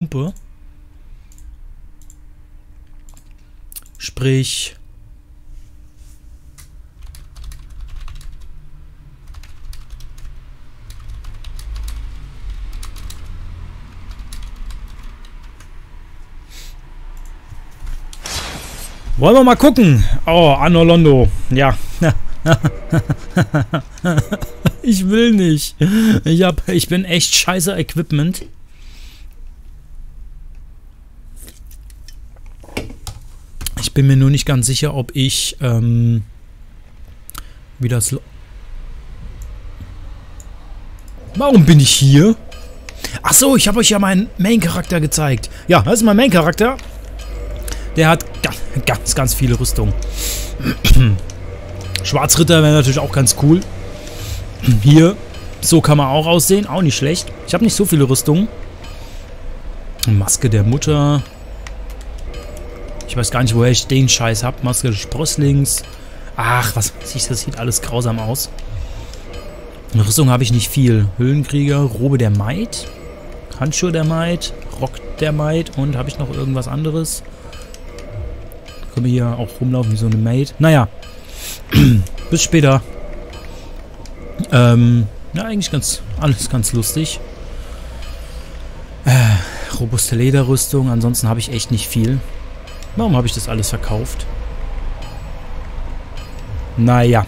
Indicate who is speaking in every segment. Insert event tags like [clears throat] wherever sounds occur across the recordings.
Speaker 1: Pumpe. Sprich... Wollen wir mal gucken. Oh, Anolondo. Ja. [laughs] ich will nicht. Ich, hab, ich bin echt scheiße Equipment. Ich bin mir nur nicht ganz sicher, ob ich ähm, wie das... Warum bin ich hier? Ach so, ich habe euch ja meinen Main-Charakter gezeigt. Ja, das ist mein Main-Charakter. Der hat ganz, ganz viele Rüstungen. [clears throat] Schwarzritter wäre natürlich auch ganz cool. Hier, so kann man auch aussehen. Auch nicht schlecht. Ich habe nicht so viele Rüstungen. Maske der Mutter. Ich weiß gar nicht, woher ich den Scheiß habe. Maske des Sprosslings. Ach, was weiß ich, das sieht alles grausam aus. Rüstung habe ich nicht viel. Höhlenkrieger, Robe der Maid, Handschuhe der Maid, Rock der Maid und habe ich noch irgendwas anderes? Können wir hier auch rumlaufen wie so eine Maid? Naja, [clears throat] bis später. Ähm, ja, eigentlich ganz, alles ganz lustig. Äh, robuste Lederrüstung, ansonsten habe ich echt nicht viel. Warum habe ich das alles verkauft? Naja.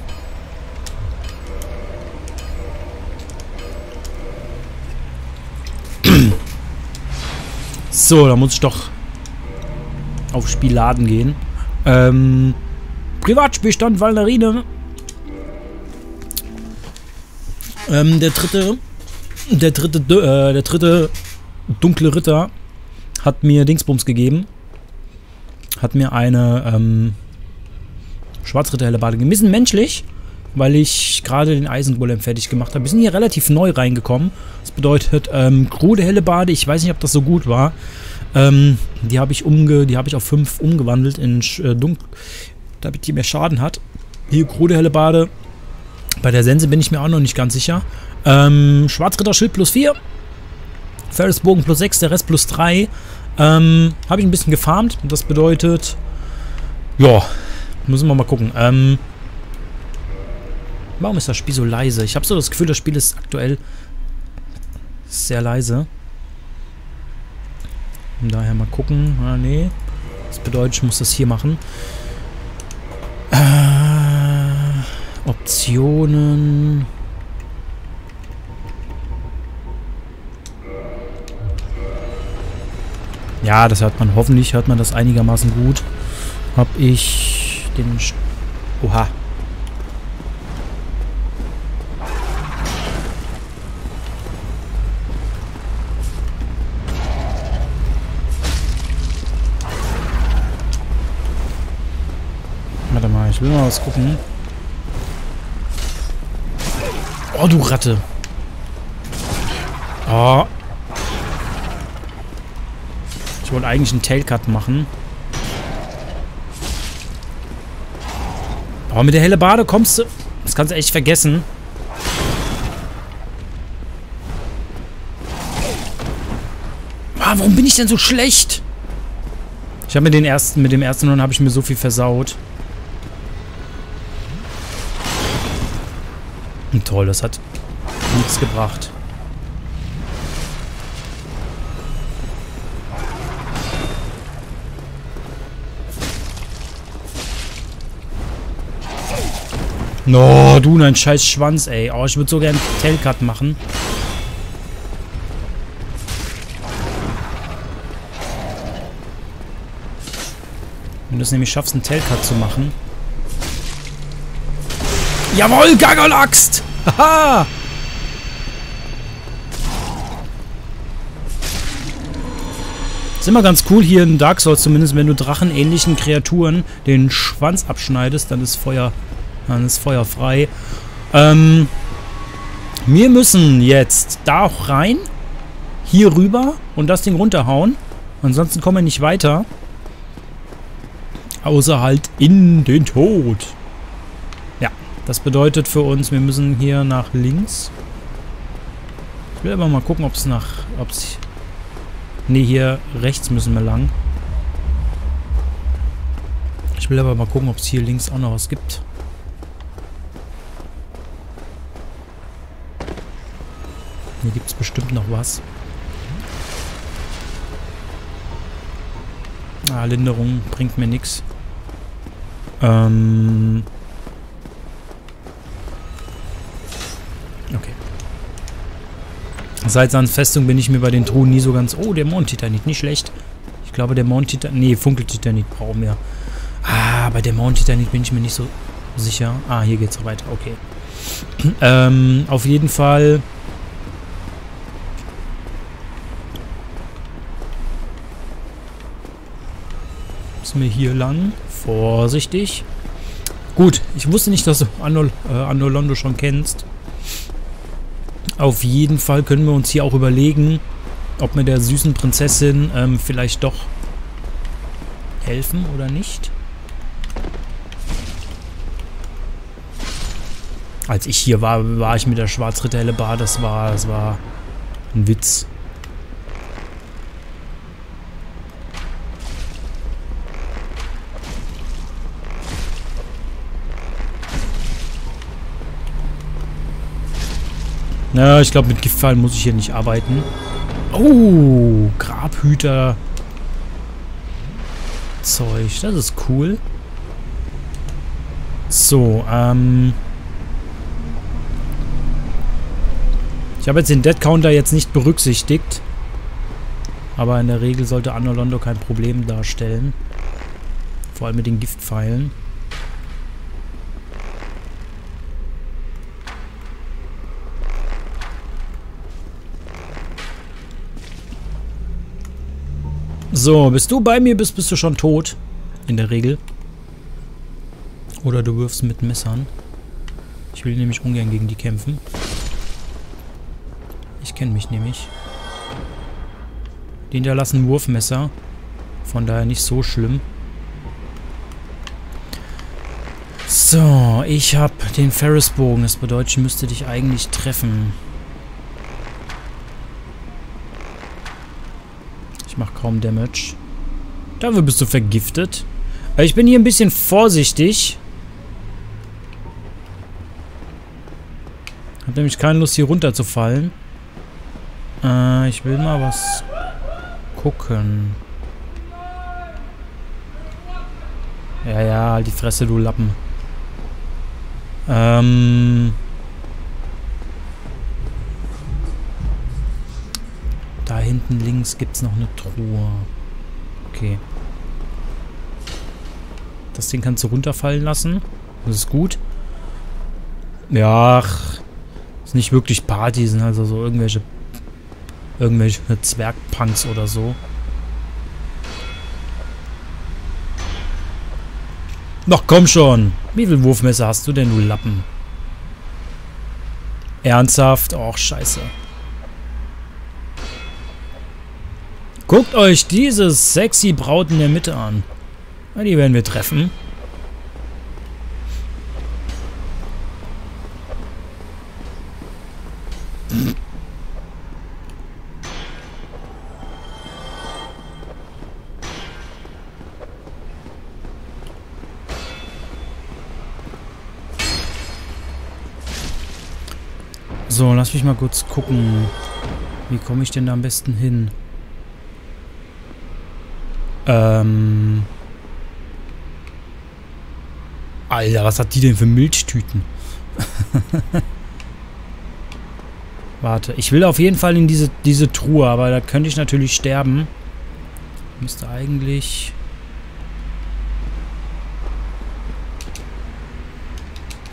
Speaker 1: So, da muss ich doch auf Spielladen gehen. Ähm, Privatspielstand Valnerine. Ähm, der dritte, der dritte, äh, der dritte dunkle Ritter hat mir Dingsbums gegeben hat mir eine ähm, Schwarzritterhellebade bisschen menschlich, weil ich gerade den Eisengolem fertig gemacht habe. Wir sind hier relativ neu reingekommen. Das bedeutet, ähm, krude Hellebade, ich weiß nicht, ob das so gut war. Ähm, die habe ich habe ich auf 5 umgewandelt in äh, dunkel, damit die mehr Schaden hat. Hier krude Hellebade. Bei der Sense bin ich mir auch noch nicht ganz sicher. Ähm, Schwarzritterschild plus 4. Ferrisbogen plus 6, der Rest plus 3. Ähm, habe ich ein bisschen gefarmt. Das bedeutet, ja, müssen wir mal gucken. Ähm, warum ist das Spiel so leise? Ich habe so das Gefühl, das Spiel ist aktuell sehr leise. Von daher mal gucken. Ah, nee. Das bedeutet, ich muss das hier machen. Äh, Optionen. Ja, das hört man. Hoffentlich hört man das einigermaßen gut. Hab ich den... St Oha. Warte mal, ich will mal was gucken. Oh, du Ratte. Oh, ich wollte eigentlich einen Tailcut machen. Aber mit der helle Bade kommst du... Das kannst du echt vergessen. Ah, warum bin ich denn so schlecht? Ich habe mit den ersten, mit dem ersten Run habe ich mir so viel versaut. Und toll, das hat nichts gebracht. No, du, dein scheiß Schwanz, ey. Oh, ich würde so gerne Tailcut machen. Wenn du es nämlich schaffst, einen Tailcut zu machen. Jawohl, Gagolaxt! Haha! Ist immer ganz cool hier in Dark Souls zumindest, wenn du drachenähnlichen Kreaturen den Schwanz abschneidest, dann ist Feuer dann ist Feuer frei. Ähm, wir müssen jetzt da auch rein. Hier rüber und das Ding runterhauen. Ansonsten kommen wir nicht weiter. Außer halt in den Tod. Ja, das bedeutet für uns, wir müssen hier nach links. Ich will aber mal gucken, ob es nach... Ob's Ne, hier rechts müssen wir lang. Ich will aber mal gucken, ob es hier links auch noch was gibt. Hier gibt es bestimmt noch was. Ah, Linderung bringt mir nichts. Ähm... Okay. Seit Sans Festung bin ich mir bei den Truhen nie so ganz... Oh, der Mond-Titanit, nicht schlecht. Ich glaube, der Mond-Titanit... Nee, Funkel-Titanit brauchen wir. Ah, bei der Mond-Titanit bin ich mir nicht so sicher. Ah, hier geht's weiter. Okay. [clears throat] ähm, auf jeden Fall... Müssen wir hier lang. Vorsichtig. Gut, ich wusste nicht, dass du Anno, äh, Anno Londo schon kennst. Auf jeden Fall können wir uns hier auch überlegen, ob wir der süßen Prinzessin ähm, vielleicht doch helfen oder nicht. Als ich hier war, war ich mit der Schwarzritter Bar. Das war, das war ein Witz. Na, ich glaube, mit Giftfallen muss ich hier nicht arbeiten. Oh, Grabhüter. Zeug, das ist cool. So, ähm... Ich habe jetzt den Dead Counter jetzt nicht berücksichtigt. Aber in der Regel sollte Anolondo kein Problem darstellen. Vor allem mit den Giftpfeilen. So, bis du bei mir bist, bist du schon tot. In der Regel. Oder du wirfst mit Messern. Ich will nämlich ungern gegen die kämpfen. Ich kenne mich nämlich. Die hinterlassen Wurfmesser. Von daher nicht so schlimm. So, ich habe den Ferrisbogen. Das bedeutet, ich müsste dich eigentlich treffen. Mache kaum Damage. Dafür bist du vergiftet. Äh, ich bin hier ein bisschen vorsichtig. Hab nämlich keine Lust, hier runterzufallen. Äh, ich will mal was gucken. Ja, ja, halt die Fresse, du Lappen. Ähm... Da hinten links gibt es noch eine Truhe. Okay. Das Ding kannst du runterfallen lassen. Das ist gut. Ja, ach, ist nicht wirklich Party, sind also so irgendwelche irgendwelche Zwergpunks oder so. Noch komm schon. Wie viel Wurfmesser hast du denn, du Lappen? Ernsthaft? Och, scheiße. Guckt euch dieses sexy Braut in der Mitte an. Die werden wir treffen. So, lass mich mal kurz gucken. Wie komme ich denn da am besten hin? Ähm. Alter, was hat die denn für Milchtüten? [laughs] Warte, ich will auf jeden Fall in diese, diese Truhe, aber da könnte ich natürlich sterben. Müsste eigentlich...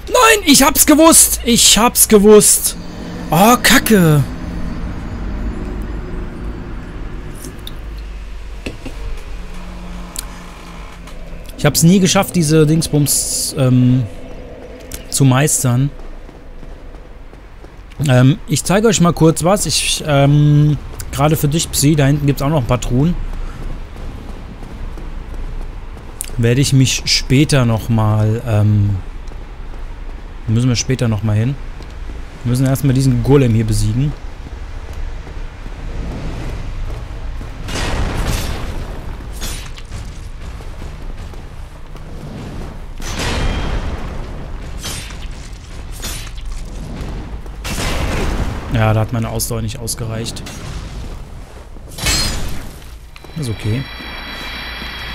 Speaker 1: Nein, ich hab's gewusst! Ich hab's gewusst! Oh, Kacke! Ich habe es nie geschafft, diese Dingsbums ähm, zu meistern. Ähm, ich zeige euch mal kurz was. Ich, ähm, gerade für dich, Psi, da hinten gibt es auch noch ein paar Truhen. Werde ich mich später nochmal, ähm, müssen wir später nochmal hin. Wir müssen erstmal diesen Golem hier besiegen. Ja, da hat meine Ausdauer nicht ausgereicht. Ist okay.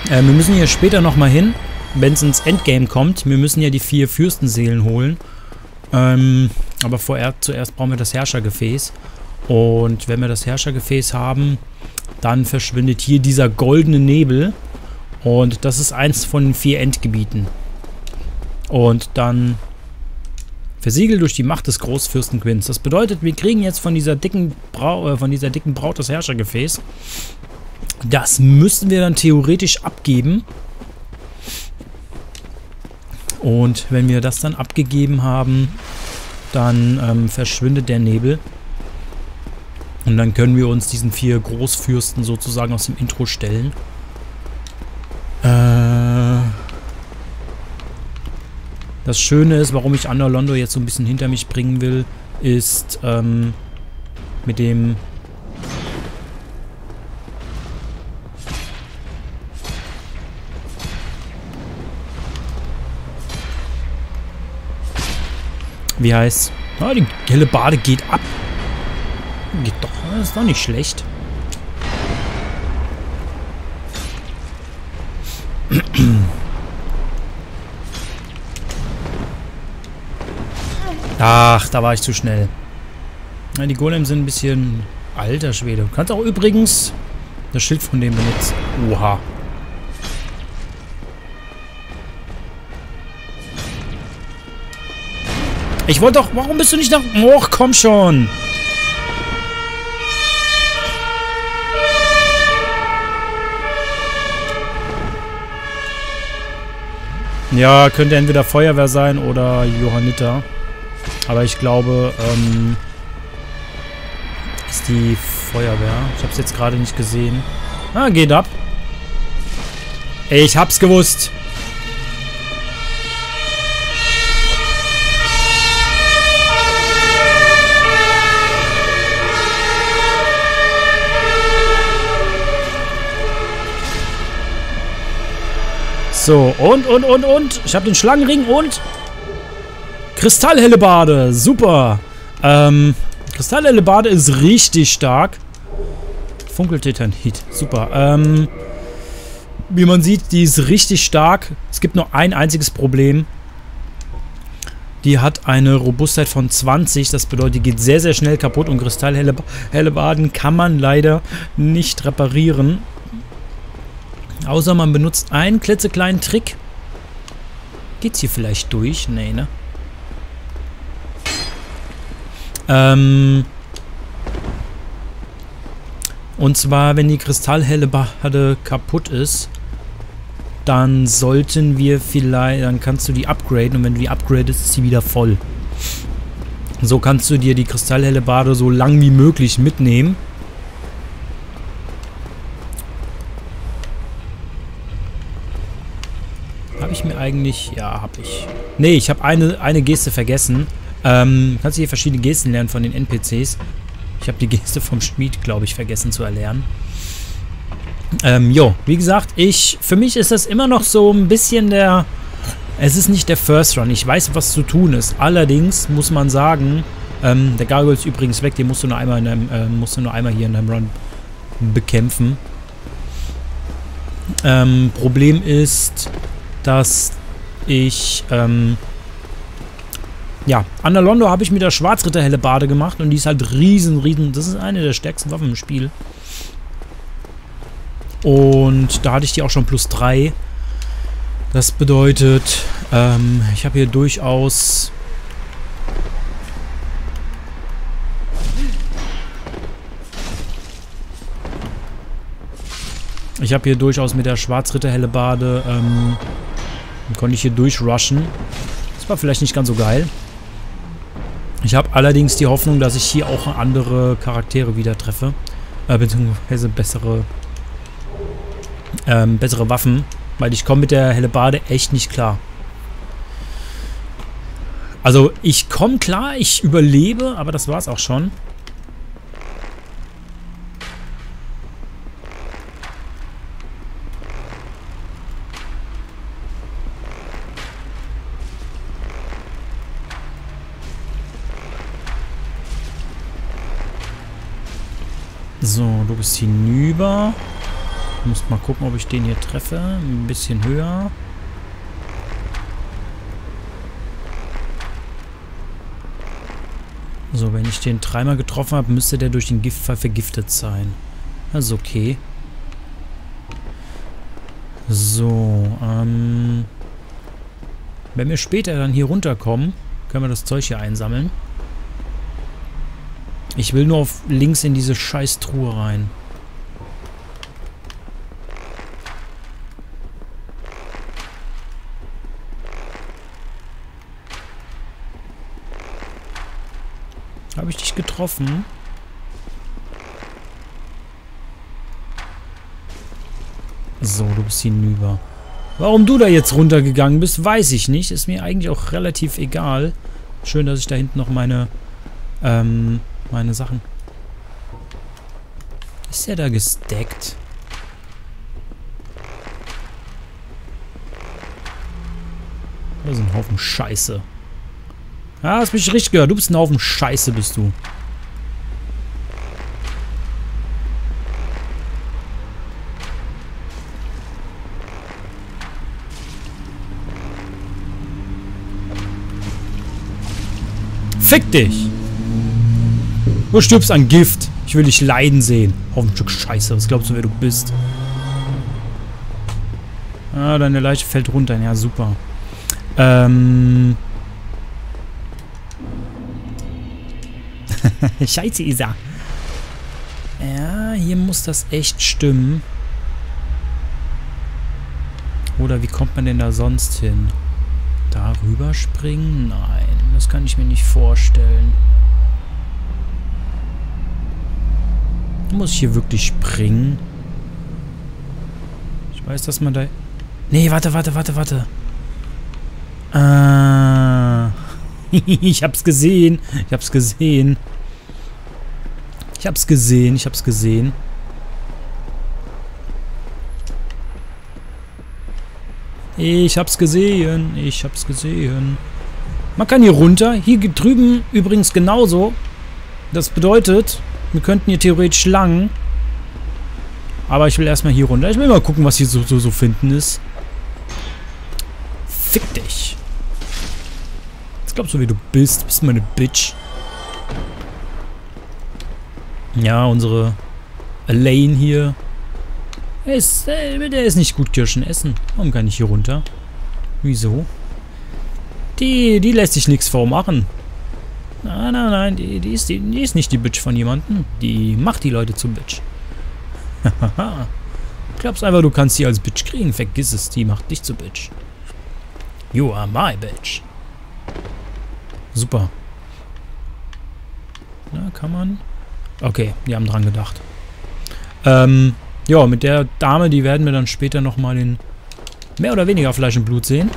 Speaker 1: Äh, wir müssen hier später nochmal hin, wenn es ins Endgame kommt. Wir müssen ja die vier Fürstenseelen holen. Ähm, aber vorher, zuerst brauchen wir das Herrschergefäß. Und wenn wir das Herrschergefäß haben, dann verschwindet hier dieser goldene Nebel. Und das ist eins von den vier Endgebieten. Und dann versiegelt durch die Macht des Großfürsten Quints. Das bedeutet, wir kriegen jetzt von dieser dicken, Brau äh, von dieser dicken Braut das Herrschergefäß. Das müssen wir dann theoretisch abgeben. Und wenn wir das dann abgegeben haben, dann ähm, verschwindet der Nebel. Und dann können wir uns diesen vier Großfürsten sozusagen aus dem Intro stellen. Äh, das Schöne ist, warum ich Londo jetzt so ein bisschen hinter mich bringen will, ist ähm, mit dem Wie heißt? Ah, die helle Bade geht ab. Geht doch. Das ist doch nicht schlecht. [clears throat] Ach, da war ich zu schnell. Ja, die Golems sind ein bisschen alter Schwede. Du kannst auch übrigens das Schild von dem benutzen. Oha. Ich wollte doch... Warum bist du nicht nach... Och, komm schon. Ja, könnte entweder Feuerwehr sein oder Johanniter. Aber ich glaube, ähm... Ist die Feuerwehr. Ich hab's jetzt gerade nicht gesehen. Ah, geht ab. Ich hab's gewusst. So, und, und, und, und. Ich habe den Schlangenring und Kristallhellebade. Super. Ähm, Kristallhellebade ist richtig stark. Funkeltitanit. Super. Ähm, wie man sieht, die ist richtig stark. Es gibt nur ein einziges Problem. Die hat eine Robustheit von 20. Das bedeutet, die geht sehr, sehr schnell kaputt. Und Kristallhellebaden kann man leider nicht reparieren. Außer man benutzt einen klitzekleinen Trick. Geht's hier vielleicht durch? Nee, ne? Ähm... Und zwar, wenn die kristallhelle Bade kaputt ist, dann sollten wir vielleicht, dann kannst du die upgraden und wenn du die upgradest, ist sie wieder voll. So kannst du dir die kristallhelle Bade so lang wie möglich mitnehmen. ich mir eigentlich... Ja, habe ich. Nee, ich habe eine, eine Geste vergessen. Ähm, kannst du hier verschiedene Gesten lernen von den NPCs. Ich habe die Geste vom Schmied, glaube ich, vergessen zu erlernen. Ähm, jo, wie gesagt, ich... Für mich ist das immer noch so ein bisschen der... Es ist nicht der First Run. Ich weiß, was zu tun ist. Allerdings muss man sagen... Ähm, der Gargoyle ist übrigens weg. Den musst du nur einmal, in deinem, äh, musst du nur einmal hier in deinem Run bekämpfen. Ähm, Problem ist, dass ich, ähm, ja, an der Londo habe ich mit der Schwarzritterhelle Bade gemacht und die ist halt riesen, riesen, das ist eine der stärksten Waffen im Spiel. Und da hatte ich die auch schon plus 3. Das bedeutet, ähm, ich habe hier durchaus... Ich habe hier durchaus mit der Schwarzritterhelle Bade ähm, konnte ich hier durchrushen. Das war vielleicht nicht ganz so geil. Ich habe allerdings die Hoffnung, dass ich hier auch andere Charaktere wieder treffe. Äh, beziehungsweise bessere, ähm, bessere Waffen. Weil ich komme mit der Hellebade echt nicht klar. Also ich komme klar, ich überlebe, aber das war's auch schon. So, du bist hinüber. Ich muss mal gucken, ob ich den hier treffe. Ein bisschen höher. So, wenn ich den dreimal getroffen habe, müsste der durch den Giftfall vergiftet sein. Das ist okay. So, ähm... Wenn wir später dann hier runterkommen, können wir das Zeug hier einsammeln. Ich will nur auf links in diese scheiß Truhe rein. Habe ich dich getroffen? So, du bist hinüber. Warum du da jetzt runtergegangen bist, weiß ich nicht. Ist mir eigentlich auch relativ egal. Schön, dass ich da hinten noch meine, ähm, meine Sachen... Ist der da gesteckt? Das ist ein Haufen Scheiße. Ja, hast mich richtig gehört. Du bist ein Haufen Scheiße, bist du. Fick dich! Du stirbst an Gift. Ich will dich leiden sehen. Auf ein Stück Scheiße. Was glaubst du, wer du bist? Ah, deine Leiche fällt runter. Ja, super. Ähm... [laughs] Scheiße, Isa. Ja, hier muss das echt stimmen. Oder wie kommt man denn da sonst hin? Darüber springen? Nein, das kann ich mir nicht vorstellen. Muss ich hier wirklich springen? Ich weiß, dass man da... Nee, warte, warte, warte, warte. Ah. [laughs] ich hab's gesehen. Ich hab's gesehen. Ich hab's gesehen, ich hab's gesehen. Ich hab's gesehen, ich hab's gesehen. Man kann hier runter. Hier drüben übrigens genauso. Das bedeutet, wir könnten hier theoretisch lang. Aber ich will erstmal hier runter. Ich will mal gucken, was hier so, so, so finden ist. Fick dich. Jetzt glaubst du, wie du bist. Bist meine Bitch. Ja, unsere Elaine hier. Ist, äh, der ist nicht gut Kirschen essen. Warum kann ich hier runter? Wieso? Die, die lässt sich nichts vormachen. Nein, nein, nein, die, die, ist, die, die ist nicht die Bitch von jemandem. Die macht die Leute zum Bitch. [laughs] Hahaha. Glaubst einfach, du kannst sie als Bitch kriegen. Vergiss es, die macht dich zu Bitch. You are my Bitch. Super. Na, kann man... Okay, die haben dran gedacht. Ähm, ja, mit der Dame, die werden wir dann später nochmal in mehr oder weniger Fleisch und Blut sehen.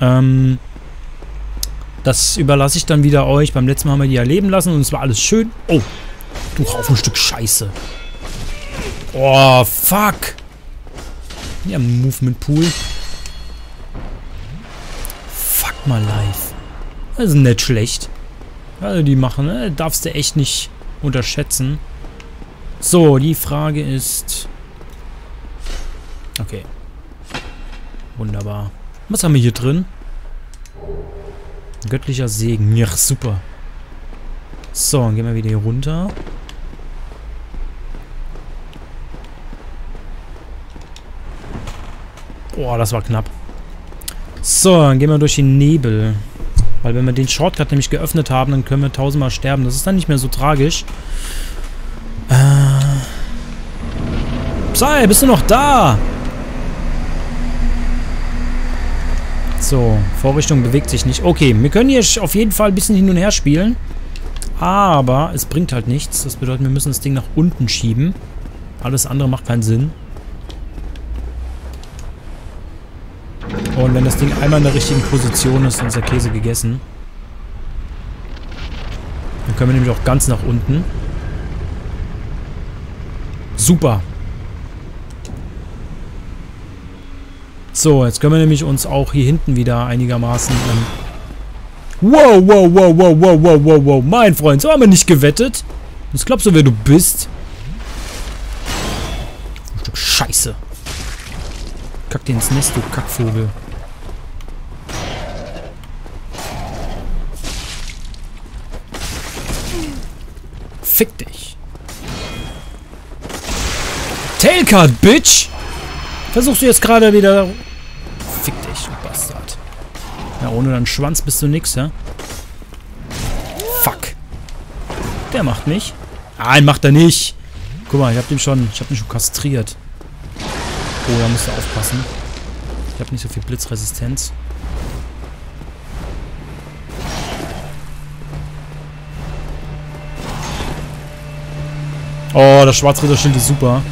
Speaker 1: Ähm, das überlasse ich dann wieder euch. Beim letzten Mal haben wir die erleben lassen und es war alles schön. Oh, du Haufen Stück Scheiße. Oh, fuck. Ja, Movement Pool. Fuck mal live. Das ist nicht schlecht. Also die machen, ne? Darfst du echt nicht unterschätzen. So, die Frage ist... Okay. Wunderbar. Was haben wir hier drin? Göttlicher Segen. Ja, super. So, dann gehen wir wieder hier runter. Boah, das war knapp. So, dann gehen wir durch den Nebel. Weil wenn wir den Shortcut nämlich geöffnet haben, dann können wir tausendmal sterben. Das ist dann nicht mehr so tragisch. Äh. Psy, bist du noch da? So, Vorrichtung bewegt sich nicht. Okay, wir können hier auf jeden Fall ein bisschen hin und her spielen. Aber es bringt halt nichts. Das bedeutet, wir müssen das Ding nach unten schieben. Alles andere macht keinen Sinn. Und wenn das Ding einmal in der richtigen Position ist, dann ist der Käse gegessen. Dann können wir nämlich auch ganz nach unten. Super. So, jetzt können wir nämlich uns auch hier hinten wieder einigermaßen... Ähm wow, wow, wow, wow, wow, wow, wow, wow. Mein Freund, so haben wir nicht gewettet. Was glaubst du, wer du bist? Ein Stück Scheiße. Kack dir ins Nest, du Kackvogel. Fick dich. Tailcard, Bitch! Versuchst du jetzt gerade wieder... Fick dich, du Bastard. Ja, ohne deinen Schwanz bist du nix, ja? Fuck. Der macht nicht. Nein, macht er nicht. Guck mal, ich hab den schon, ich hab den schon kastriert. Oh, da musst du aufpassen. Ich hab nicht so viel Blitzresistenz. Oh, das Schwarzritterschild ist super.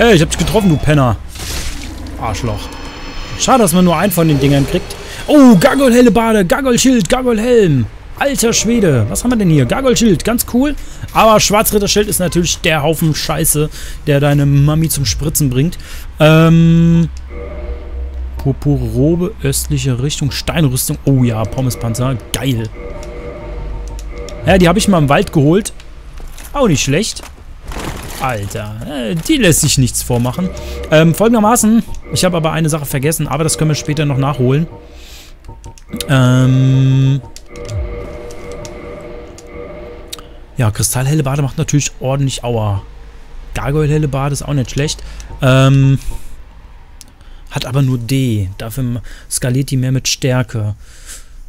Speaker 1: Ey, ich hab dich getroffen, du Penner. Arschloch. Schade, dass man nur einen von den Dingern kriegt. Oh, Gargoyle-Helle Bade, Gargoyle-Schild, Gargoyle-Helm. Alter Schwede. Was haben wir denn hier? Gargoyle-Schild, ganz cool. Aber Schwarzritterschild ist natürlich der Haufen Scheiße, der deine Mami zum Spritzen bringt. Ähm... Purpure Robe, östliche Richtung, Steinrüstung. Oh ja, Pommespanzer, geil. Ja, die habe ich mal im Wald geholt. Auch nicht schlecht. Alter, äh, die lässt sich nichts vormachen. Ähm, folgendermaßen, ich habe aber eine Sache vergessen, aber das können wir später noch nachholen. Ähm... Ja, Kristallhelle Bade macht natürlich ordentlich Aua. Gargoyle-Helle Bade ist auch nicht schlecht. Ähm, hat aber nur D. Dafür skaliert die mehr mit Stärke.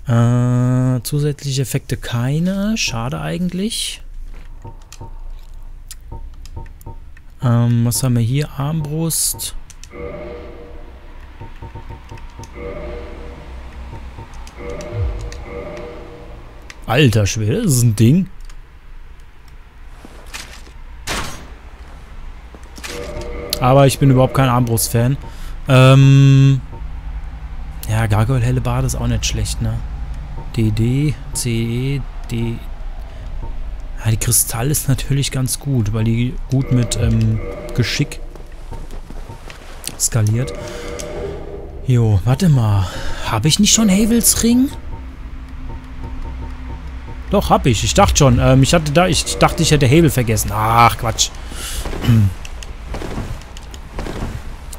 Speaker 1: Äh, zusätzliche Effekte keine. Schade eigentlich. Ähm, was haben wir hier? Armbrust. Alter Schwede, das ist ein Ding. Aber ich bin überhaupt kein Armbrust-Fan. Ähm ja, Gargoyle Helle Bade ist auch nicht schlecht, ne? DD, CE, D. Ja, die Kristall ist natürlich ganz gut, weil die gut mit ähm, Geschick skaliert. Jo, warte mal. Habe ich nicht schon Havels Ring? Doch, hab ich. Ich dachte schon. Ähm, ich hatte da, ich dachte, ich hätte Hebel vergessen. Ach, Quatsch. [clears throat]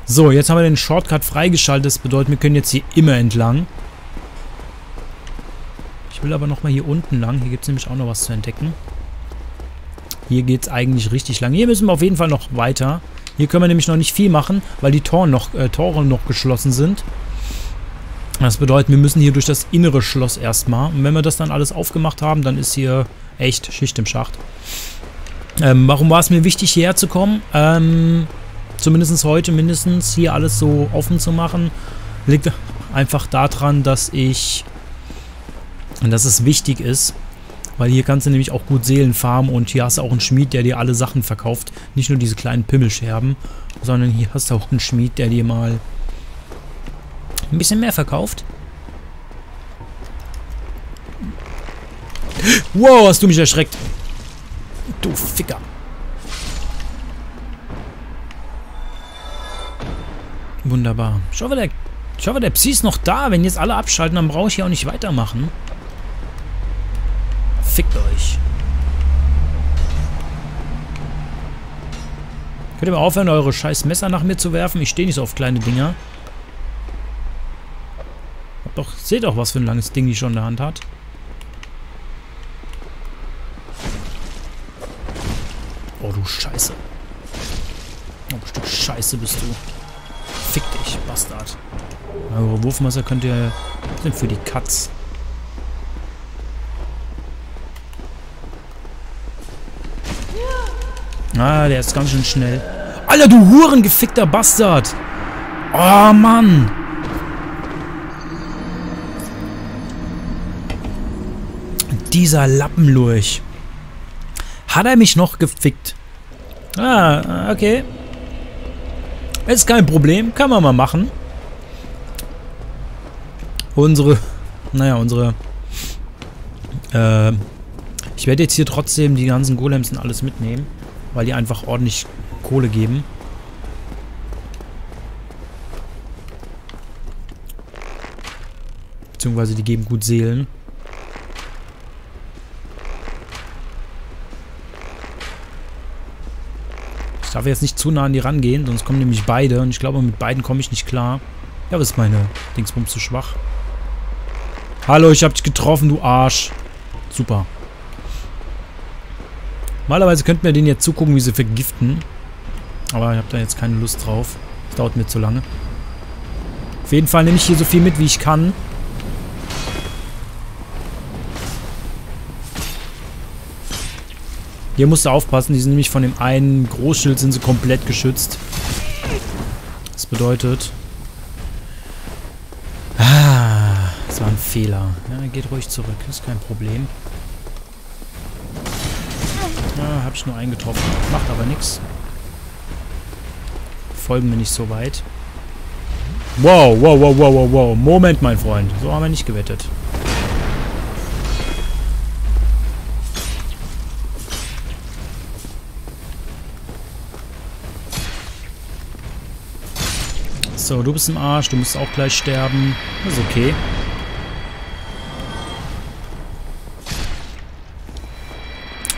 Speaker 1: So, jetzt haben wir den Shortcut freigeschaltet. Das bedeutet, wir können jetzt hier immer entlang. Ich will aber nochmal hier unten lang. Hier gibt es nämlich auch noch was zu entdecken. Hier geht es eigentlich richtig lang. Hier müssen wir auf jeden Fall noch weiter. Hier können wir nämlich noch nicht viel machen, weil die Tore noch, äh, Tore noch geschlossen sind. Das bedeutet, wir müssen hier durch das innere Schloss erstmal. Und wenn wir das dann alles aufgemacht haben, dann ist hier echt Schicht im Schacht. Ähm, warum war es mir wichtig, hierher zu kommen? Ähm, zumindest heute mindestens, hier alles so offen zu machen, liegt einfach daran, dass ich, dass es wichtig ist, weil hier kannst du nämlich auch gut Seelen farmen und hier hast du auch einen Schmied, der dir alle Sachen verkauft. Nicht nur diese kleinen Pimmelscherben, sondern hier hast du auch einen Schmied, der dir mal ein bisschen mehr verkauft. Wow, hast du mich erschreckt. Du Ficker. Wunderbar. Hoffe, der, hoffe, der Psi ist noch da. Wenn jetzt alle abschalten, dann brauche ich hier auch nicht weitermachen. Fickt euch. Könnt ihr mal aufhören, eure scheiß Messer nach mir zu werfen? Ich stehe nicht so auf kleine Dinger. Hab doch, seht doch, was für ein langes Ding die schon in der Hand hat. Oh, du Scheiße. Oh, ein Stück Scheiße bist du. Fick dich, Bastard. Eure Wurfmesser könnt ihr... sind für die Katz. Ah, der ist ganz schön schnell. Alter, du hurengefickter Bastard! Oh, Mann! Dieser Lappenlurch. Hat er mich noch gefickt? Ah, okay. Ist kein Problem. Kann man mal machen. Unsere... [laughs] Naja, unsere... Äh, Ich werde jetzt hier trotzdem die ganzen Golems und alles mitnehmen, weil die einfach ordentlich Kohle geben. Beziehungsweise die geben gut Seelen. Ich darf jetzt nicht zu nah an die rangehen, sonst kommen nämlich beide. Und ich glaube, mit beiden komme ich nicht klar. Ja, was ist meine Dingsbums zu schwach? Hallo, ich hab dich getroffen, du Arsch. Super. Normalerweise könnten wir denen jetzt zugucken, wie sie vergiften. Aber ich habe da jetzt keine Lust drauf. Das dauert mir zu lange. Auf jeden Fall nehme ich hier so viel mit, wie ich kann. Hier musst du aufpassen, die sind nämlich von dem einen Großschild sind sie komplett geschützt. Das bedeutet... Ah, das war ein Fehler. Ja, geht ruhig zurück, ist kein Problem. Ja, hab ich nur eingetroffen. Macht aber nichts. Folgen wir nicht so weit. Wow, wow, wow, wow, wow, wow. Moment, mein Freund. So haben wir nicht gewettet. So, du bist im Arsch. Du musst auch gleich sterben. Das ist okay.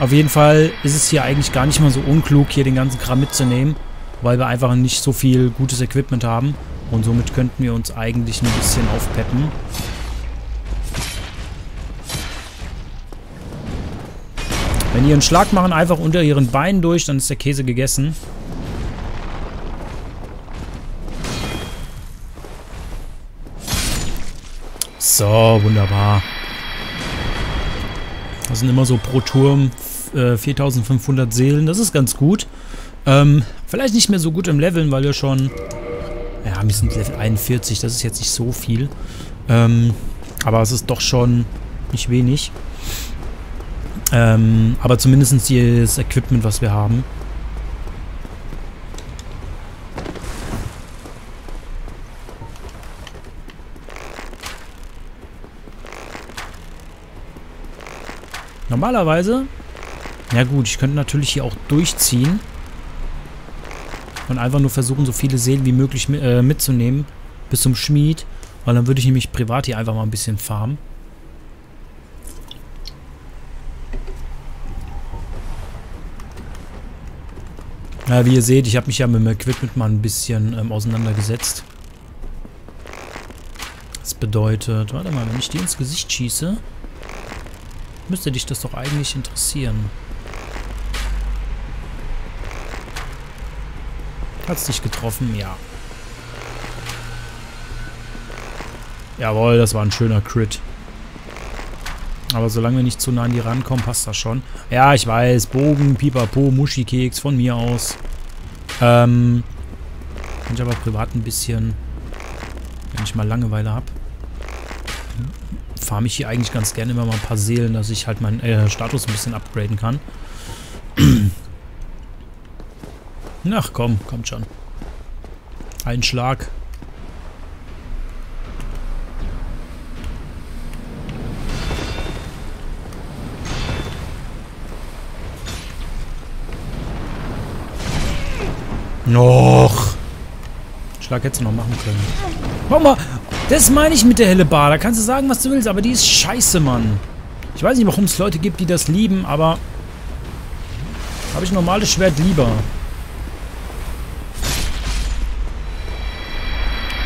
Speaker 1: Auf jeden Fall ist es hier eigentlich gar nicht mal so unklug, hier den ganzen Kram mitzunehmen, weil wir einfach nicht so viel gutes Equipment haben. Und somit könnten wir uns eigentlich ein bisschen aufpeppen. Wenn die einen Schlag machen, einfach unter ihren Beinen durch, dann ist der Käse gegessen. So, wunderbar. Das sind immer so pro Turm äh, 4500 Seelen. Das ist ganz gut. Ähm, vielleicht nicht mehr so gut im Leveln, weil wir schon... Ja, wir sind Level 41. Das ist jetzt nicht so viel. Ähm, aber es ist doch schon nicht wenig. Ähm, aber zumindest das Equipment, was wir haben. Normalerweise... Ja gut, ich könnte natürlich hier auch durchziehen. Und einfach nur versuchen, so viele Seelen wie möglich äh, mitzunehmen. Bis zum Schmied. Weil dann würde ich nämlich privat hier einfach mal ein bisschen farmen. Ja, wie ihr seht, ich habe mich ja mit dem Equipment mal ein bisschen ähm, auseinandergesetzt. Das bedeutet, warte mal, wenn ich die ins Gesicht schieße, Müsste dich das doch eigentlich interessieren. Hat's dich getroffen? Ja. Jawohl, das war ein schöner Crit. Aber solange wir nicht zu nah an die rankommen, passt das schon. Ja, ich weiß. Bogen, Pipapo, Muschikeks von mir aus. Ähm. Kann ich aber privat ein bisschen, wenn ich mal Langeweile habe farme ich hier eigentlich ganz gerne immer mal ein paar Seelen, dass ich halt meinen äh, Status ein bisschen upgraden kann. Ach komm, kommt schon. Ein Schlag. Noch. Schlag hättest du noch machen können. Guck mal, das meine ich mit der helle Bar. Da kannst du sagen, was du willst, aber die ist scheiße, Mann. Ich weiß nicht, warum es Leute gibt, die das lieben, aber... Habe ich ein normales Schwert lieber.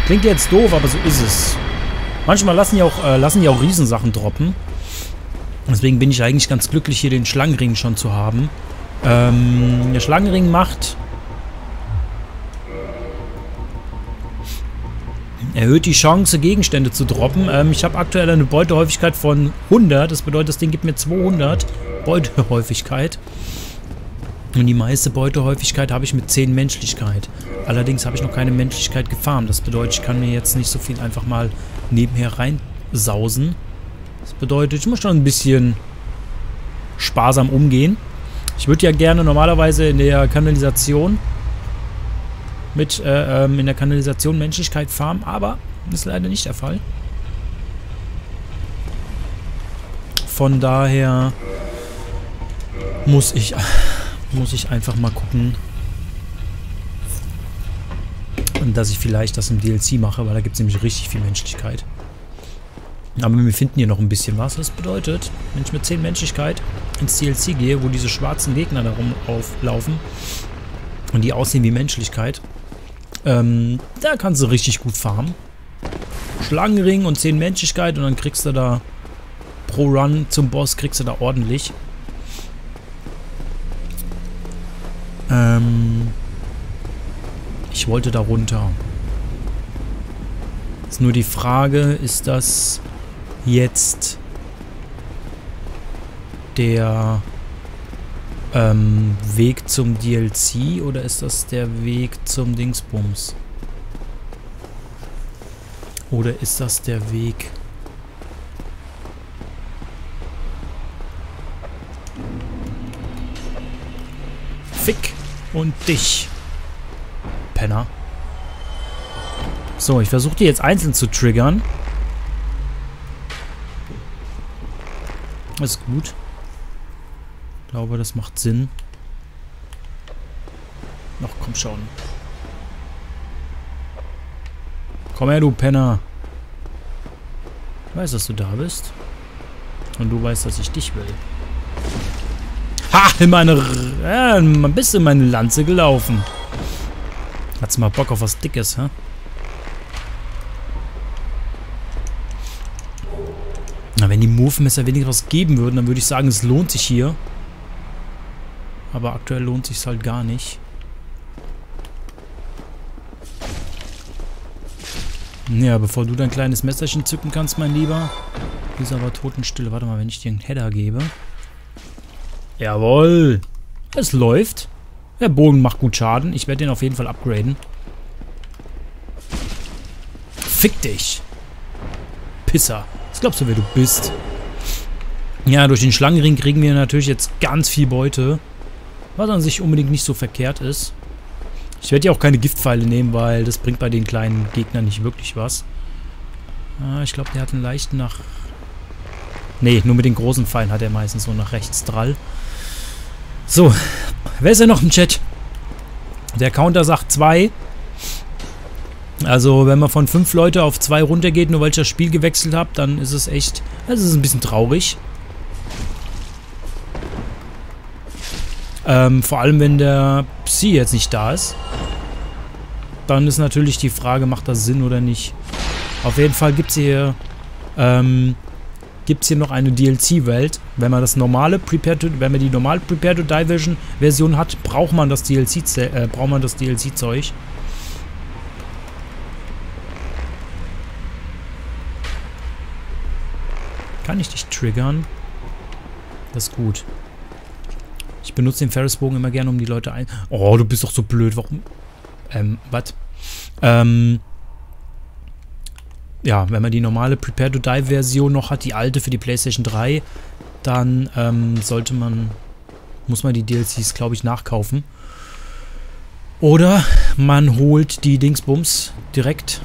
Speaker 1: Klingt jetzt doof, aber so ist es. Manchmal lassen die auch, äh, lassen die auch Riesensachen droppen. Deswegen bin ich eigentlich ganz glücklich, hier den Schlangenring schon zu haben. Ähm, der Schlangenring macht Erhöht die Chance, Gegenstände zu droppen. Ähm, ich habe aktuell eine Beutehäufigkeit von 100. Das bedeutet, das Ding gibt mir 200 Beutehäufigkeit. Und die meiste Beutehäufigkeit habe ich mit 10 Menschlichkeit. Allerdings habe ich noch keine Menschlichkeit gefarmt. Das bedeutet, ich kann mir jetzt nicht so viel einfach mal nebenher reinsausen. Das bedeutet, ich muss schon ein bisschen sparsam umgehen. Ich würde ja gerne normalerweise in der Kanalisation mit äh, ähm, in der Kanalisation Menschlichkeit farmen, aber ist leider nicht der Fall. muss ich, muss ich einfach mal gucken, dass ich vielleicht das im DLC mache, weil da gibt es nämlich richtig viel Menschlichkeit. Aber wir finden hier noch ein bisschen was. Das bedeutet, wenn ich mit 10 Menschlichkeit ins DLC gehe, wo diese schwarzen Gegner darum auflaufen und die aussehen wie Menschlichkeit, ähm, da kannst du richtig gut farmen. Schlangenring und 10 Menschlichkeit und dann kriegst du da pro Run zum Boss, kriegst du da ordentlich. Ähm, ich wollte da runter. Ist nur die Frage, ist das jetzt der ähm, Weg zum DLC oder ist das der Weg zum Dingsbums? Oder ist das der Weg... Fick und dich, Penner. So, ich versuche die jetzt einzeln zu triggern. Ist gut. Ich glaube, das macht Sinn. Noch, komm schon. Komm her, du Penner. Ich weiß, dass du da bist. Und du weißt, dass ich dich will. Ha! In meine... Ja, man bist in meine Lanze gelaufen. Hat's mal Bock auf was Dickes, hä? Na, wenn die Move-Messer weniger was geben würden, dann würde ich sagen, es lohnt sich hier. Aber aktuell lohnt sich halt gar nicht. Ja, bevor du dein kleines Messerchen zücken kannst, mein Lieber. Ist aber totenstille. Warte mal, wenn ich dir einen Header gebe. Jawohl. Es läuft. Der Bogen macht gut Schaden. Ich werde den auf jeden Fall upgraden. Fick dich. Pisser. Was glaubst du, wer du bist? Ja, durch den Schlangenring kriegen wir natürlich jetzt ganz viel Beute. Was an sich unbedingt nicht so verkehrt ist. Ich werde ja auch keine Giftpfeile nehmen, weil das bringt bei den kleinen Gegnern nicht wirklich was. Ah, ich glaube, der hat einen leichten nach... Nee, nur mit den großen Pfeilen hat er meistens so nach rechts Drall. So, wer ist denn noch im Chat? Der Counter sagt 2. Also, wenn man von 5 Leute auf 2 runtergeht, nur weil ich das Spiel gewechselt habe, dann ist es echt... Das ist ein bisschen traurig. Ähm, vor allem, wenn der Psi jetzt nicht da ist. Dann ist natürlich die Frage, macht das Sinn oder nicht. Auf jeden Fall gibt es hier, ähm, gibt's hier noch eine DLC-Welt. Wenn man das normale Prepare to, wenn man die normale Prepare to Die Version Version hat, braucht man das DLC, äh, braucht man das DLC-Zeug. Kann ich dich triggern? Das ist gut. Ich benutze den Ferrisbogen immer gerne, um die Leute ein... Oh, du bist doch so blöd. Warum? Ähm, was? Ähm... Ja, wenn man die normale Prepare to Die Version noch hat, die alte für die Playstation 3, dann ähm, sollte man, muss man die DLCs, glaube ich, nachkaufen. Oder man holt die Dingsbums direkt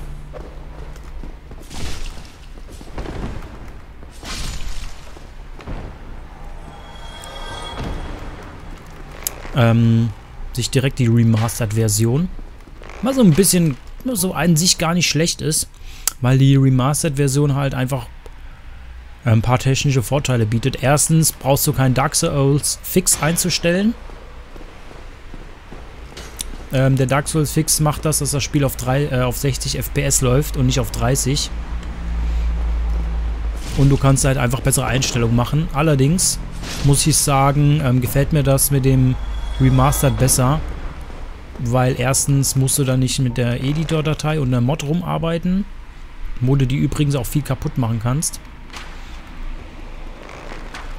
Speaker 1: ähm, sich direkt die Remastered-Version. Was so ein bisschen, so an sich gar nicht schlecht ist, weil die Remastered-Version halt einfach ein paar technische Vorteile bietet. Erstens brauchst du kein Dark Souls Fix einzustellen. Ähm, der Dark Souls Fix macht das, dass das Spiel auf, drei, äh, auf 60 FPS läuft und nicht auf 30. Und du kannst halt einfach bessere Einstellungen machen. Allerdings muss ich sagen, ähm, gefällt mir das mit dem Remastered besser, weil erstens musst du dann nicht mit der Editor-Datei und der Mod rumarbeiten, wo du die übrigens auch viel kaputt machen kannst,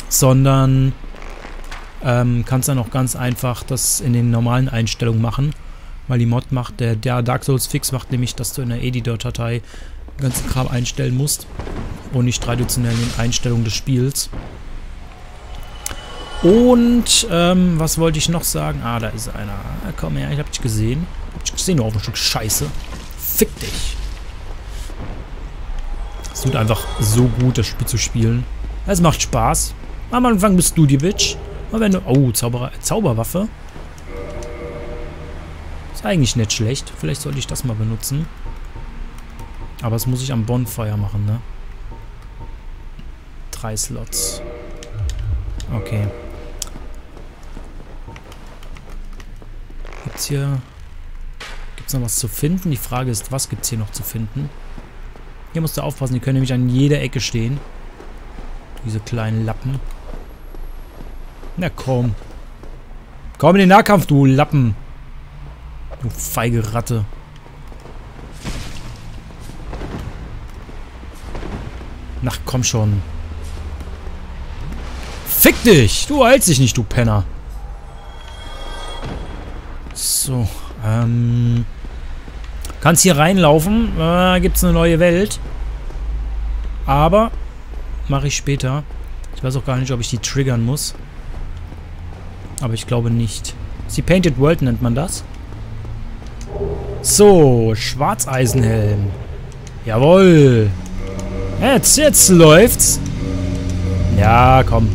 Speaker 1: sondern ähm, kannst dann auch ganz einfach das in den normalen Einstellungen machen, weil die Mod macht, der, der Dark Souls Fix macht nämlich, dass du in der Editor-Datei ganzen Kram einstellen musst und nicht traditionell in den Einstellungen des Spiels. Und, ähm, was wollte ich noch sagen? Ah, da ist einer. Komm her, ich hab dich gesehen. Hab dich gesehen, du auf ein Stück Scheiße. Fick dich. Es tut einfach so gut, das Spiel zu spielen. Es macht Spaß. Am Anfang bist du die Bitch. Aber wenn du... Oh, Zauberer, Zauberwaffe. Ist eigentlich nicht schlecht. Vielleicht sollte ich das mal benutzen. Aber das muss ich am Bonfire machen, ne? Drei Slots. Okay. Gibt's hier... Gibt's noch was zu finden? Die Frage ist, was gibt's hier noch zu finden? Hier musst du aufpassen, die können nämlich an jeder Ecke stehen. Diese kleinen Lappen. Na komm. Komm in den Nahkampf, du Lappen. Du feige Ratte. Ach, komm schon. Fick dich! Du heilst dich nicht, du Penner. So, ähm... Kannst hier reinlaufen. Äh, gibt's eine neue Welt. Aber mache ich später. Ich weiß auch gar nicht, ob ich die triggern muss. Aber ich glaube nicht. Sie Painted World nennt man das. So, Schwarzeisenhelm. Jawohl. Jetzt, jetzt läuft's. Ja, komm.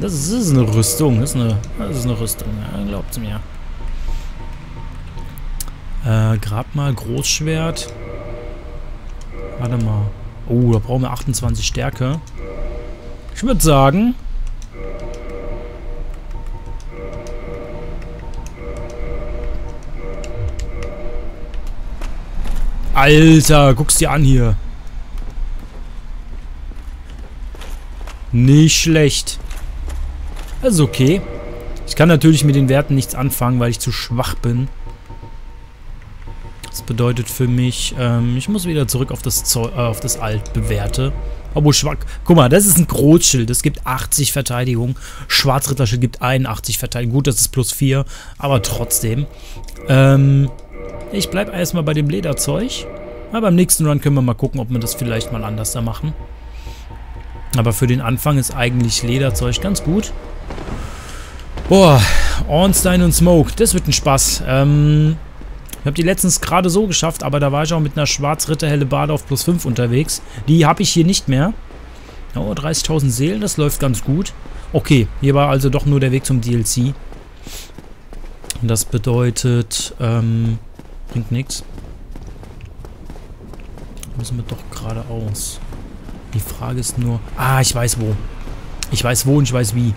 Speaker 1: Das ist, das ist eine Rüstung. Das ist eine, das ist eine Rüstung. Ja, glaubt's mir. Äh, Grabmal, Großschwert. Warte mal. Oh, da brauchen wir 28 Stärke. Ich würde sagen... Alter, guck's dir an hier. Nicht schlecht. Das ist okay. Ich kann natürlich mit den Werten nichts anfangen, weil ich zu schwach bin. Das bedeutet für mich, ähm, ich muss wieder zurück auf das, äh, auf das Altbewährte. Obwohl schwach. Guck mal, das ist ein Großschild. Das gibt 80 Verteidigung. Schwarzritterschild gibt 81 Verteidigung. Gut, das ist plus 4. Aber trotzdem. Ähm, ich bleibe erstmal bei dem Lederzeug. Aber beim nächsten Run können wir mal gucken, ob wir das vielleicht mal anders da machen. Aber für den Anfang ist eigentlich Lederzeug ganz gut. Boah, Ornstein und Smoke. Das wird ein Spaß. Ähm... Ich habe die letztens gerade so geschafft, aber da war ich auch mit einer Schwarzritter Bade auf plus 5 unterwegs. Die habe ich hier nicht mehr. Oh, 30.000 Seelen, das läuft ganz gut. Okay, hier war also doch nur der Weg zum DLC. Und das bedeutet, ähm, bringt nichts. Müssen wir doch geradeaus. Die Frage ist nur... Ah, ich weiß wo. Ich weiß wo und ich weiß wie.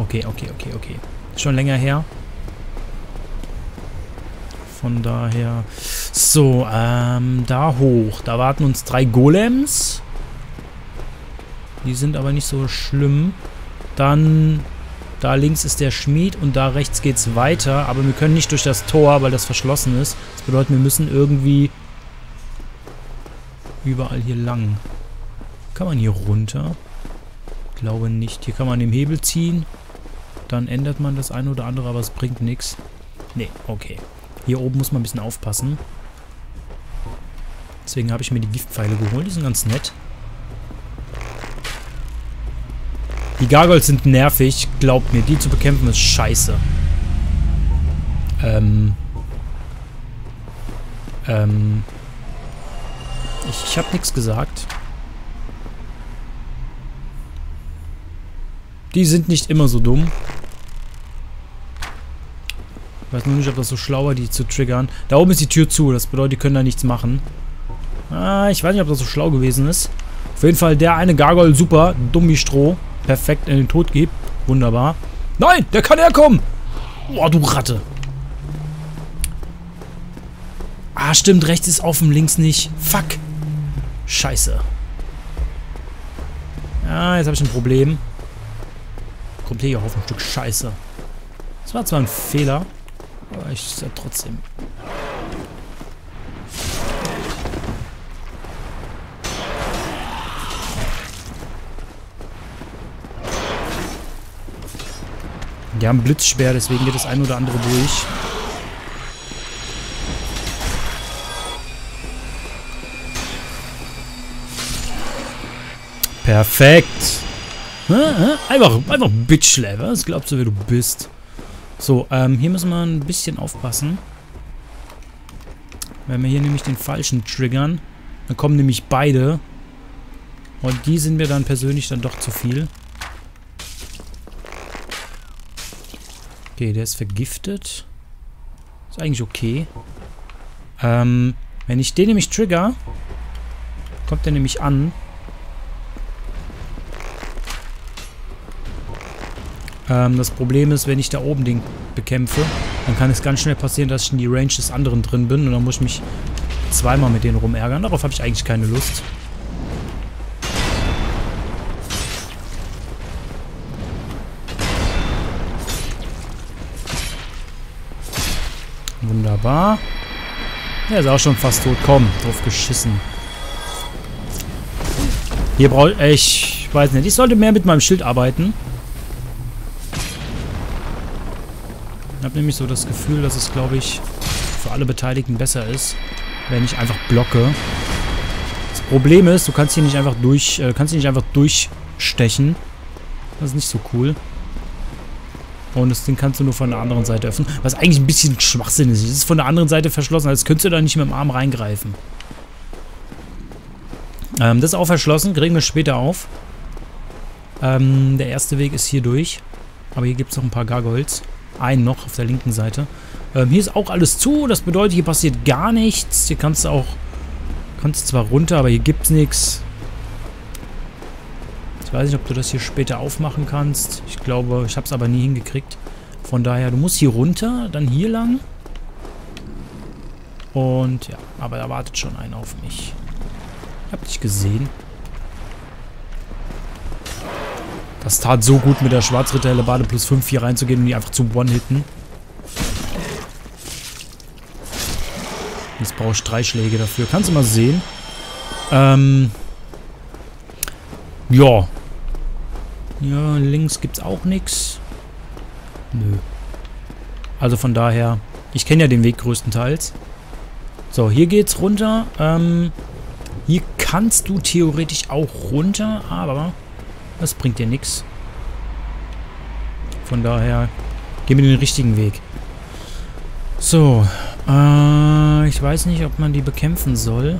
Speaker 1: Okay, okay, okay, okay. Schon länger her. Von daher... So, ähm, da hoch. Da warten uns drei Golems. Die sind aber nicht so schlimm. Dann... Da links ist der Schmied und da rechts geht's weiter. Aber wir können nicht durch das Tor, weil das verschlossen ist. Das bedeutet, wir müssen irgendwie überall hier lang. Kann man hier runter? Glaube nicht. Hier kann man den Hebel ziehen. Dann ändert man das eine oder andere, aber es bringt nichts. Nee, okay. Hier oben muss man ein bisschen aufpassen. Deswegen habe ich mir die Giftpfeile geholt. Die sind ganz nett. Die Gargoyles sind nervig. Glaubt mir, die zu bekämpfen ist scheiße. Ähm. Ähm. Ich, ich habe nichts gesagt. Die sind nicht immer so dumm. Ich weiß nur nicht, ob das so schlau war, die zu triggern. Da oben ist die Tür zu, das bedeutet, die können da nichts machen. Ah, ich weiß nicht, ob das so schlau gewesen ist. Auf jeden Fall der eine Gargoyle, super, dumm wie Stroh. Perfekt in den Tod gibt. Wunderbar. Nein, der kann herkommen. Boah, du Ratte. Ah, stimmt, rechts ist offen, links nicht. Fuck. Scheiße. Ja, jetzt habe ich ein Problem. Kommt hier auf ein Stück Scheiße. Das war zwar ein Fehler, aber ich sag trotzdem. Die haben Blitzsperr, deswegen geht das ein oder andere durch. Perfekt. Einfach, einfach Bitch-Level. Was glaubst du, wer du bist? So, ähm, hier müssen wir ein bisschen aufpassen. Wenn wir hier nämlich den falschen triggern, dann kommen nämlich beide. Und die sind mir dann persönlich dann doch zu viel. Okay, der ist vergiftet. Ist eigentlich okay. Ähm, wenn ich den nämlich trigger, kommt der nämlich an. Ähm, das Problem ist, wenn ich da oben den bekämpfe, dann kann es ganz schnell passieren, dass ich in die Range des anderen drin bin und dann muss ich mich zweimal mit denen rumärgern. Darauf habe ich eigentlich keine Lust. Wunderbar. Der ist auch schon fast tot. Komm, drauf geschissen. Hier brauche ich... Ich weiß nicht. Ich sollte mehr mit meinem Schild arbeiten. Nämlich so das Gefühl, dass es, glaube ich, für alle Beteiligten besser ist, wenn ich einfach blocke. Das Problem ist, du kannst hier nicht einfach durch, äh, kannst hier nicht einfach durchstechen. Das ist nicht so cool. Und das Ding kannst du nur von der anderen Seite öffnen. Was eigentlich ein bisschen Schwachsinn ist. Es ist von der anderen Seite verschlossen, als könntest du da nicht mit dem Arm reingreifen. Ähm, das ist auch verschlossen, kriegen wir später auf. Ähm, der erste Weg ist hier durch. Aber hier gibt es noch ein paar Gargoyles. Einen noch auf der linken Seite. Ähm, hier ist auch alles zu. Das bedeutet, hier passiert gar nichts. Hier kannst du auch... Kannst zwar runter, aber hier gibt es nichts. Ich weiß nicht, ob du das hier später aufmachen kannst. Ich glaube, ich habe es aber nie hingekriegt. Von daher, du musst hier runter, dann hier lang. Und ja, aber da wartet schon einer auf mich. Ich habe dich gesehen. Das tat so gut, mit der Schwarzritterhelle Bade plus 5 hier reinzugehen und die einfach zu One-Hitten. Jetzt brauche ich drei Schläge dafür. Kannst du mal sehen. Ähm... Ja, ja, links gibt's auch nichts. Nö. Also von daher, ich kenne ja den Weg größtenteils. So, hier geht's runter. Ähm, hier kannst du theoretisch auch runter, aber das bringt dir nichts. Von daher, gehen wir den richtigen Weg. So, äh, ich weiß nicht, ob man die bekämpfen soll.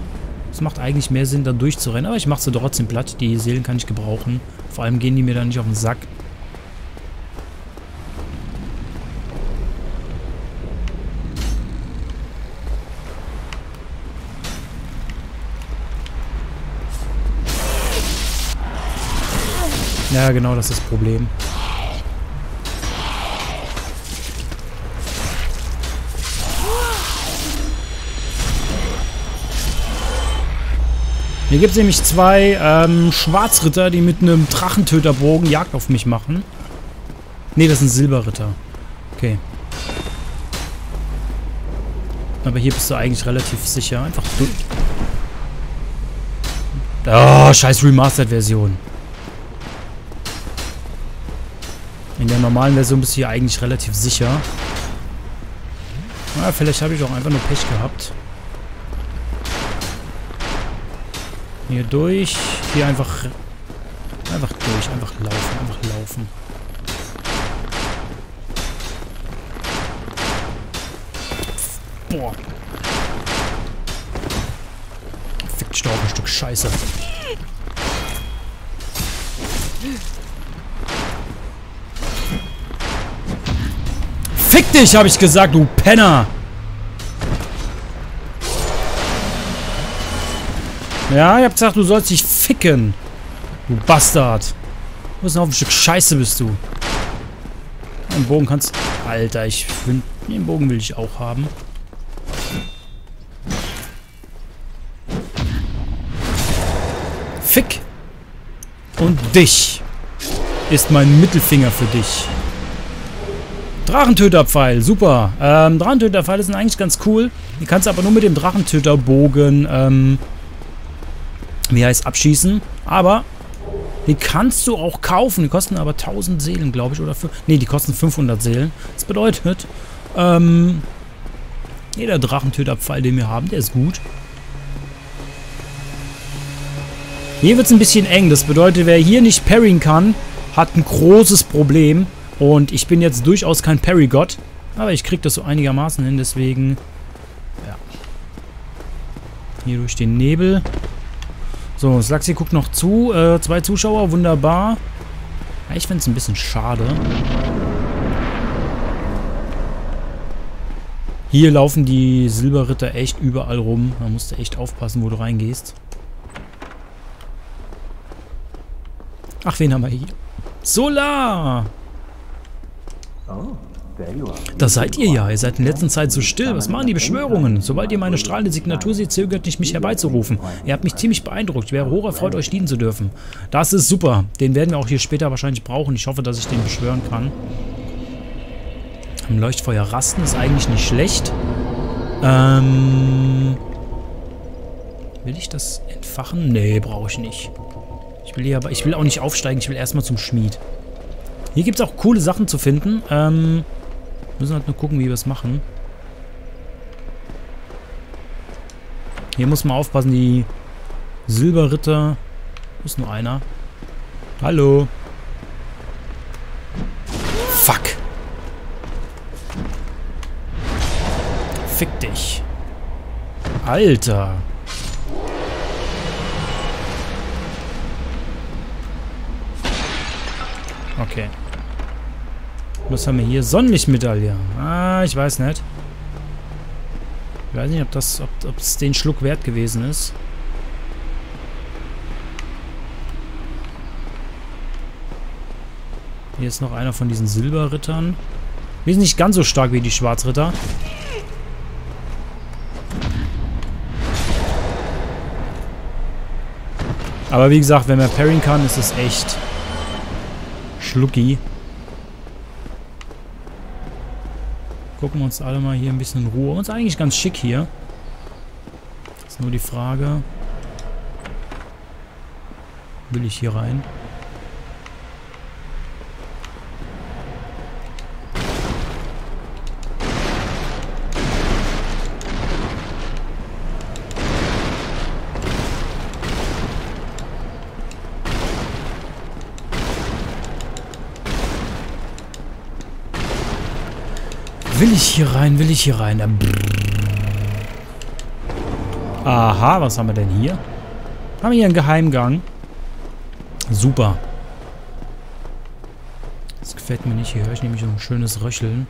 Speaker 1: Es macht eigentlich mehr Sinn, da durchzurennen, aber ich mache sie trotzdem platt. Die Seelen kann ich gebrauchen. Vor allem gehen die mir dann nicht auf den Sack. Ja, genau, das ist das Problem. Hier gibt es nämlich zwei ähm, Schwarzritter, die mit einem Drachentöterbogen Jagd auf mich machen. Ne, das sind Silberritter. Okay. Aber hier bist du eigentlich relativ sicher. Einfach. Oh, scheiß Remastered-Version. In der normalen Version bist du hier eigentlich relativ sicher. Na, vielleicht habe ich auch einfach nur Pech gehabt. Hier durch. Hier einfach... Einfach durch. Einfach laufen. Einfach laufen. Boah. Fickt Staub, ein Stück Scheiße. Fick dich, habe ich gesagt, du Penner! Ja, ich hab gesagt, du sollst dich ficken. Du Bastard. Was ein Stück Scheiße bist du. Einen Bogen kannst... Alter, ich finde... Den Bogen will ich auch haben. Fick. Und dich. Ist mein Mittelfinger für dich. Drachentöterpfeil, super. Ähm, Drachentöterpfeile sind eigentlich ganz cool. Die kannst du aber nur mit dem Drachentöterbogen, ähm, wie heißt, abschießen. Aber die kannst du auch kaufen. Die kosten aber 1000 Seelen, glaube ich. Oder nee, die kosten 500 Seelen. Das bedeutet, ähm, jeder Drachentöterpfeil, den wir haben, der ist gut. Hier wird es ein bisschen eng. Das bedeutet, wer hier nicht parryen kann, hat ein großes Problem. Und ich bin jetzt durchaus kein Parry-Gott. Aber ich kriege das so einigermaßen hin, deswegen... Ja. Hier durch den Nebel. So, Slaxi guckt noch zu. Äh, zwei Zuschauer, wunderbar. Ja, ich finde es ein bisschen schade. Hier laufen die Silberritter echt überall rum. Man musste echt aufpassen, wo du reingehst. Ach, wen haben wir hier? Solar! Da seid ihr ja. Ihr seid in letzter Zeit so still. Was machen die Beschwörungen? Sobald ihr meine strahlende Signatur seht, zögert nicht, mich herbeizurufen. Ihr habt mich ziemlich beeindruckt. Ich wäre hoch erfreut, euch dienen zu dürfen. Das ist super. Den werden wir auch hier später wahrscheinlich brauchen. Ich hoffe, dass ich den beschwören kann. Am Leuchtfeuer rasten ist eigentlich nicht schlecht. Ähm... Will ich das entfachen? Nee, brauche ich nicht. Ich will hier aber... Ich will auch nicht aufsteigen. Ich will erstmal zum Schmied. Hier gibt es auch coole Sachen zu finden. Ähm... Müssen halt nur gucken, wie wir es machen. Hier muss man aufpassen, die Silberritter. Ist nur einer. Hallo. Fuck. Fick dich. Alter. Okay. Was haben wir hier? Sonnenlichtmedaille. Ah, ich weiß nicht. Ich weiß nicht, ob das, ob es den Schluck wert gewesen ist. Hier ist noch einer von diesen Silberrittern. Die sind nicht ganz so stark wie die Schwarzritter. Aber wie gesagt, wenn man parryen kann, ist es echt schlucki. Gucken wir uns alle mal hier ein bisschen in Ruhe. Uns eigentlich ganz schick hier. Ist nur die Frage. Will ich hier rein? Hier rein? Will ich hier rein? Aha, was haben wir denn hier? Haben wir hier einen Geheimgang? Super. Das gefällt mir nicht. Hier höre ich nämlich so ein schönes Röcheln.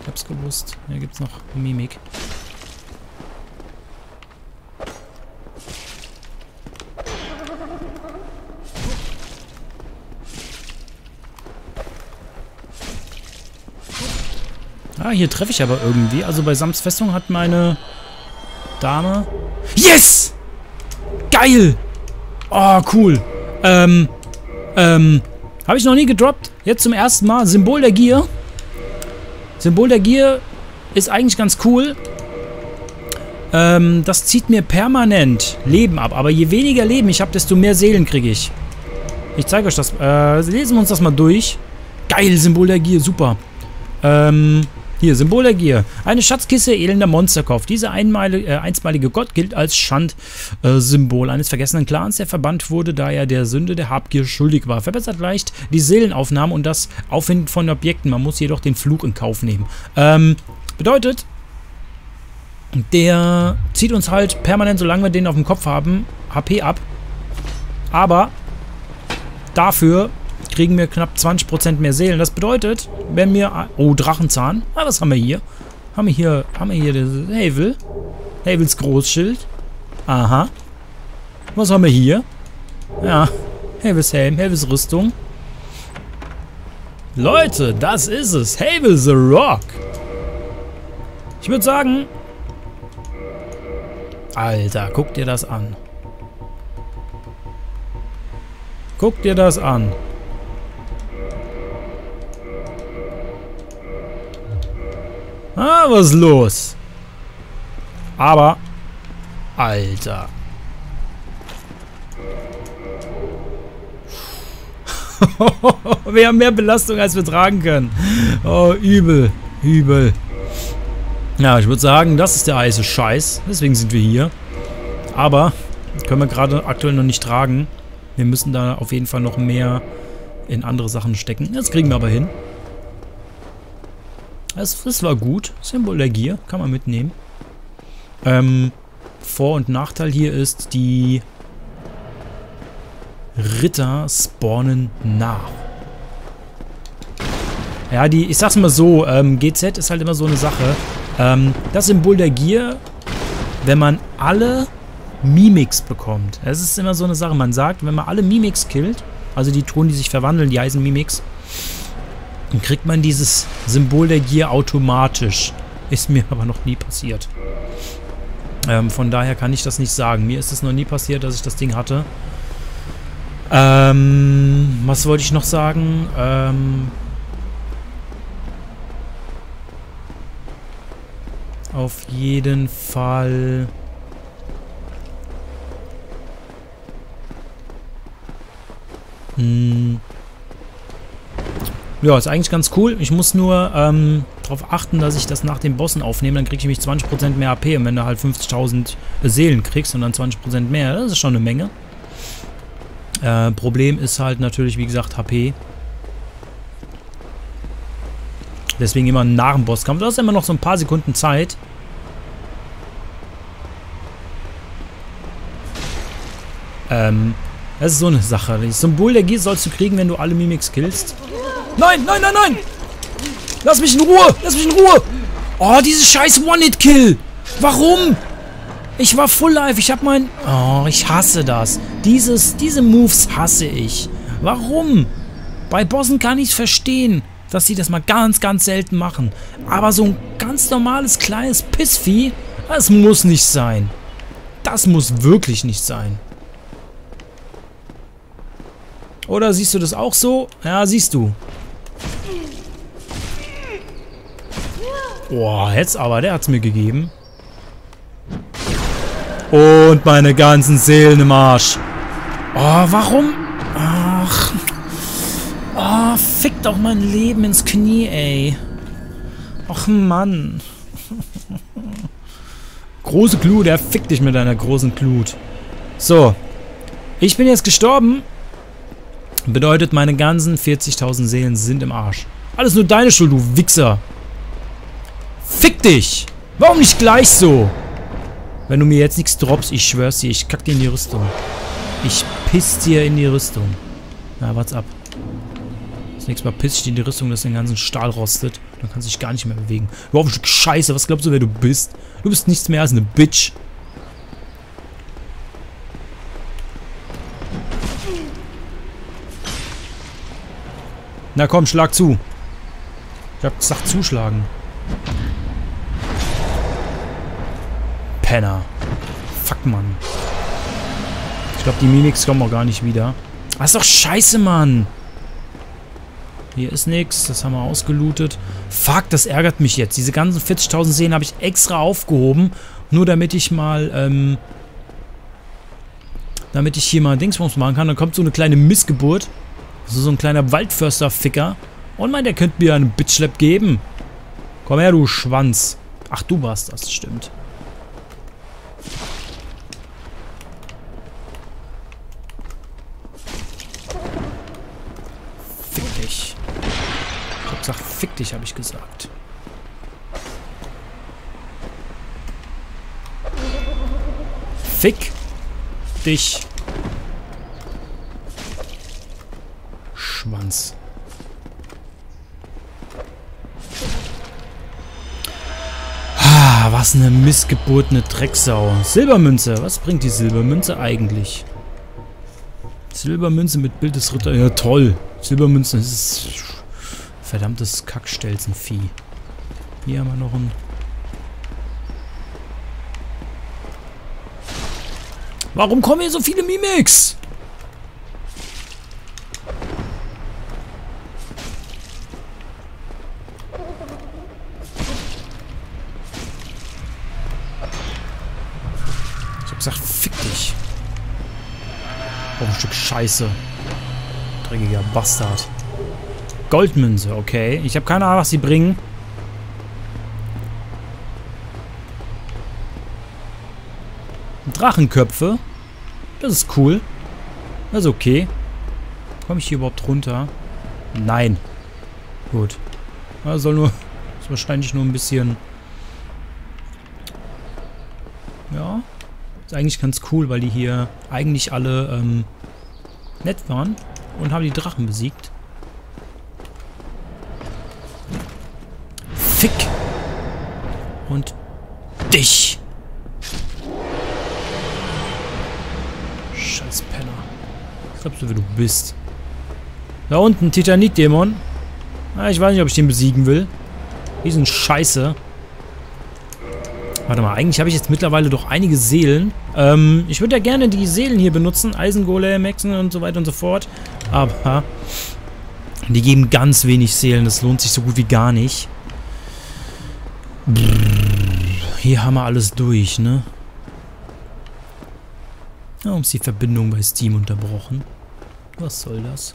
Speaker 1: Ich hab's gewusst. Hier gibt's noch Mimik. Ah, hier treffe ich aber irgendwie. Also bei Sams Festung hat meine Dame... Yes! Geil! Oh, cool. Ähm, ähm, habe ich noch nie gedroppt. Jetzt zum ersten Mal. Symbol der Gier. Symbol der Gier ist eigentlich ganz cool. Ähm, das zieht mir permanent Leben ab. Aber je weniger Leben ich habe, desto mehr Seelen kriege ich. Ich zeige euch das. Äh, lesen wir uns das mal durch. Geil, Symbol der Gier. Super. Ähm, hier, Symbol der Gier. Eine Schatzkiste elender Monsterkopf. Dieser einmalige, äh, einstmalige Gott gilt als Schandsymbol äh, eines vergessenen Clans, der verbannt wurde, da er der Sünde der Habgier schuldig war. Verbessert leicht die Seelenaufnahme und das Auffinden von Objekten. Man muss jedoch den Fluch in Kauf nehmen. Ähm, bedeutet, der zieht uns halt permanent, solange wir den auf dem Kopf haben, HP ab. Aber dafür kriegen wir knapp 20% mehr Seelen. Das bedeutet, wenn wir... Oh, Drachenzahn. Ah, was haben wir hier? Haben wir hier... Haben wir hier Havel? Havels Großschild. Aha. Was haben wir hier? Ja. Havels Helm, Havels Rüstung. Leute, das ist es. Havel the Rock. Ich würde sagen... Alter, guck dir das an. Guck dir das an. Ah, was ist los? Aber, Alter. [laughs] wir haben mehr Belastung, als wir tragen können. Oh, übel. Übel. Ja, ich würde sagen, das ist der heiße Scheiß. Deswegen sind wir hier. Aber können wir gerade aktuell noch nicht tragen. Wir müssen da auf jeden Fall noch mehr in andere Sachen stecken. Das kriegen wir aber hin. Das, das war gut. Symbol der Gier. Kann man mitnehmen. Ähm, Vor- und Nachteil hier ist, die Ritter spawnen nach. Ja, die, ich sag's mal so, ähm, GZ ist halt immer so eine Sache. Ähm, das Symbol der Gier, wenn man alle Mimics bekommt. Es ist immer so eine Sache. Man sagt, wenn man alle Mimics killt, also die Ton, die sich verwandeln, die heißen Mimics, dann kriegt man dieses Symbol der Gier automatisch. Ist mir aber noch nie passiert. Ähm, von daher kann ich das nicht sagen. Mir ist es noch nie passiert, dass ich das Ding hatte. Ähm, was wollte ich noch sagen? Ähm, auf jeden Fall... Hm. Ja, ist eigentlich ganz cool. Ich muss nur ähm, darauf achten, dass ich das nach den Bossen aufnehme. Dann kriege ich mich 20% mehr AP. Und wenn du halt 50.000 Seelen kriegst und dann 20% mehr, das ist schon eine Menge. Äh, Problem ist halt natürlich, wie gesagt, HP. Deswegen immer nach dem Bosskampf. Du hast immer noch so ein paar Sekunden Zeit. Ähm, das ist so eine Sache. Das Symbol der Gier sollst du kriegen, wenn du alle Mimics killst. Nein, nein, nein, nein! Lass mich in Ruhe! Lass mich in Ruhe! Oh, dieses scheiß One-Hit-Kill! Warum? Ich war full life. Ich hab mein... Oh, ich hasse das. Dieses, diese Moves hasse ich. Warum? Bei Bossen kann ich verstehen, dass sie das mal ganz, ganz selten machen. Aber so ein ganz normales, kleines Pissvieh, das muss nicht sein. Das muss wirklich nicht sein. Oder siehst du das auch so? Ja, siehst du. Boah, jetzt aber, der hat's mir gegeben. Und meine ganzen Seelen im Arsch. Oh, warum? Ach. Oh, fick doch mein Leben ins Knie, ey. Ach, Mann. [laughs] Große Glut, der fickt dich mit deiner großen Glut. So. Ich bin jetzt gestorben. Bedeutet, meine ganzen 40.000 Seelen sind im Arsch. Alles nur deine Schuld, du Wichser. Fick dich! Warum nicht gleich so? Wenn du mir jetzt nichts droppst, ich schwör's dir, ich kack dir in die Rüstung. Ich piss dir in die Rüstung. Na, warte ab. Das nächste Mal piss ich dir in die Rüstung, dass den ganzen Stahl rostet. Dann kannst du dich gar nicht mehr bewegen. Überhaupt Scheiße, was glaubst du, wer du bist? Du bist nichts mehr als eine Bitch. Na komm, schlag zu. Ich hab gesagt zuschlagen. Penner. Fuck, Mann. Ich glaube, die Mimics kommen auch gar nicht wieder. Das ist doch scheiße, Mann. Hier ist nichts. Das haben wir ausgelootet. Fuck, das ärgert mich jetzt. Diese ganzen 40.000 Seen habe ich extra aufgehoben. Nur damit ich mal, ähm... Damit ich hier mal Dingsbums machen kann. Dann kommt so eine kleine Missgeburt. Also so ein kleiner Waldförster-Ficker. Und mein, der könnte mir einen Bitchslap geben. Komm her, du Schwanz. Ach, du warst das, stimmt. Fick dich. Gesagt, fick dich, habe ich gesagt. Fick dich. Schwanz. Ah, was eine missgeburtene Drecksau. Silbermünze. Was bringt die Silbermünze eigentlich? Silbermünze mit Bild des Ritter. Ja, toll. Silbermünze, das ist verdammtes Kackstelzenvieh. Hier haben wir noch ein... Warum kommen hier so viele Mimics? Scheiße. Dreckiger Bastard. Goldmünze, okay. Ich habe keine Ahnung, was sie bringen. Drachenköpfe. Das ist cool. Das ist okay. Komme ich hier überhaupt runter? Nein. Gut. Ja, soll nur... [laughs] Ist wahrscheinlich nur ein bisschen... Ja. Ist eigentlich ganz cool, weil die hier eigentlich alle ähm, nett waren und haben die Drachen besiegt. Fick! Und dich! Scheiß Penner. Was glaubst du, wer du bist? Da unten, Titanic-Dämon. Ah, ich weiß nicht, ob ich den besiegen will. Die sind scheiße. Warte mal, eigentlich habe ich jetzt mittlerweile doch einige Seelen. Ähm, ich würde ja gerne die Seelen hier benutzen. Eisengolem, Hexen und so weiter und so fort. Aber die geben ganz wenig Seelen. Das lohnt sich so gut wie gar nicht. Hier haben wir alles durch, ne? Warum ist die Verbindung bei Steam unterbrochen? Was soll das?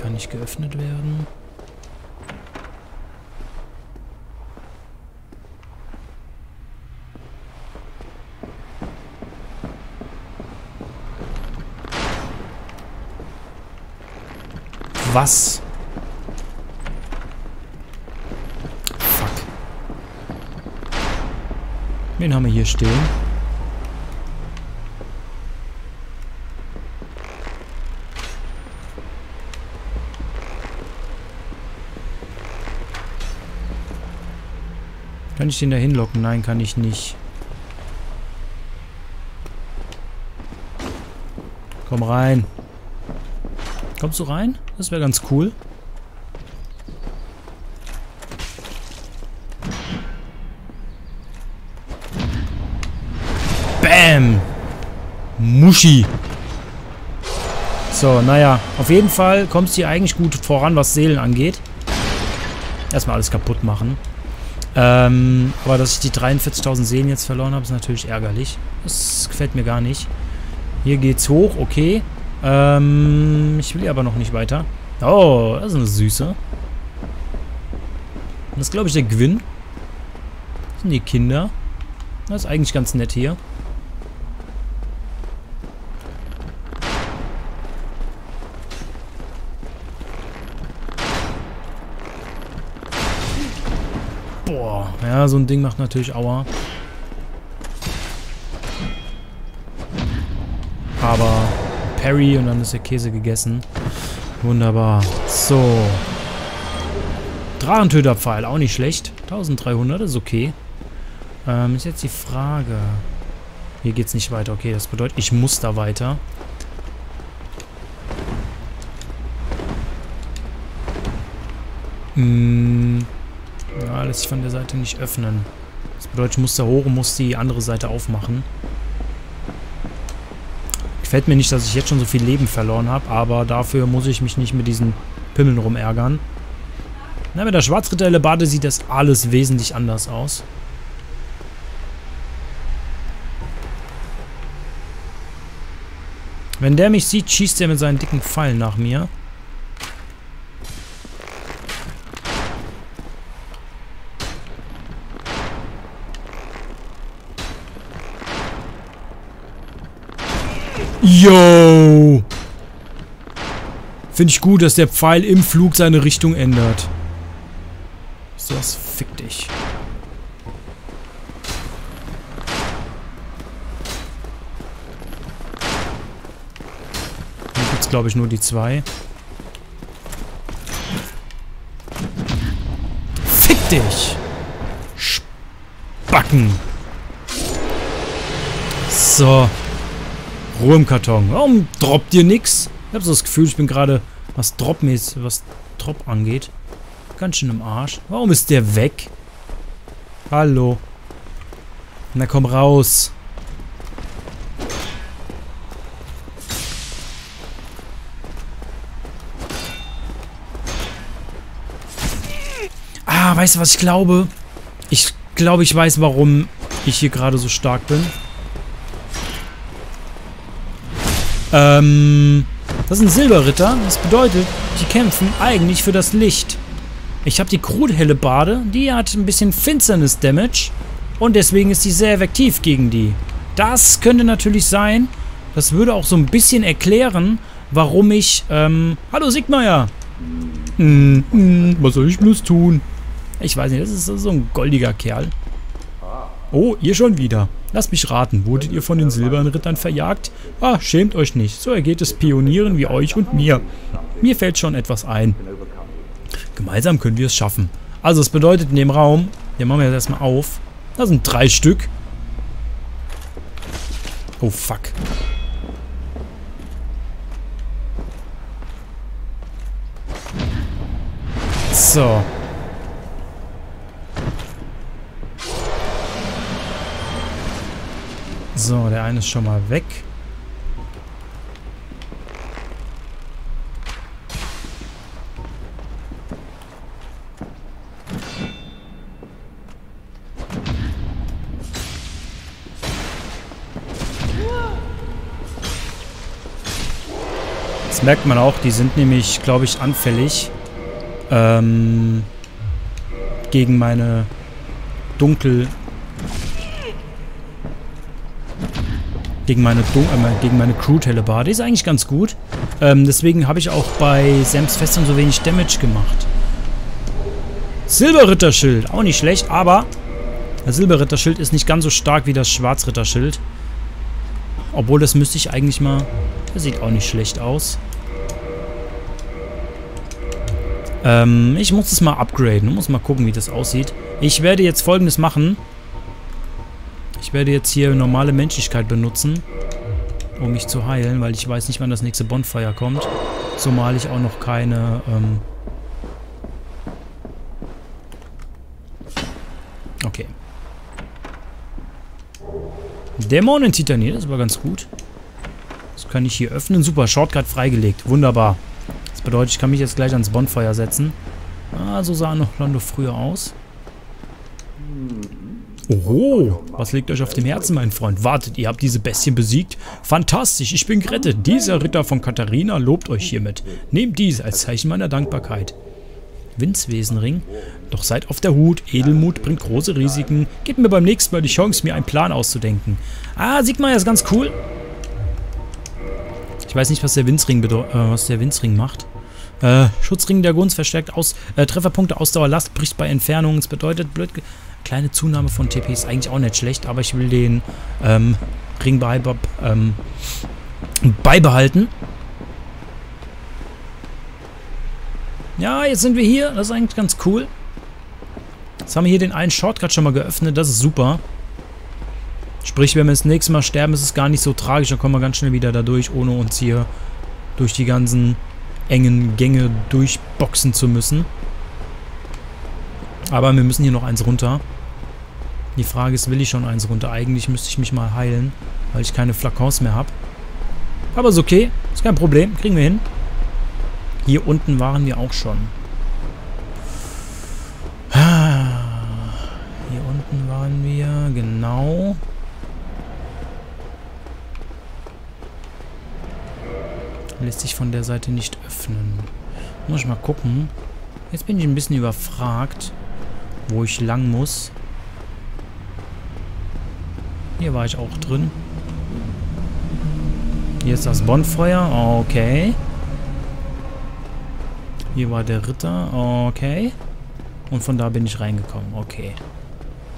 Speaker 1: Kann nicht geöffnet werden. Was? Fuck. Wen haben wir hier stehen? Kann ich den da hinlocken? Nein, kann ich nicht. Komm rein. Kommst du rein? Das wäre ganz cool. Bam! Muschi. So, naja. Auf jeden Fall kommst du hier eigentlich gut voran, was Seelen angeht. Erstmal alles kaputt machen. Ähm, aber dass ich die 43.000 Seelen jetzt verloren habe, ist natürlich ärgerlich. Das gefällt mir gar nicht. Hier geht's hoch, okay. Ähm, ich will hier aber noch nicht weiter. Oh, das ist eine Süße. Das ist, glaube ich, der Gwyn. Das sind die Kinder. Das ist eigentlich ganz nett hier. Boah, ja, so ein Ding macht natürlich Aua. Parry und dann ist der Käse gegessen. Wunderbar. So. Drachentöterpfeil, auch nicht schlecht. 1300 ist okay. Ähm, ist jetzt die Frage. Hier geht's nicht weiter. Okay, das bedeutet, ich muss da weiter. Hm. Ja, lässt sich von der Seite nicht öffnen. Das bedeutet, ich muss da hoch und muss die andere Seite aufmachen. Gefällt mir nicht, dass ich jetzt schon so viel Leben verloren habe, aber dafür muss ich mich nicht mit diesen Pimmeln rumärgern. Na, mit der Schwarzritter-Bade sieht das alles wesentlich anders aus. Wenn der mich sieht, schießt er mit seinen dicken Pfeilen nach mir. Yo! Finde ich gut, dass der Pfeil im Flug seine Richtung ändert. So was fick dich. Hier gibt es, glaube ich, nur die zwei. Fick dich! Spacken! So. Ruhe im Karton. Warum droppt ihr nix? Ich habe so das Gefühl, ich bin gerade, was Drop was Drop angeht, ganz schön im Arsch. Warum ist der weg? Hallo. Na komm raus. Ah, weißt du, was ich glaube? Ich glaube, ich weiß, warum ich hier gerade so stark bin. Ähm, das sind Silberritter. Das bedeutet, die kämpfen eigentlich für das Licht. Ich habe die Krudhelle Bade. Die hat ein bisschen Finsternis-Damage. Und deswegen ist sie sehr effektiv gegen die. Das könnte natürlich sein. Das würde auch so ein bisschen erklären, warum ich, ähm, hallo Sigmeier. Hm, hm, was soll ich bloß tun? Ich weiß nicht, das ist so ein goldiger Kerl. Oh, ihr schon wieder. Lasst mich raten, wurdet ihr von den silbernen Rittern verjagt? Ah, schämt euch nicht. So ergeht es Pionieren wie euch und mir. Mir fällt schon etwas ein. Gemeinsam können wir es schaffen. Also, es bedeutet in dem Raum, den machen wir jetzt erstmal auf. Da sind drei Stück. Oh, fuck. So. So, der eine ist schon mal weg. Das merkt man auch, die sind nämlich, glaube ich, anfällig ähm, gegen meine dunkel gegen meine, äh, gegen meine Crew Telebar. Die ist eigentlich ganz gut. Ähm, deswegen habe ich auch bei Sams Festung so wenig Damage gemacht. Silberritterschild. Auch nicht schlecht, aber das Silberritterschild ist nicht ganz so stark wie das Schwarzritterschild. Obwohl, das müsste ich eigentlich mal... Das sieht auch nicht schlecht aus. Ähm, ich muss das mal upgraden. Ich muss mal gucken, wie das aussieht. Ich werde jetzt folgendes machen. Ich werde jetzt hier normale Menschlichkeit benutzen, um mich zu heilen, weil ich weiß nicht, wann das nächste Bonfire kommt. Zumal ich auch noch keine... Ähm okay. Dämonen-Titanier, das war ganz gut. Das kann ich hier öffnen. Super, Shortcut freigelegt. Wunderbar. Das bedeutet, ich kann mich jetzt gleich ans Bonfire setzen. Ah, so sah noch Lando früher aus. Oho, was liegt euch auf dem Herzen, mein Freund? Wartet, ihr habt diese Bestien besiegt? Fantastisch, ich bin gerettet. Dieser Ritter von Katharina lobt euch hiermit. Nehmt dies als Zeichen meiner Dankbarkeit. Windswesenring. Doch seid auf der Hut. Edelmut bringt große Risiken. Gebt mir beim nächsten Mal die Chance, mir einen Plan auszudenken. Ah, Sigmar ist ganz cool. Ich weiß nicht, was der Windsring, äh, was der Windsring macht. Äh, Schutzring der Gunst verstärkt aus, äh, Trefferpunkte, Ausdauer, Last bricht bei Entfernung. Es bedeutet, blöd, kleine Zunahme von TP ist eigentlich auch nicht schlecht, aber ich will den ähm, Ring bei, ähm, beibehalten. Ja, jetzt sind wir hier. Das ist eigentlich ganz cool. Jetzt haben wir hier den einen Shortcut schon mal geöffnet. Das ist super. Sprich, wenn wir das nächste Mal sterben, ist es gar nicht so tragisch. Dann kommen wir ganz schnell wieder da durch, ohne uns hier durch die ganzen engen Gänge durchboxen zu müssen. Aber wir müssen hier noch eins runter. Die Frage ist, will ich schon eins runter? Eigentlich müsste ich mich mal heilen, weil ich keine Flakons mehr habe. Aber ist okay. Ist kein Problem. Kriegen wir hin. Hier unten waren wir auch schon. Hier unten waren wir, genau. Lässt sich von der Seite nicht öffnen. Muss ich mal gucken. Jetzt bin ich ein bisschen überfragt, wo ich lang muss. Hier war ich auch drin. Hier ist das Bonfeuer. Okay. Hier war der Ritter. Okay. Und von da bin ich reingekommen. Okay.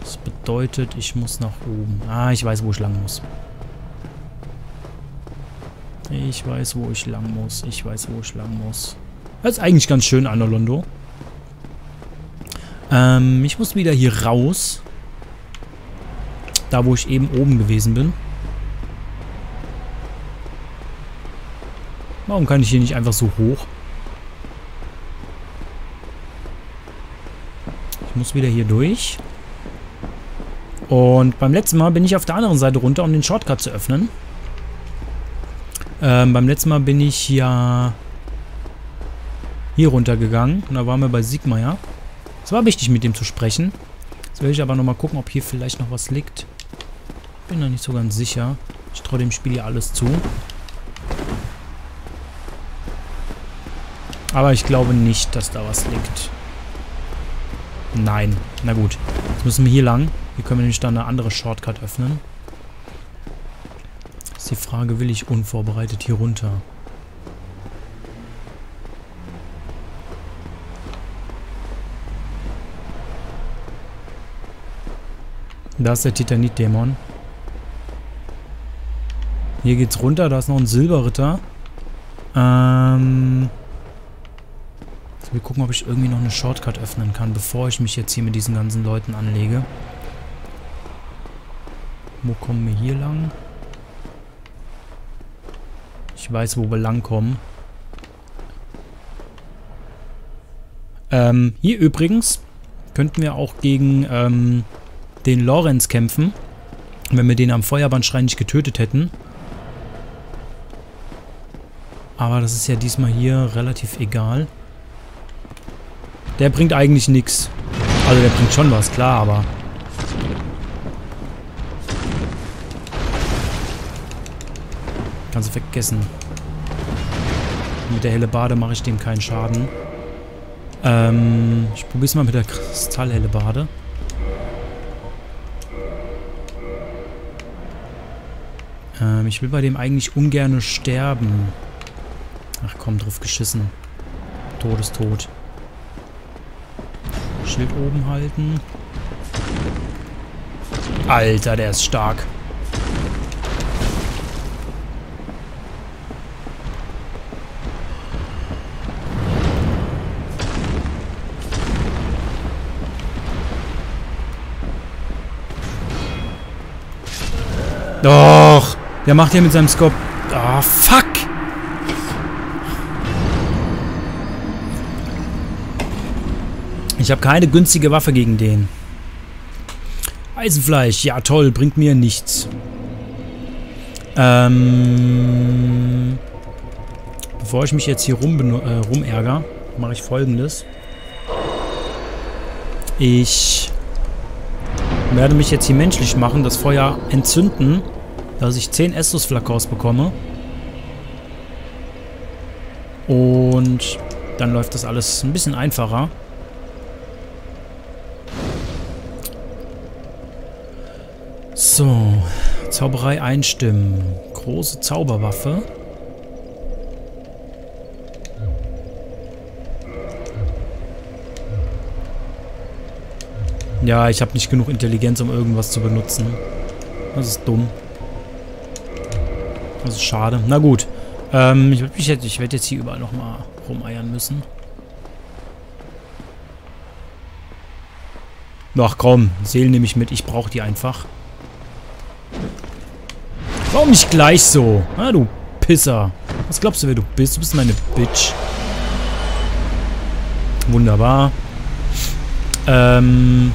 Speaker 1: Das bedeutet, ich muss nach oben. Ah, ich weiß, wo ich lang muss. Ich weiß, wo ich lang muss. Ich weiß, wo ich lang muss. Das ist eigentlich ganz schön, Anolondo. Ähm, ich muss wieder hier raus. Da, wo ich eben oben gewesen bin. Warum kann ich hier nicht einfach so hoch? Ich muss wieder hier durch. Und beim letzten Mal bin ich auf der anderen Seite runter, um den Shortcut zu öffnen. Ähm, beim letzten Mal bin ich ja hier runtergegangen. Und da waren wir bei Sigmeier. Es war wichtig, mit dem zu sprechen. Jetzt will ich aber nochmal gucken, ob hier vielleicht noch was liegt bin noch nicht so ganz sicher. Ich traue dem Spiel ja alles zu. Aber ich glaube nicht, dass da was liegt. Nein. Na gut. Jetzt müssen wir hier lang. Hier können wir nämlich dann eine andere Shortcut öffnen. Ist die Frage, will ich unvorbereitet hier runter? Da ist der Titanit-Dämon. Hier geht's runter, da ist noch ein Silberritter. Ähm... Wir gucken, ob ich irgendwie noch eine Shortcut öffnen kann, bevor ich mich jetzt hier mit diesen ganzen Leuten anlege. Wo kommen wir hier lang? Ich weiß, wo wir lang kommen. Ähm, hier übrigens könnten wir auch gegen ähm, den Lorenz kämpfen, wenn wir den am Feuerbandschrein nicht getötet hätten. Aber das ist ja diesmal hier relativ egal. Der bringt eigentlich nichts. Also der bringt schon was, klar, aber... Kannst du vergessen. Mit der helle Bade mache ich dem keinen Schaden. Ähm, ich probiere es mal mit der Kristallhelle Bade. Ähm, ich will bei dem eigentlich ungern sterben. Ach komm, drauf geschissen. Tod ist tot. Schild oben halten. Alter, der ist stark. Doch! Der macht ja mit seinem Scope... Ah, oh, fuck! Ich habe keine günstige Waffe gegen den. Eisenfleisch, ja toll, bringt mir nichts. Ähm, bevor ich mich jetzt hier rum, äh, rumärger, mache ich folgendes. Ich werde mich jetzt hier menschlich machen, das Feuer entzünden, dass ich 10 Estus Flakos bekomme. Und dann läuft das alles ein bisschen einfacher. So, Zauberei einstimmen. Große Zauberwaffe. Ja, ich habe nicht genug Intelligenz, um irgendwas zu benutzen. Das ist dumm. Das ist schade. Na gut. Ähm, ich, ich, ich werde jetzt hier überall nochmal rumeiern müssen. Ach komm, Seelen nehme ich mit. Ich brauche die einfach. Warum nicht gleich so? Ah, du Pisser. Was glaubst du, wer du bist? Du bist meine Bitch. Wunderbar. Ähm...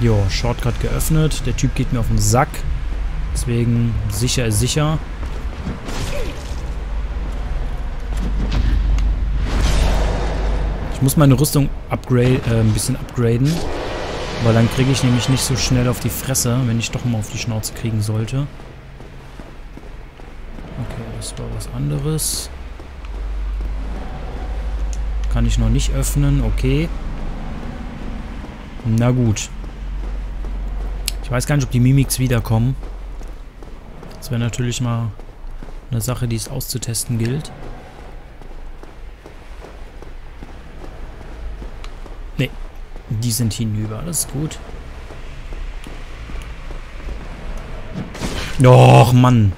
Speaker 1: Jo, Shortcut geöffnet. Der Typ geht mir auf den Sack. Deswegen sicher ist sicher. Ich muss meine Rüstung upgrade, äh, ein bisschen upgraden. Weil dann kriege ich nämlich nicht so schnell auf die Fresse, wenn ich doch mal auf die Schnauze kriegen sollte. Okay, das war was anderes. Kann ich noch nicht öffnen, okay. Na gut. Ich weiß gar nicht, ob die Mimics wiederkommen. Das wäre natürlich mal eine Sache, die es auszutesten gilt. Nee, die sind hinüber. Das ist gut. Och, Mann.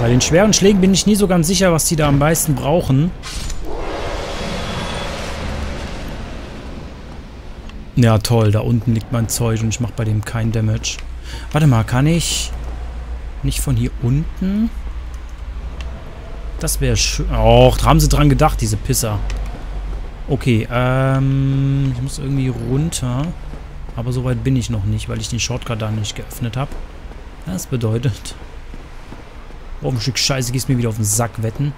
Speaker 1: Bei den schweren Schlägen bin ich nie so ganz sicher, was die da am meisten brauchen. Ja, toll. Da unten liegt mein Zeug und ich mache bei dem keinen Damage. Warte mal, kann ich nicht von hier unten? Das wäre schön. Och, da haben sie dran gedacht, diese Pisser. Okay, ähm, ich muss irgendwie runter. Aber so weit bin ich noch nicht, weil ich den Shortcut da nicht geöffnet habe. Das bedeutet, Oh, ein Stück Scheiße, gehst mir wieder auf den Sack wetten.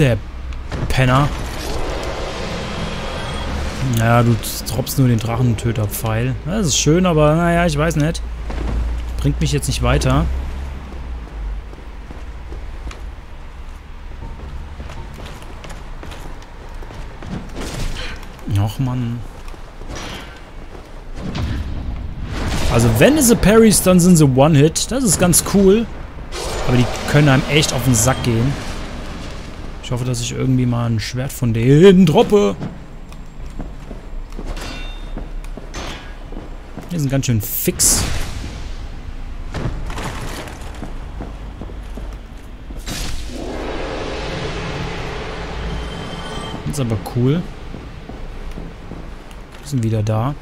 Speaker 1: der Penner. Naja, du droppst nur den Drachentöterpfeil. Das ist schön, aber naja, ich weiß nicht. Bringt mich jetzt nicht weiter. Och, Mann. Also wenn sie parries, dann sind sie One-Hit. Das ist ganz cool. Aber die können einem echt auf den Sack gehen. Ich hoffe, dass ich irgendwie mal ein Schwert von denen droppe. Die sind ganz schön fix. Das ist aber cool. Die sind wieder da.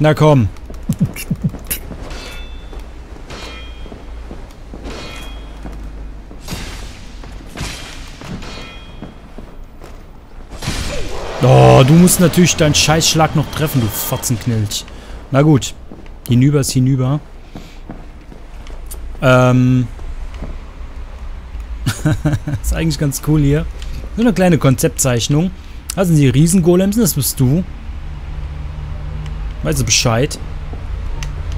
Speaker 1: Na komm. Oh, du musst natürlich deinen Scheißschlag noch treffen, du Fotzenknilch. Na gut. Hinüber ist hinüber. Ähm. [laughs] ist eigentlich ganz cool hier. So eine kleine Konzeptzeichnung. Das sind die Riesengolems, das bist du. Weißt du Bescheid?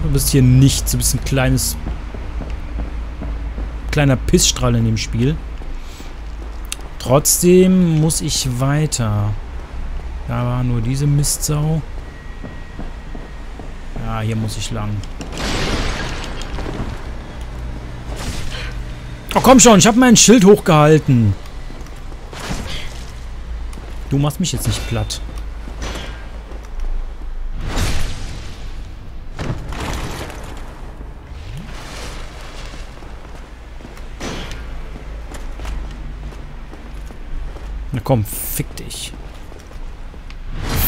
Speaker 1: Du bist hier nichts. Du bist ein kleines... Kleiner Pissstrahl in dem Spiel. Trotzdem muss ich weiter. Da war nur diese Mistsau. Ja, hier muss ich lang. Oh, komm schon. Ich habe mein Schild hochgehalten. Du machst mich jetzt nicht platt. Komm, fick dich.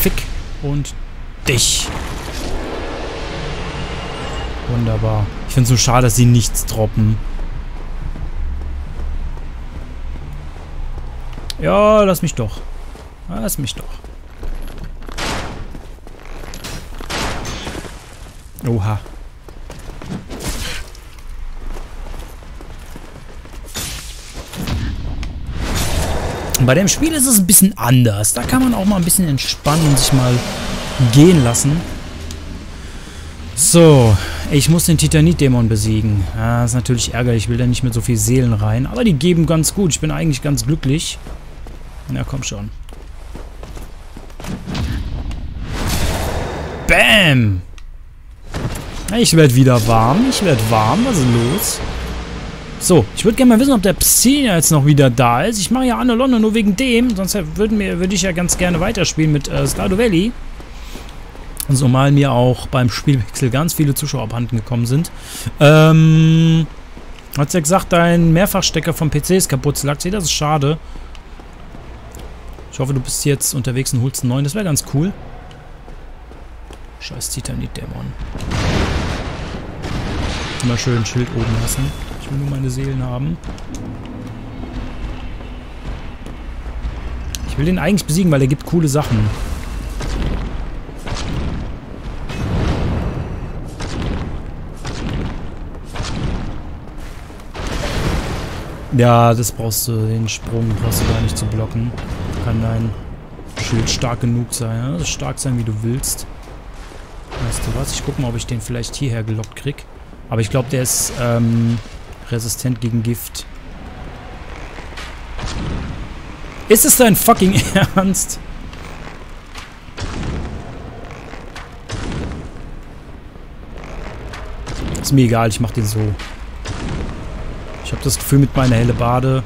Speaker 1: Fick und dich. Wunderbar. Ich finde es so schade, dass sie nichts droppen. Ja, lass mich doch. Lass mich doch. Oha. Bei dem Spiel ist es ein bisschen anders. Da kann man auch mal ein bisschen entspannen und sich mal gehen lassen. So, ich muss den Titanit-Dämon besiegen. Ja, ist natürlich ärgerlich, ich will da nicht mehr so viel Seelen rein. Aber die geben ganz gut, ich bin eigentlich ganz glücklich. Na komm schon. Bam! Ich werde wieder warm, ich werde warm, was ist los? So, ich würde gerne mal wissen, ob der Psina jetzt noch wieder da ist. Ich mache ja Anne London nur wegen dem, sonst würde würd ich ja ganz gerne weiterspielen mit äh, Stardew Valley. Zumal mir auch beim Spielwechsel ganz viele Zuschauer abhanden gekommen sind. Ähm, hat's ja gesagt, dein Mehrfachstecker vom PC ist kaputt, Slaxi. Das ist schade. Ich hoffe, du bist jetzt unterwegs und holst einen neuen. Das wäre ganz cool. Scheiß Titanit-Dämon. Immer schön Schild oben lassen. Will nur meine Seelen haben. Ich will den eigentlich besiegen, weil er gibt coole Sachen. Ja, das brauchst du, den Sprung brauchst du gar nicht zu blocken. Kann dein Schild stark genug sein. Ja? Das stark sein, wie du willst. Weißt du was? Ich guck mal, ob ich den vielleicht hierher gelockt krieg. Aber ich glaube, der ist ähm, resistent gegen Gift. Ist es dein fucking [laughs] Ernst? Ist mir egal, ich mach den so. Ich habe das Gefühl mit meiner helle Bade.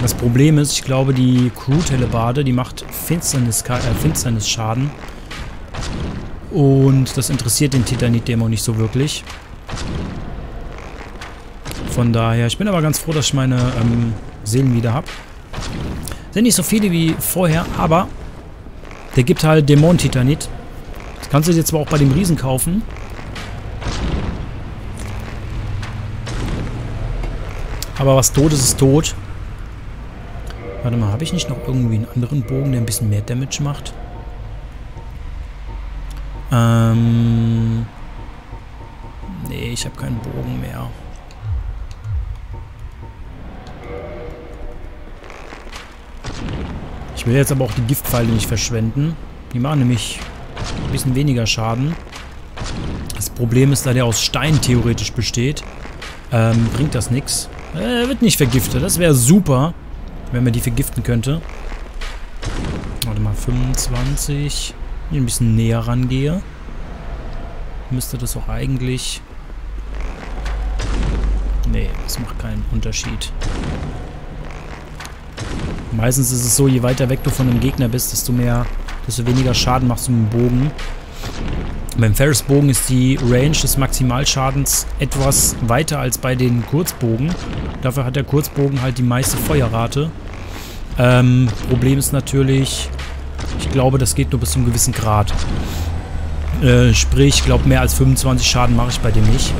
Speaker 1: Das Problem ist, ich glaube, die Crude helle Bade, die macht Finsternis, äh, Finsternis-Schaden. Und das interessiert den Titanit-Dämon nicht so wirklich. Von daher, ich bin aber ganz froh, dass ich meine ähm, Seelen wieder habe. Sind nicht so viele wie vorher, aber der gibt halt Dämon-Titanit. Das kannst du jetzt aber auch bei dem Riesen kaufen. Aber was tot ist, ist tot. Warte mal, habe ich nicht noch irgendwie einen anderen Bogen, der ein bisschen mehr Damage macht? Ähm... Nee, ich habe keinen Bogen mehr. Will jetzt aber auch die Giftpfeile nicht verschwenden. Die machen nämlich ein bisschen weniger Schaden. Das Problem ist, da der aus Stein theoretisch besteht, ähm, bringt das nichts. Er wird nicht vergiftet. Das wäre super, wenn man die vergiften könnte. Warte mal, 25. Hier ein bisschen näher rangehe. Müsste das auch eigentlich... Nee, das macht keinen Unterschied. Meistens ist es so, je weiter weg du von einem Gegner bist, desto mehr, desto weniger Schaden machst du mit dem Bogen. Beim Ferris-Bogen ist die Range des Maximalschadens etwas weiter als bei den Kurzbogen. Dafür hat der Kurzbogen halt die meiste Feuerrate. Ähm, Problem ist natürlich, ich glaube, das geht nur bis zu einem gewissen Grad. Äh, sprich, ich glaube, mehr als 25 Schaden mache ich bei dem nicht.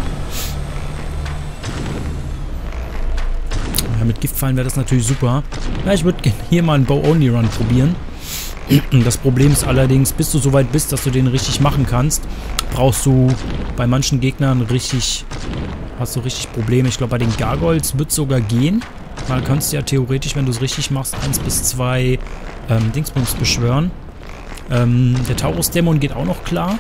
Speaker 1: Ja, mit Giftfallen wäre das natürlich super. Ja, ich würde hier mal einen Bow-Only-Run probieren. [clears throat] Das Problem ist allerdings, bis du so weit bist, dass du den richtig machen kannst, brauchst du bei manchen Gegnern richtig, hast du richtig Probleme. Ich glaube, bei den Gargoyles wird es sogar gehen. Man kannst ja theoretisch, wenn du es richtig machst, 1 bis 2 ähm, Dingsbums beschwören. Ähm, der Taurus-Dämon geht auch noch klar.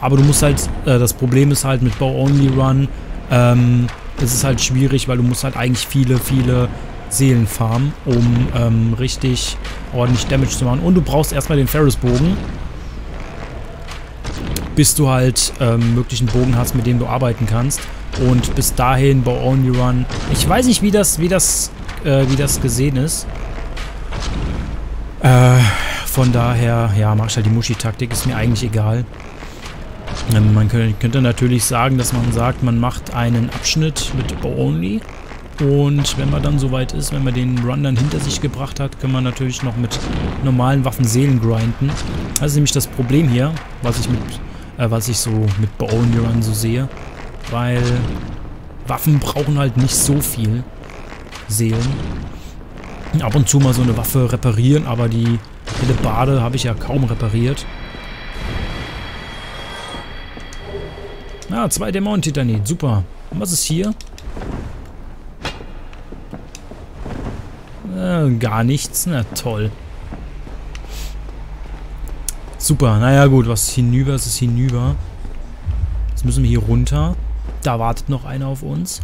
Speaker 1: Aber du musst halt, äh, das Problem ist halt mit Bow-Only-Run, ähm, es ist halt schwierig, weil du musst halt eigentlich viele, viele Seelen farmen, um ähm, richtig ordentlich Damage zu machen. Und du brauchst erstmal den Ferris-Bogen, bis du halt ähm, einen Bogen hast, mit dem du arbeiten kannst. Und bis dahin Bow Only Run. Ich weiß nicht, wie das, wie das, äh, wie das gesehen ist. Äh, von daher, ja, mach ich halt die Muschi-Taktik, ist mir eigentlich egal. Ähm, man könnte, natürlich sagen, dass man sagt, man macht einen Abschnitt mit Bow Only. Und wenn man dann soweit ist, wenn man den Run dann hinter sich gebracht hat, kann man natürlich noch mit normalen Waffen Seelen grinden. Das ist nämlich das Problem hier, was ich mit, äh, was ich so mit Bow Only Run so sehe. Weil Waffen brauchen halt nicht so viel Seelen. Ab und zu mal so eine Waffe reparieren, aber die Bade habe ich ja kaum repariert. Ah, zwei Dämonen-Titanit. Super. Und was ist hier? Äh, gar nichts. Na toll. Super. Naja gut, was ist hinüber? Es ist hinüber. Jetzt müssen wir hier runter. Da wartet noch einer auf uns.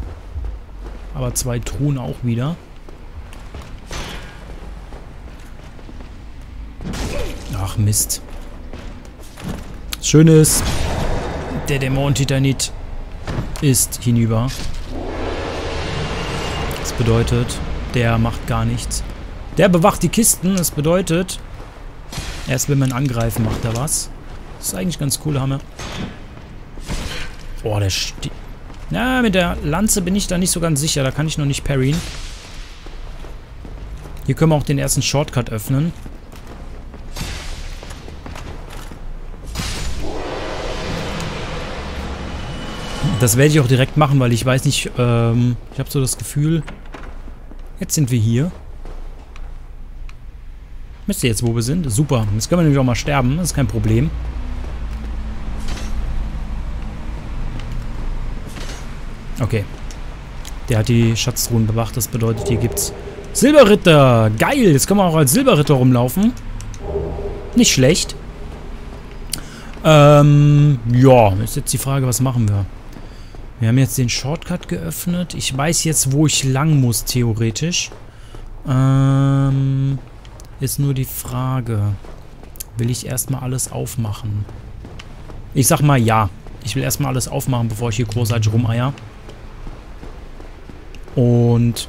Speaker 1: Aber zwei Truhen auch wieder. Ach Mist. Das Der Dämon-Titanit ist hinüber. Das bedeutet, der macht gar nichts. Der bewacht die Kisten. Das bedeutet, erst wenn man angreifen, macht er was. Das ist eigentlich ganz cool, Hammer. Boah, der steht... Na, mit der Lanze bin ich da nicht so ganz sicher. Da kann ich noch nicht parryen. Hier können wir auch den ersten Shortcut öffnen. Das werde ich auch direkt machen, weil ich weiß nicht, ähm, ich habe so das Gefühl, jetzt sind wir hier. Wisst ihr jetzt, wo wir sind? Super. Jetzt können wir nämlich auch mal sterben. Das ist kein Problem. Okay. Der hat die Schatztruhen bewacht. Das bedeutet, hier gibt's Silberritter. Geil. Jetzt können wir auch als Silberritter rumlaufen. Nicht schlecht. Ähm, ja. Ist jetzt die Frage, was machen wir? Wir haben jetzt den Shortcut geöffnet. Ich weiß jetzt, wo ich lang muss, theoretisch. Ähm, ist nur die Frage. Will ich erstmal alles aufmachen? Ich sag mal ja. Ich will erstmal alles aufmachen, bevor ich hier großartig rumeier. Und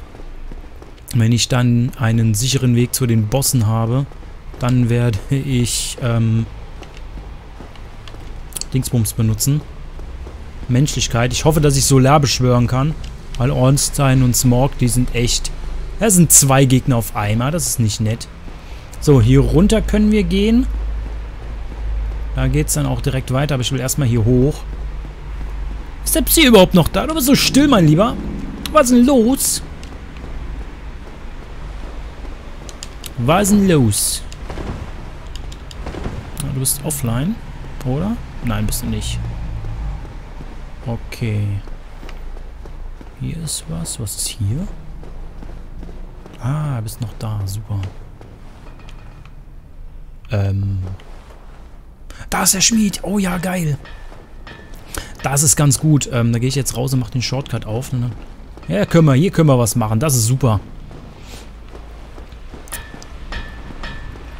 Speaker 1: wenn ich dann einen sicheren Weg zu den Bossen habe, dann werde ich ähm, Dingsbums benutzen. Menschlichkeit. Ich hoffe, dass ich Solar beschwören kann. Weil Ornstein und Smog, die sind echt... Das sind zwei Gegner auf einmal. Das ist nicht nett. So, hier runter können wir gehen. Da geht es dann auch direkt weiter. Aber ich will erstmal hier hoch. Ist der Psy überhaupt noch da? Du bist so still, mein Lieber. Was ist denn los? Was ist denn los? Du bist offline, oder? Nein, bist du nicht. Okay. Hier ist was. Was ist hier? Ah, bist noch da. Super. Ähm. Da ist der Schmied. Oh ja, geil. Das ist ganz gut. Ähm, da gehe ich jetzt raus und mache den Shortcut auf. Ne? Ja, können wir. Hier können wir was machen. Das ist super.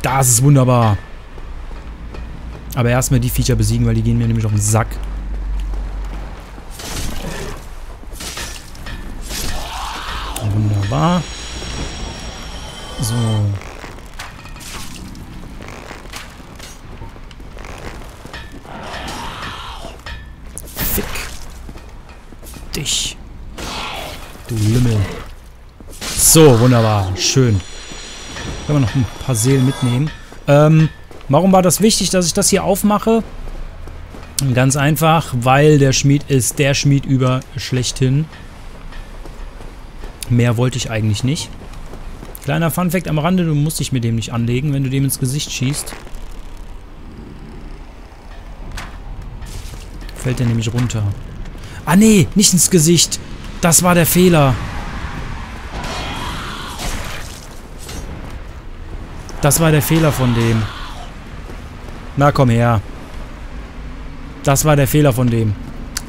Speaker 1: Das ist wunderbar. Aber erstmal die Feature besiegen, weil die gehen mir nämlich auf den Sack. Wunderbar. So. Fick. Dich. Du Lümmel. So, wunderbar. Schön. Können wir noch ein paar Seelen mitnehmen. Ähm, warum war das wichtig, dass ich das hier aufmache? Ganz einfach, weil der Schmied ist der Schmied über schlechthin. Mehr wollte ich eigentlich nicht. Kleiner Funfact am Rande, du musst dich mit dem nicht anlegen, wenn du dem ins Gesicht schießt. Fällt der nämlich runter. Ah nee, nicht ins Gesicht. Das war der Fehler. Das war der Fehler von dem. Na komm her. Das war der Fehler von dem.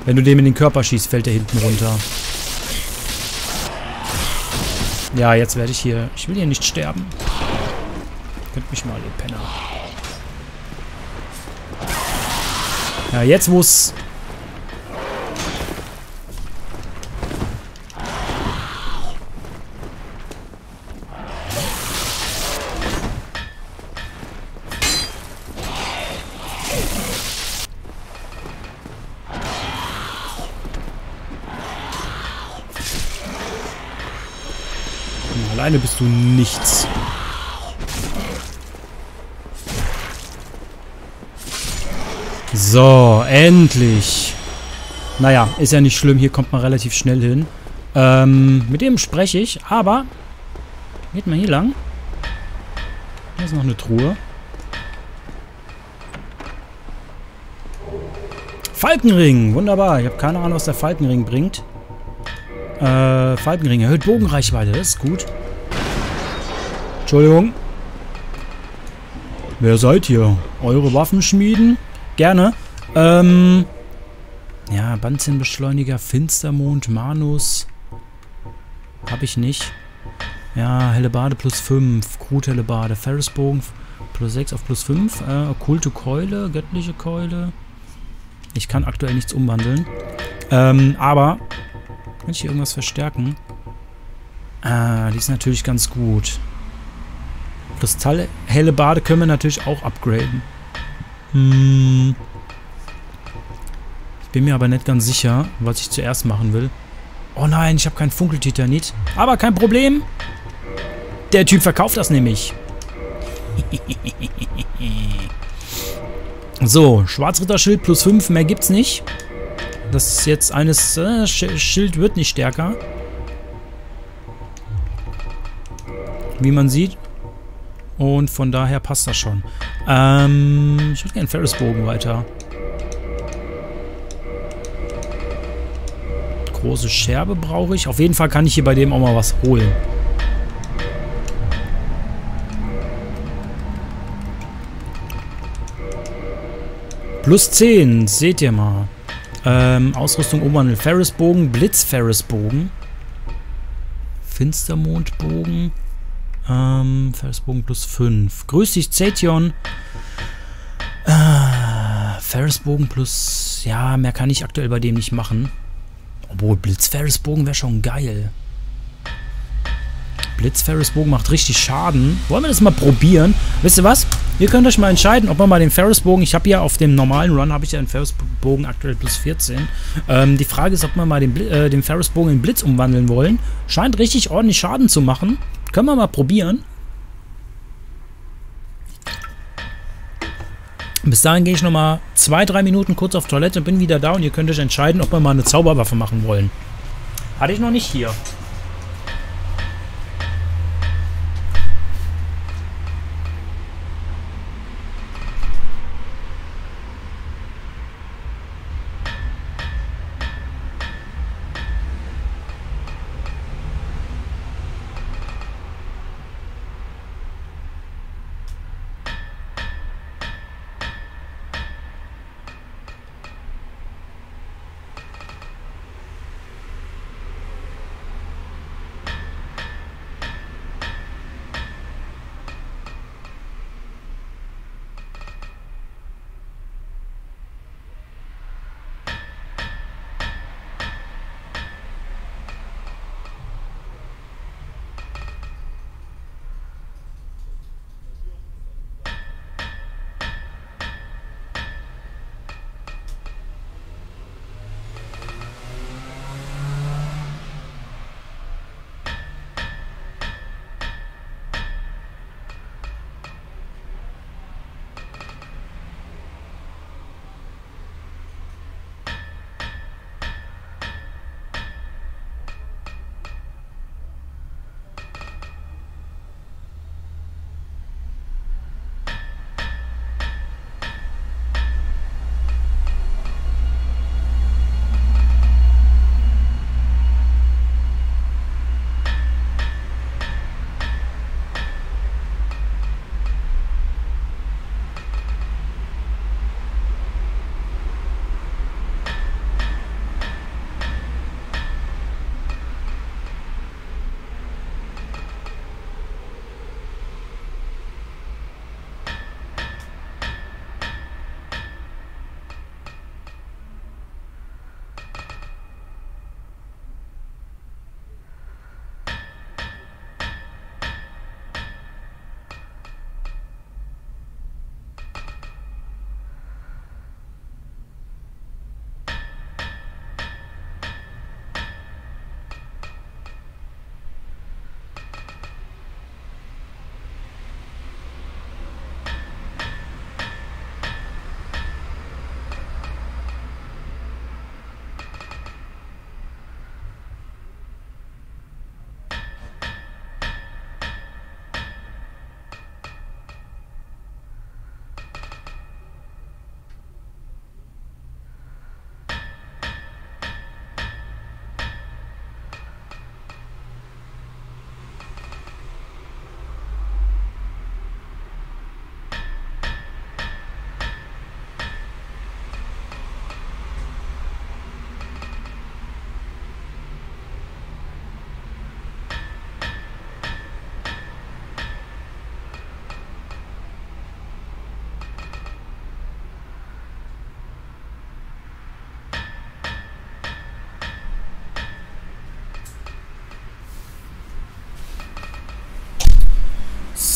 Speaker 1: Wenn du dem in den Körper schießt, fällt der hinten runter. Ja, jetzt werde ich hier... Ich will hier nicht sterben. Könnt mich mal, ihr Penner. Ja, jetzt wo es... Alleine bist du nichts. So, endlich. Naja, ist ja nicht schlimm. Hier kommt man relativ schnell hin. Ähm, mit dem spreche ich, aber... Geht mal hier lang. Hier ist noch eine Truhe. Falkenring, wunderbar. Ich habe keine Ahnung, was der Falkenring bringt. Äh, Falkenring erhöht Bogenreichweite, das ist gut. Entschuldigung. Wer seid ihr? Eure Waffen schmieden? Gerne. Ähm. Ja, Banzinbeschleuniger, Finstermond, Manus. Hab ich nicht. Ja, Hellebade plus 5. Krut Hellebade. Ferrisbogen plus 6 auf plus 5. Äh, okkulte Keule, göttliche Keule. Ich kann aktuell nichts umwandeln. Ähm, aber. Kann ich hier irgendwas verstärken? Ah, die ist natürlich ganz gut. Kristall, helle Bade können wir natürlich auch upgraden. Hm. Ich bin mir aber nicht ganz sicher, was ich zuerst machen will. Oh nein, ich habe kein Funkeltitanit. Aber kein Problem. Der Typ verkauft das nämlich. [laughs] so, Schwarzritterschild plus 5, mehr gibt's nicht. Das ist jetzt eines... Äh, Schild wird nicht stärker. Wie man sieht. Und von daher passt das schon. Ähm, ich würde gerne Ferrisbogen weiter. Große Scherbe brauche ich. Auf jeden Fall kann ich hier bei dem auch mal was holen. Plus 10, seht ihr mal. Ähm, Ausrüstung umwandeln. Ferrisbogen, Blitz-Ferrisbogen. Finstermondbogen. Ähm, Ferrisbogen plus 5. Grüß dich, Zetion. Äh, Ferrisbogen plus... Ja, mehr kann ich aktuell bei dem nicht machen. Obwohl, Blitz-Ferrisbogen wäre schon geil. Blitz-Ferrisbogen macht richtig Schaden. Wollen wir das mal probieren? Wisst ihr was? Ihr könnt euch mal entscheiden, ob man mal den Ferrisbogen... Ich habe ja auf dem normalen Run, habe ich ja den Ferrisbogen aktuell plus 14. Ähm, die Frage ist, ob wir mal den, äh, den Ferrisbogen in Blitz umwandeln wollen. Scheint richtig ordentlich Schaden zu machen. Können wir mal probieren. Bis dahin gehe ich nochmal zwei, drei Minuten kurz auf Toilette, bin wieder da und ihr könnt euch entscheiden, ob wir mal eine Zauberwaffe machen wollen. Hatte ich noch nicht hier.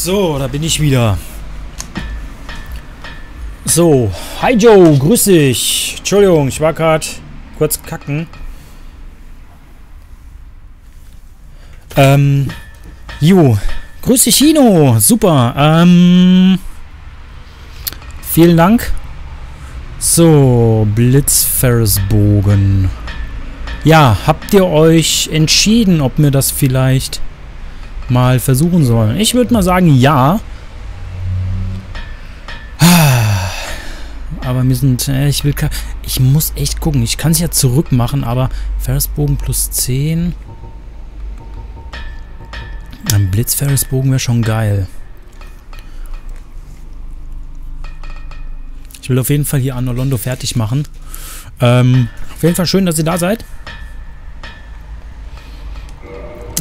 Speaker 1: So, da bin ich wieder. So, hi Joe, grüß dich. Entschuldigung, ich war gerade kurz kacken. Ähm, Jo, grüß dich Chino, super. Ähm, vielen Dank. So, Blitzferrisbogen. Ja, habt ihr euch entschieden, ob mir das vielleicht mal versuchen sollen? Ich würde mal sagen, ja. Aber mir sind, äh, ich will, ich muss echt gucken. Ich kann es ja zurück machen, aber Ferrisbogen plus 10. Ein Blitzferrisbogen wäre schon geil. Ich will auf jeden Fall hier Anolondo fertig machen. Ähm, auf jeden Fall schön, dass ihr da seid.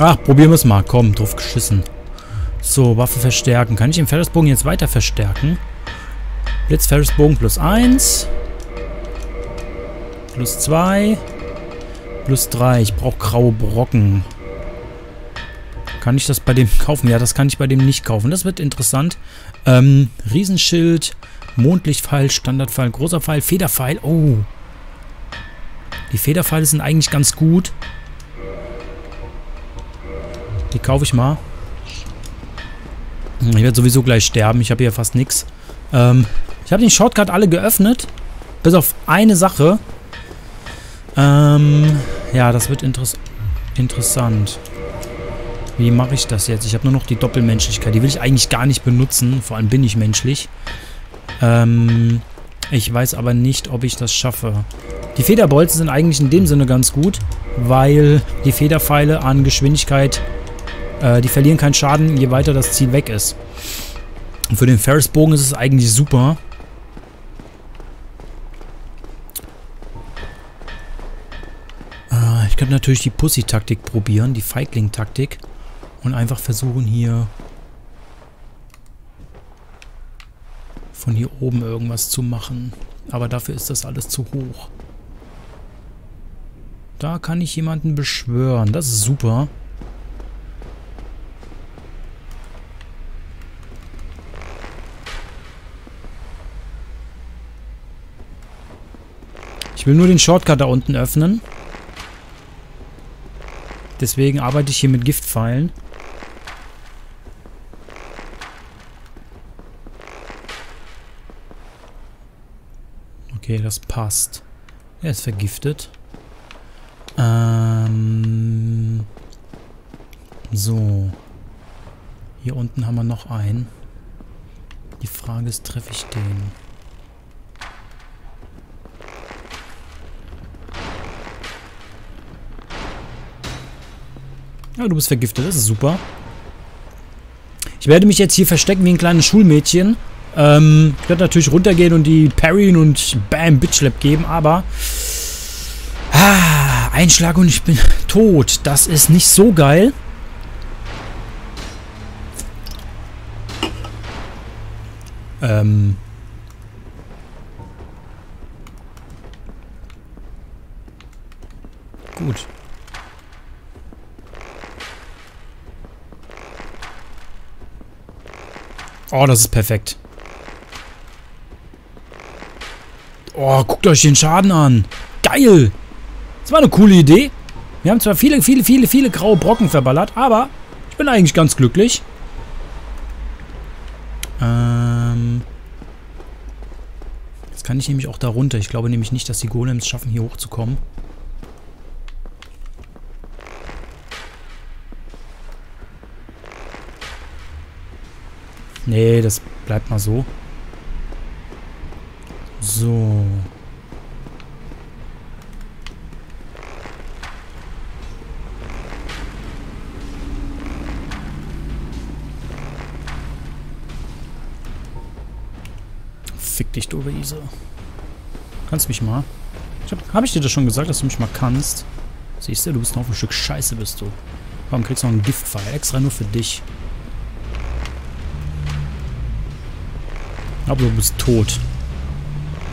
Speaker 1: Ach, probieren wir es mal. Komm, drauf geschissen. So, Waffe verstärken. Kann ich den Ferrisbogen jetzt weiter verstärken? Blitzferrisbogen plus 1. Plus 2. Plus 3. Ich brauche graue Brocken. Kann ich das bei dem [laughs] kaufen? Ja, das kann ich bei dem nicht kaufen. Das wird interessant. Ähm, Riesenschild, Mondlichtpfeil, Standardpfeil, großer Pfeil, Federpfeil. Oh. Die Federpfeile sind eigentlich ganz gut. Die kaufe ich mal. Ich werde sowieso gleich sterben. Ich habe hier fast nichts. Ähm, ich habe den Shortcut alle geöffnet. Bis auf eine Sache. Ähm, ja, das wird interess interessant. Wie mache ich das jetzt? Ich habe nur noch die Doppelmenschlichkeit. Die will ich eigentlich gar nicht benutzen. Vor allem bin ich menschlich. Ähm, ich weiß aber nicht, ob ich das schaffe. Die Federbolzen sind eigentlich in dem Sinne ganz gut, weil die Federpfeile an Geschwindigkeit, äh, die verlieren keinen Schaden, je weiter das Ziel weg ist. Und für den Ferrisbogen ist es eigentlich super. Äh, ich könnte natürlich die Pussy-Taktik probieren, die Feigling-Taktik. Und einfach versuchen hier von hier oben irgendwas zu machen. Aber dafür ist das alles zu hoch. Da kann ich jemanden beschwören. Das ist super. Ich will nur den Shortcut da unten öffnen. Deswegen arbeite ich hier mit Giftpfeilen. Okay, das passt. Er ist vergiftet. Ähm so. Hier unten haben wir noch einen. Die Frage ist, treffe ich den? Ja, du bist vergiftet, das ist super. Ich werde mich jetzt hier verstecken wie ein kleines Schulmädchen. Ähm, ich werde natürlich runtergehen und die parryen und bam, Bitchlap geben, aber... Ah, Einschlag und ich bin tot. Das ist nicht so geil. Ähm... Gut. Oh, das ist perfekt. Oh, guckt euch den Schaden an. Geil. Das war eine coole Idee. Wir haben zwar viele, viele, viele, viele graue Brocken verballert, aber ich bin eigentlich ganz glücklich. Ähm... Jetzt kann ich nämlich auch da runter. Ich glaube nämlich nicht, dass die Golems schaffen, hier hochzukommen. Nee, das bleibt mal so. So. Fick dich, du Riese. Kannst mich mal. Ich hab, hab ich dir das schon gesagt, dass du mich mal kannst? Siehst du, du bist noch ein Stück Scheiße, bist du. Warum kriegst du noch einen Giftpfeil? Extra nur für dich. Aber du bist tot.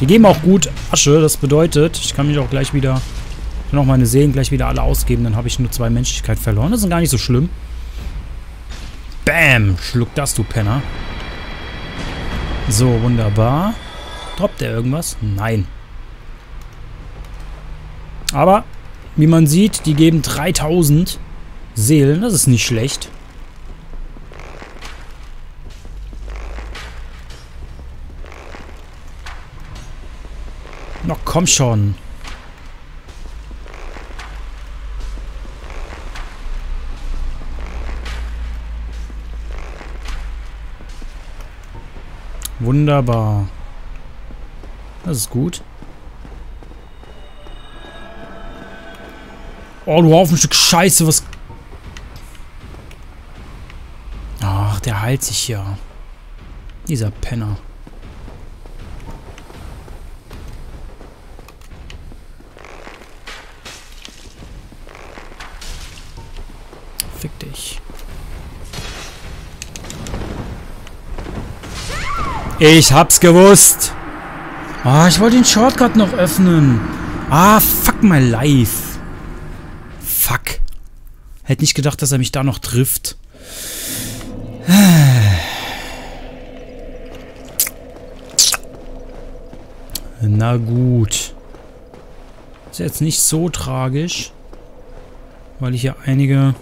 Speaker 1: Die geben auch gut Asche, das bedeutet, ich kann mich auch gleich wieder, ich kann auch meine Seelen gleich wieder alle ausgeben, dann habe ich nur zwei Menschlichkeit verloren. Das ist gar nicht so schlimm. Bam! Schluck das, du Penner. So, wunderbar. Droppt er irgendwas? Nein. Aber, wie man sieht, die geben 3000 Seelen. Das ist nicht schlecht. Na komm schon. Wunderbar. Das ist gut. Oh, du Haufen Stück Scheiße, was... Ach, der heilt sich ja. Dieser Penner. Fick dich. Ich hab's gewusst. Ah, ich wollte den Shortcut noch öffnen. Ah, fuck my life. Fuck. Hätte nicht gedacht, dass er mich da noch trifft. [sighs] Na gut. Ist jetzt nicht so tragisch. Weil ich hier einige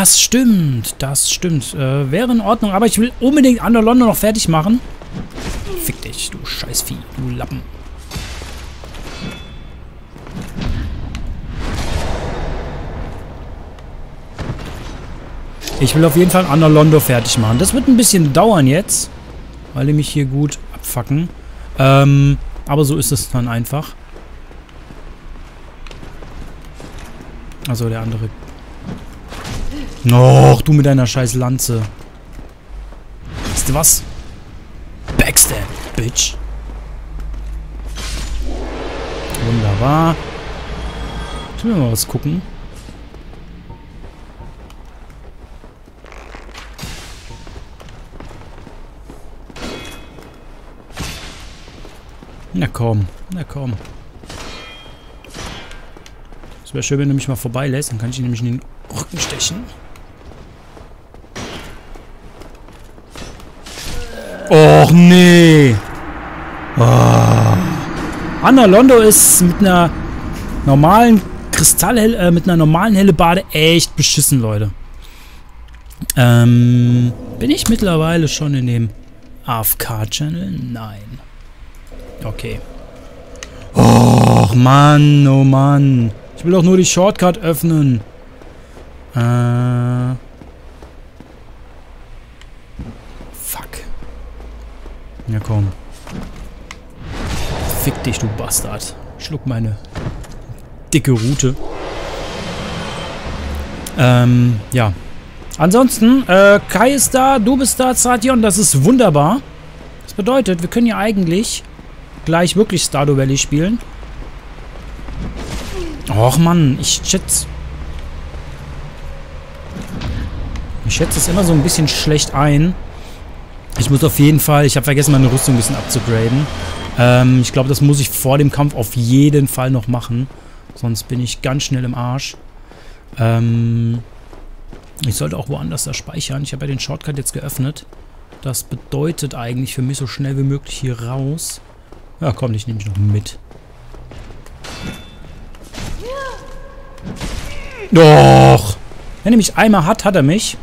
Speaker 1: das stimmt, das stimmt. Äh, wäre in Ordnung, aber ich will unbedingt Under London noch fertig machen. Fick dich, du Scheißvieh, du Lappen. Ich will auf jeden Fall Under Londo fertig machen. Das wird ein bisschen dauern jetzt, weil die mich hier gut abfacken. Ähm, aber so ist es dann einfach. Also der andere Och, du mit deiner scheiß Lanze. Weißt du was? Backstab, Bitch. Wunderbar. Tun wir mal was gucken. Na komm, na komm. Es wäre schön, wenn du mich mal vorbeilässt. Dann kann ich ihn nämlich in den Rücken stechen. Och nee. Oh. Anna Londo ist mit einer normalen Kristallhelle, äh, mit einer normalen Hellebade echt beschissen, Leute. Ähm, bin ich mittlerweile schon in dem AFK-Channel? Nein. Okay. Och, Mann, oh Mann. Ich will doch nur die Shortcut öffnen. Äh... Ja, komm. Fick dich, du Bastard. Schluck meine dicke Route. Ähm, ja. Ansonsten, äh, Kai ist da, du bist da, Zation, das ist wunderbar. Das bedeutet, wir können ja eigentlich gleich wirklich Stardew Valley spielen. Och Mann, ich schätze... Ich schätze es immer so ein bisschen schlecht ein. Ich muss auf jeden Fall, ich habe vergessen, meine Rüstung ein bisschen abzugraden. Ähm, ich glaube, das muss ich vor dem Kampf auf jeden Fall noch machen. Sonst bin ich ganz schnell im Arsch. Ähm, ich sollte auch woanders da speichern. Ich habe ja den Shortcut jetzt geöffnet. Das bedeutet eigentlich für mich so schnell wie möglich hier raus. Ja, komm, ich nehme mich noch mit. Doch! Wenn er mich einmal hat, hat er mich.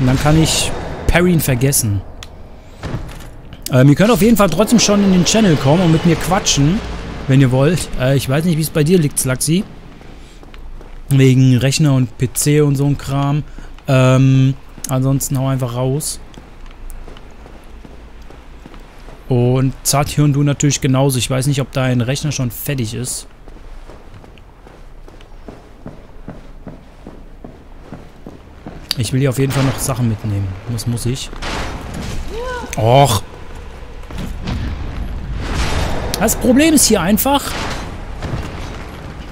Speaker 1: Und dann kann ich Perrin vergessen. Ähm, ihr könnt auf jeden Fall trotzdem schon in den Channel kommen und mit mir quatschen, wenn ihr wollt. Äh, ich weiß nicht, wie es bei dir liegt, Slaxi. Wegen Rechner und PC und so ein Kram. Ähm, ansonsten hau einfach raus. Und Zathi und du natürlich genauso. Ich weiß nicht, ob dein Rechner schon fertig ist. Ich will hier auf jeden Fall noch Sachen mitnehmen. Das muss ich. Och. Das Problem ist hier einfach,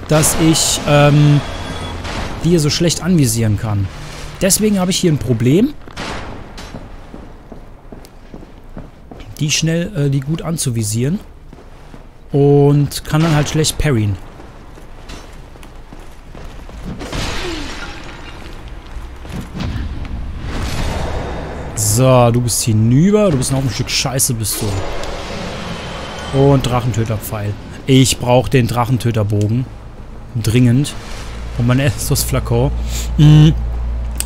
Speaker 1: dass ich ähm, die hier so schlecht anvisieren kann. Deswegen habe ich hier ein Problem. Die schnell, äh, die gut anzuvisieren. Und kann dann halt schlecht parryen. So, du bist hinüber. Du bist noch ein Stück Scheiße, bist du. Und Drachentöterpfeil. Ich brauche den Drachentöterbogen. Dringend. Und mein erstes Flakon. Mhm.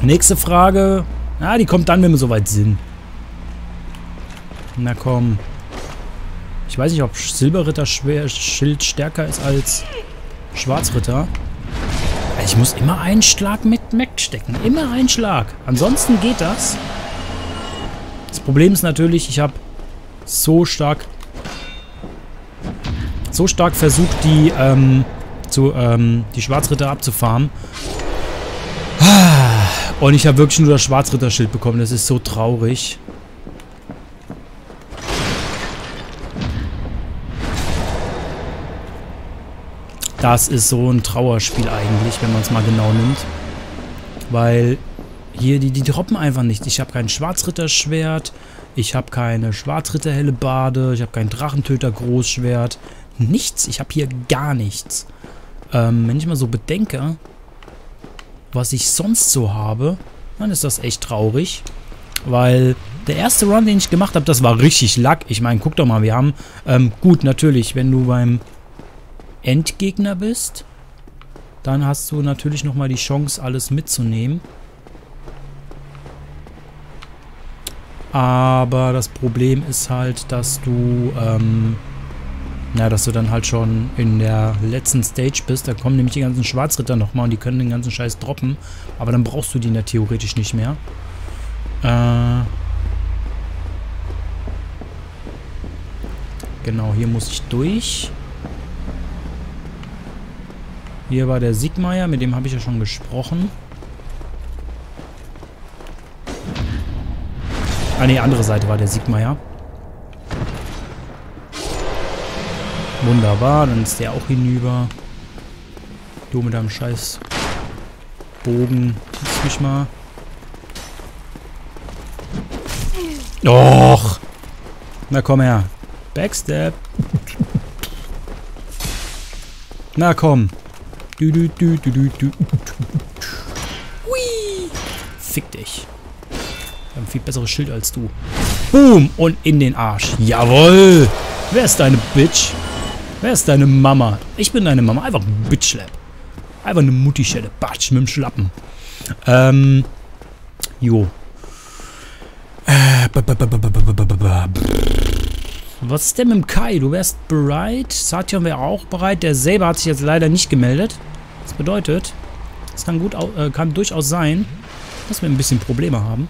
Speaker 1: Nächste Frage. Ah, die kommt dann, wenn wir soweit sind. Na komm. Ich weiß nicht, ob Silberritter schwer, Schild stärker ist als Schwarzritter. Ich muss immer einen Schlag mit Mac stecken. Immer einen Schlag. Ansonsten geht das. Das Problem ist natürlich, ich habe so stark so stark versucht, die ähm, zu, ähm, die Schwarzritter abzufarmen. Und ich habe wirklich nur das Schwarzritterschild bekommen. Das ist so traurig. Das ist so ein Trauerspiel eigentlich, wenn man es mal genau nimmt. Weil hier, die, die droppen einfach nicht. Ich habe kein Schwarzritterschwert, ich habe keine Schwarzritterhellebade, ich habe kein Drachentöter-Großschwert. Nichts, ich habe hier gar nichts. Ähm, wenn ich mal so bedenke, was ich sonst so habe, dann ist das echt traurig. Weil der erste Run, den ich gemacht habe, das war richtig Lack. Ich meine, guck doch mal, wir haben... Ähm, gut, natürlich, wenn du beim Endgegner bist, dann hast du natürlich nochmal die Chance, alles mitzunehmen. Aber das Problem ist halt, dass du, ähm, ja, dass du dann halt schon in der letzten Stage bist. Da kommen nämlich die ganzen Schwarzritter nochmal und die können den ganzen Scheiß droppen. Aber dann brauchst du die ja theoretisch nicht mehr. Äh, genau, hier muss ich durch. Hier war der Sigmeier, mit dem habe ich ja schon gesprochen. Ah ne, andere Seite war der Sigmeier. Wunderbar, dann ist der auch hinüber. Du mit deinem scheiß Bogen. Lass mich mal. Och! Na komm her. Backstab. Na komm. Du, du, du, du, du, du. Hui. Fick dich. Wir haben ein viel besseres Schild als du. Boom. Und in den Arsch. Jawoll. Wer ist deine Bitch? Wer ist deine Mama? Ich bin deine Mama. Einfach ein Bitch-Slap. Einfach eine Mutti-Schelle. Batsch mit dem Schlappen. Ähm. Jo. Äh, was ist denn mit dem Kai? Du wärst bereit. Satyan wäre auch bereit. Der selber hat sich jetzt leider nicht gemeldet. Das bedeutet, es kann, gut, äh, kann durchaus sein, dass wir ein bisschen Probleme haben.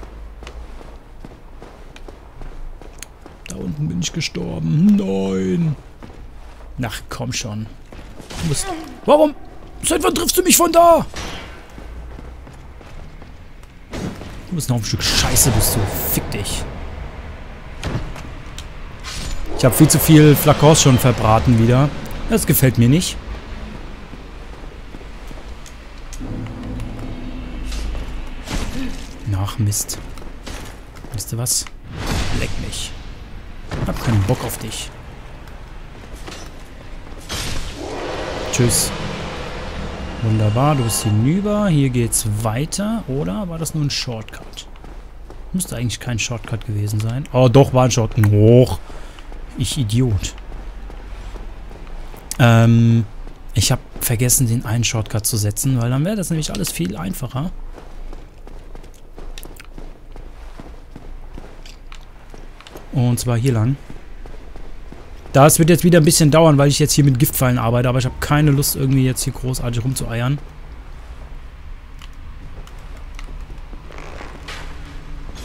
Speaker 1: Da unten bin ich gestorben. Nein. Ach, komm schon. Du musst, warum? Seit wann triffst du mich von da? Du bist noch ein Stück Scheiße, bist du. Fick dich. Ich habe viel zu viel Flakons schon verbraten wieder. Das gefällt mir nicht. Ach, Mist. Weißt du was? Leck mich. Hab keinen Bock auf dich. Tschüss. Wunderbar, du bist hinüber. Hier geht's weiter. Oder war das nur ein Shortcut? Müsste eigentlich kein Shortcut gewesen sein. Oh, doch, war ein Shortcut. Hoch. Ich Idiot. Ähm, ich habe vergessen, den einen Shortcut zu setzen, weil dann wäre das nämlich alles viel einfacher. Und zwar hier lang. Das wird jetzt wieder ein bisschen dauern, weil ich jetzt hier mit Giftpfeilen arbeite. Aber ich habe keine Lust, irgendwie jetzt hier großartig rumzueiern.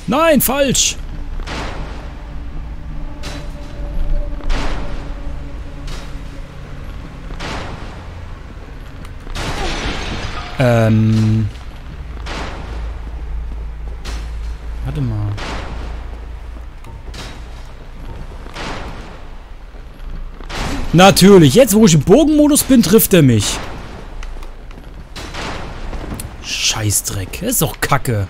Speaker 1: Nein, falsch! Ähm... Warte mal. Natürlich. Jetzt, wo ich im Bogenmodus bin, trifft er mich. Scheißdreck. Das ist doch kacke.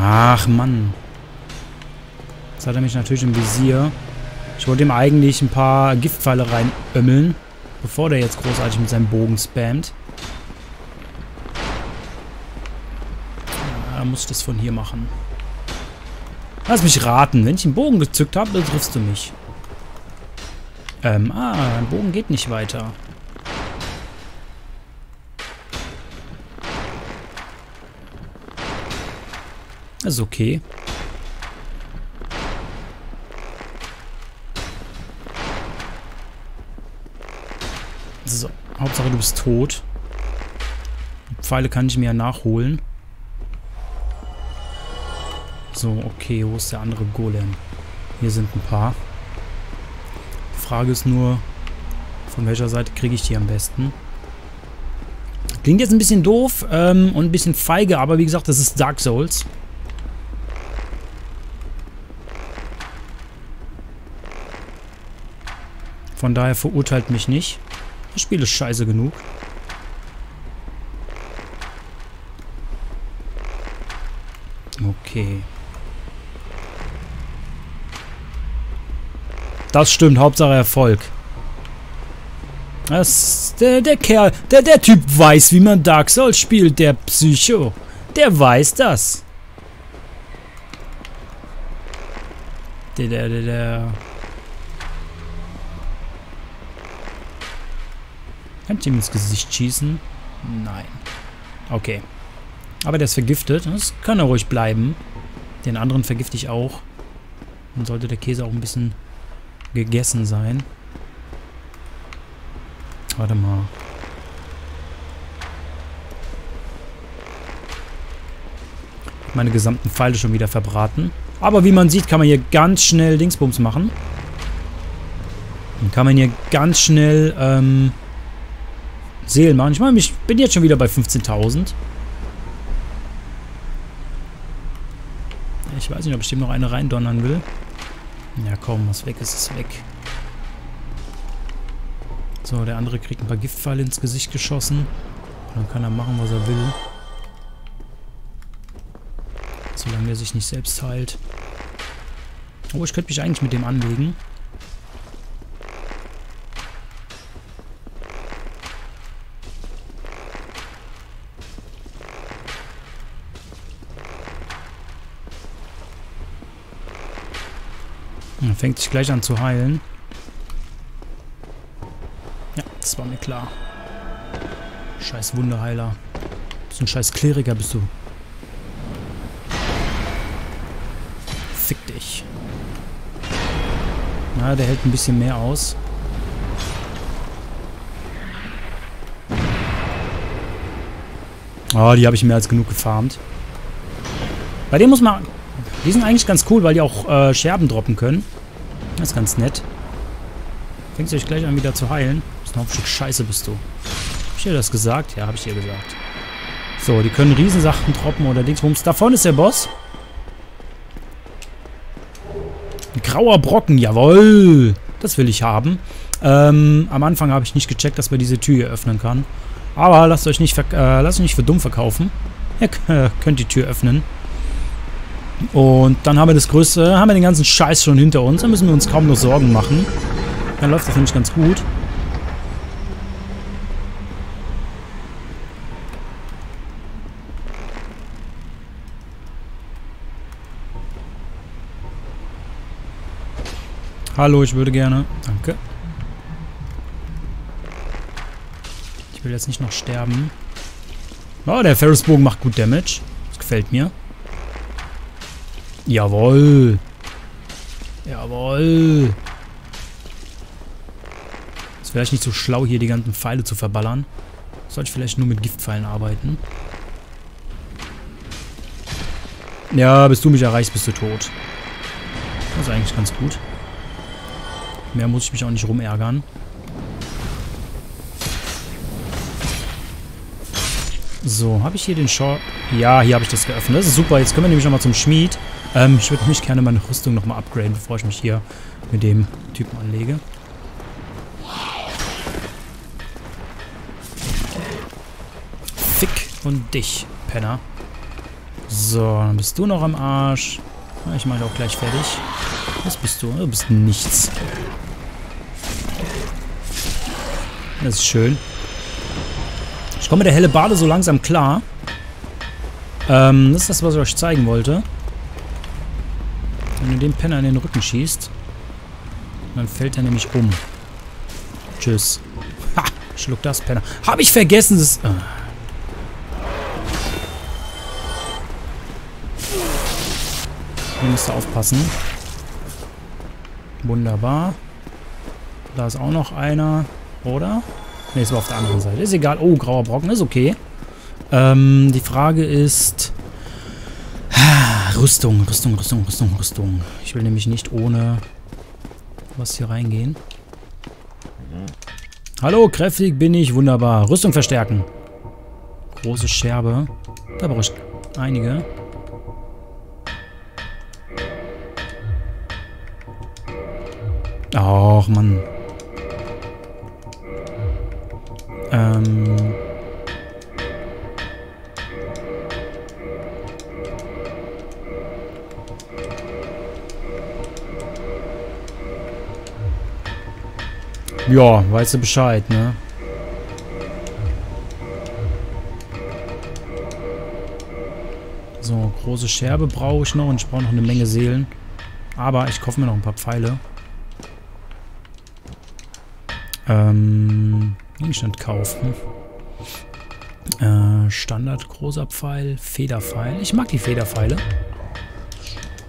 Speaker 1: Ach, Mann. Jetzt hat er mich natürlich im Visier. Ich wollte ihm eigentlich ein paar Giftpfeile reinömmeln, bevor der jetzt großartig mit seinem Bogen spammt. dann muss ich das von hier machen. Lass mich raten. Wenn ich einen Bogen gezückt habe, dann triffst du mich. Ähm, ah, ein Bogen geht nicht weiter. Das ist okay. So, Hauptsache du bist tot. Die Pfeile kann ich mir ja nachholen. So, okay, wo ist der andere Golem? Hier sind ein paar. Die Frage ist nur, von welcher Seite kriege ich die am besten? Klingt jetzt ein bisschen doof ähm, und ein bisschen feige, aber wie gesagt, das ist Dark Souls. Von daher verurteilt mich nicht. Das Spiel ist scheiße genug. Okay. Das stimmt, Hauptsache Erfolg. Das, der, der Kerl, der, der Typ weiß, wie man Dark Souls spielt, der Psycho. Der weiß das. Der, der, der, der. Kann ich ihm ins Gesicht schießen? Nein. Okay. Aber der ist vergiftet. Das kann er ruhig bleiben. Den anderen vergifte ich auch. Dann sollte der Käse auch ein bisschen gegessen sein. Warte mal. Meine gesamten Pfeile schon wieder verbraten. Aber wie man sieht, kann man hier ganz schnell Dingsbums machen. Dann kann man hier ganz schnell ähm, Seelen machen. Ich meine, ich bin jetzt schon wieder bei 15.000. Ich weiß nicht, ob ich dem noch eine reindonnern will. Ja, komm, was weg ist, ist weg. So, der andere kriegt ein paar Giftpfeile ins Gesicht geschossen. Dann kann er machen, was er will. Solange er sich nicht selbst heilt. Oh, ich könnte mich eigentlich mit dem anlegen. Fängt sich gleich an zu heilen. Ja, das war mir klar. Scheiß Wunderheiler. Bist ein scheiß Kleriker, bist du. Fick dich. Na, der hält ein bisschen mehr aus. Oh, die habe ich mehr als genug gefarmt. Bei dem muss man die sind eigentlich ganz cool, weil die auch äh, Scherben droppen können. Das ist ganz nett. Fängst du dich gleich an wieder zu heilen? Das ist ein Hauptstück Scheiße bist du. Hab ich dir das gesagt? Ja, habe ich dir gesagt. So, die können Riesensachen droppen oder Dingsbums. Da vorne ist der Boss. Ein grauer Brocken, jawoll. Das will ich haben. Ähm, am Anfang habe ich nicht gecheckt, dass man diese Tür hier öffnen kann. Aber lasst euch nicht, äh, lasst euch nicht für dumm verkaufen. Ihr [laughs] könnt die Tür öffnen. Und dann haben wir das Größte, haben wir den ganzen Scheiß schon hinter uns. Dann müssen wir uns kaum noch Sorgen machen. Dann läuft das nämlich ganz gut. Hallo, ich würde gerne. Danke. Ich will jetzt nicht noch sterben. Oh, der Ferrisbogen macht gut Damage. Das gefällt mir. Jawoll. Jawoll. Ist vielleicht nicht so schlau, hier die ganzen Pfeile zu verballern. Sollte ich vielleicht nur mit Giftpfeilen arbeiten. Ja, bis du mich erreichst, bist du tot. Das ist eigentlich ganz gut. Mehr muss ich mich auch nicht rumärgern. So, habe ich hier den Short... Ja, hier habe ich das geöffnet. Das ist super. Jetzt können wir nämlich nochmal zum Schmied. Ähm, ich würde mich gerne meine Rüstung nochmal upgraden, bevor ich mich hier mit dem Typen anlege. Fick und dich, Penner. So, dann bist du noch am Arsch. Ich mache auch gleich fertig. Was bist du? Du bist nichts. Das ist schön. Ich komme mit der helle Bade so langsam klar. Ähm, das ist das, was ich euch zeigen wollte. Du den Penner in den Rücken schießt, dann fällt er nämlich um. Tschüss. Ha! Schluck das, Penner. Habe ich vergessen, das... Ah. Hier müsst ihr aufpassen. Wunderbar. Da ist auch noch einer. Oder? Ne, ist aber auf der anderen Seite. Ist egal. Oh, grauer Brocken. Ist okay. Ähm, die Frage ist... Rüstung, Rüstung, Rüstung, Rüstung, Rüstung. Ich will nämlich nicht ohne was hier reingehen. Hallo, kräftig bin ich. Wunderbar. Rüstung verstärken. Große Scherbe. Da brauche ich einige. Ach, Mann. Ähm... Ja, weißt du Bescheid, ne? So, große Scherbe brauche ich noch und ich brauche noch eine Menge Seelen. Aber ich kaufe mir noch ein paar Pfeile. Ähm, Gegenstand kaufen. Äh, Standard großer Pfeil, Federpfeil. Ich mag die Federpfeile.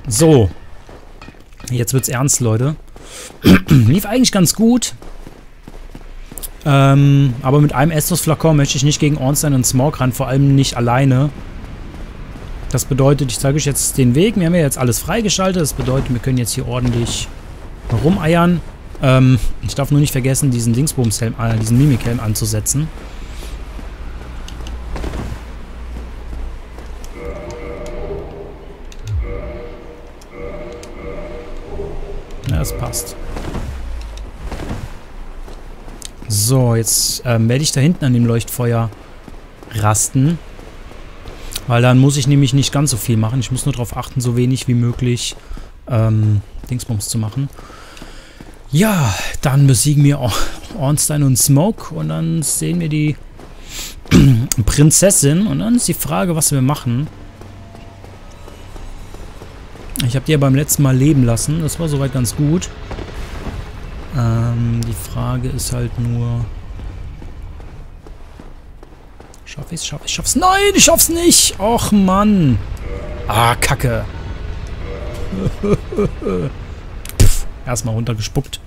Speaker 1: So. Jetzt wird's ernst, Leute. [clears throat] Lief eigentlich ganz gut. Ähm, aber mit einem Estus-Flakon möchte ich nicht gegen Ornstein und Smog ran, vor allem nicht alleine. Das bedeutet, ich zeige euch jetzt den Weg. Wir haben ja jetzt alles freigeschaltet. Das bedeutet, wir können jetzt hier ordentlich rumeiern. Ähm, ich darf nur nicht vergessen, diesen Dingsbumshelm, äh, diesen Mimikhelm anzusetzen. So, jetzt ähm, werde ich da hinten an dem Leuchtfeuer rasten. Weil dann muss ich nämlich nicht ganz so viel machen. Ich muss nur darauf achten, so wenig wie möglich ähm, Dingsbums zu machen. Ja, dann besiegen wir Ornstein und Smoke und dann sehen wir die [clears throat] Prinzessin und dann ist die Frage, was wir machen. Ich habe die ja beim letzten Mal leben lassen. Das war soweit ganz gut. Ähm, die Frage ist halt nur... Schaff ich's, schaff ich's, schaff's? Nein, ich schaff's nicht! Och, Mann! Ah, Kacke. Pff, [laughs] erstmal runtergespuckt.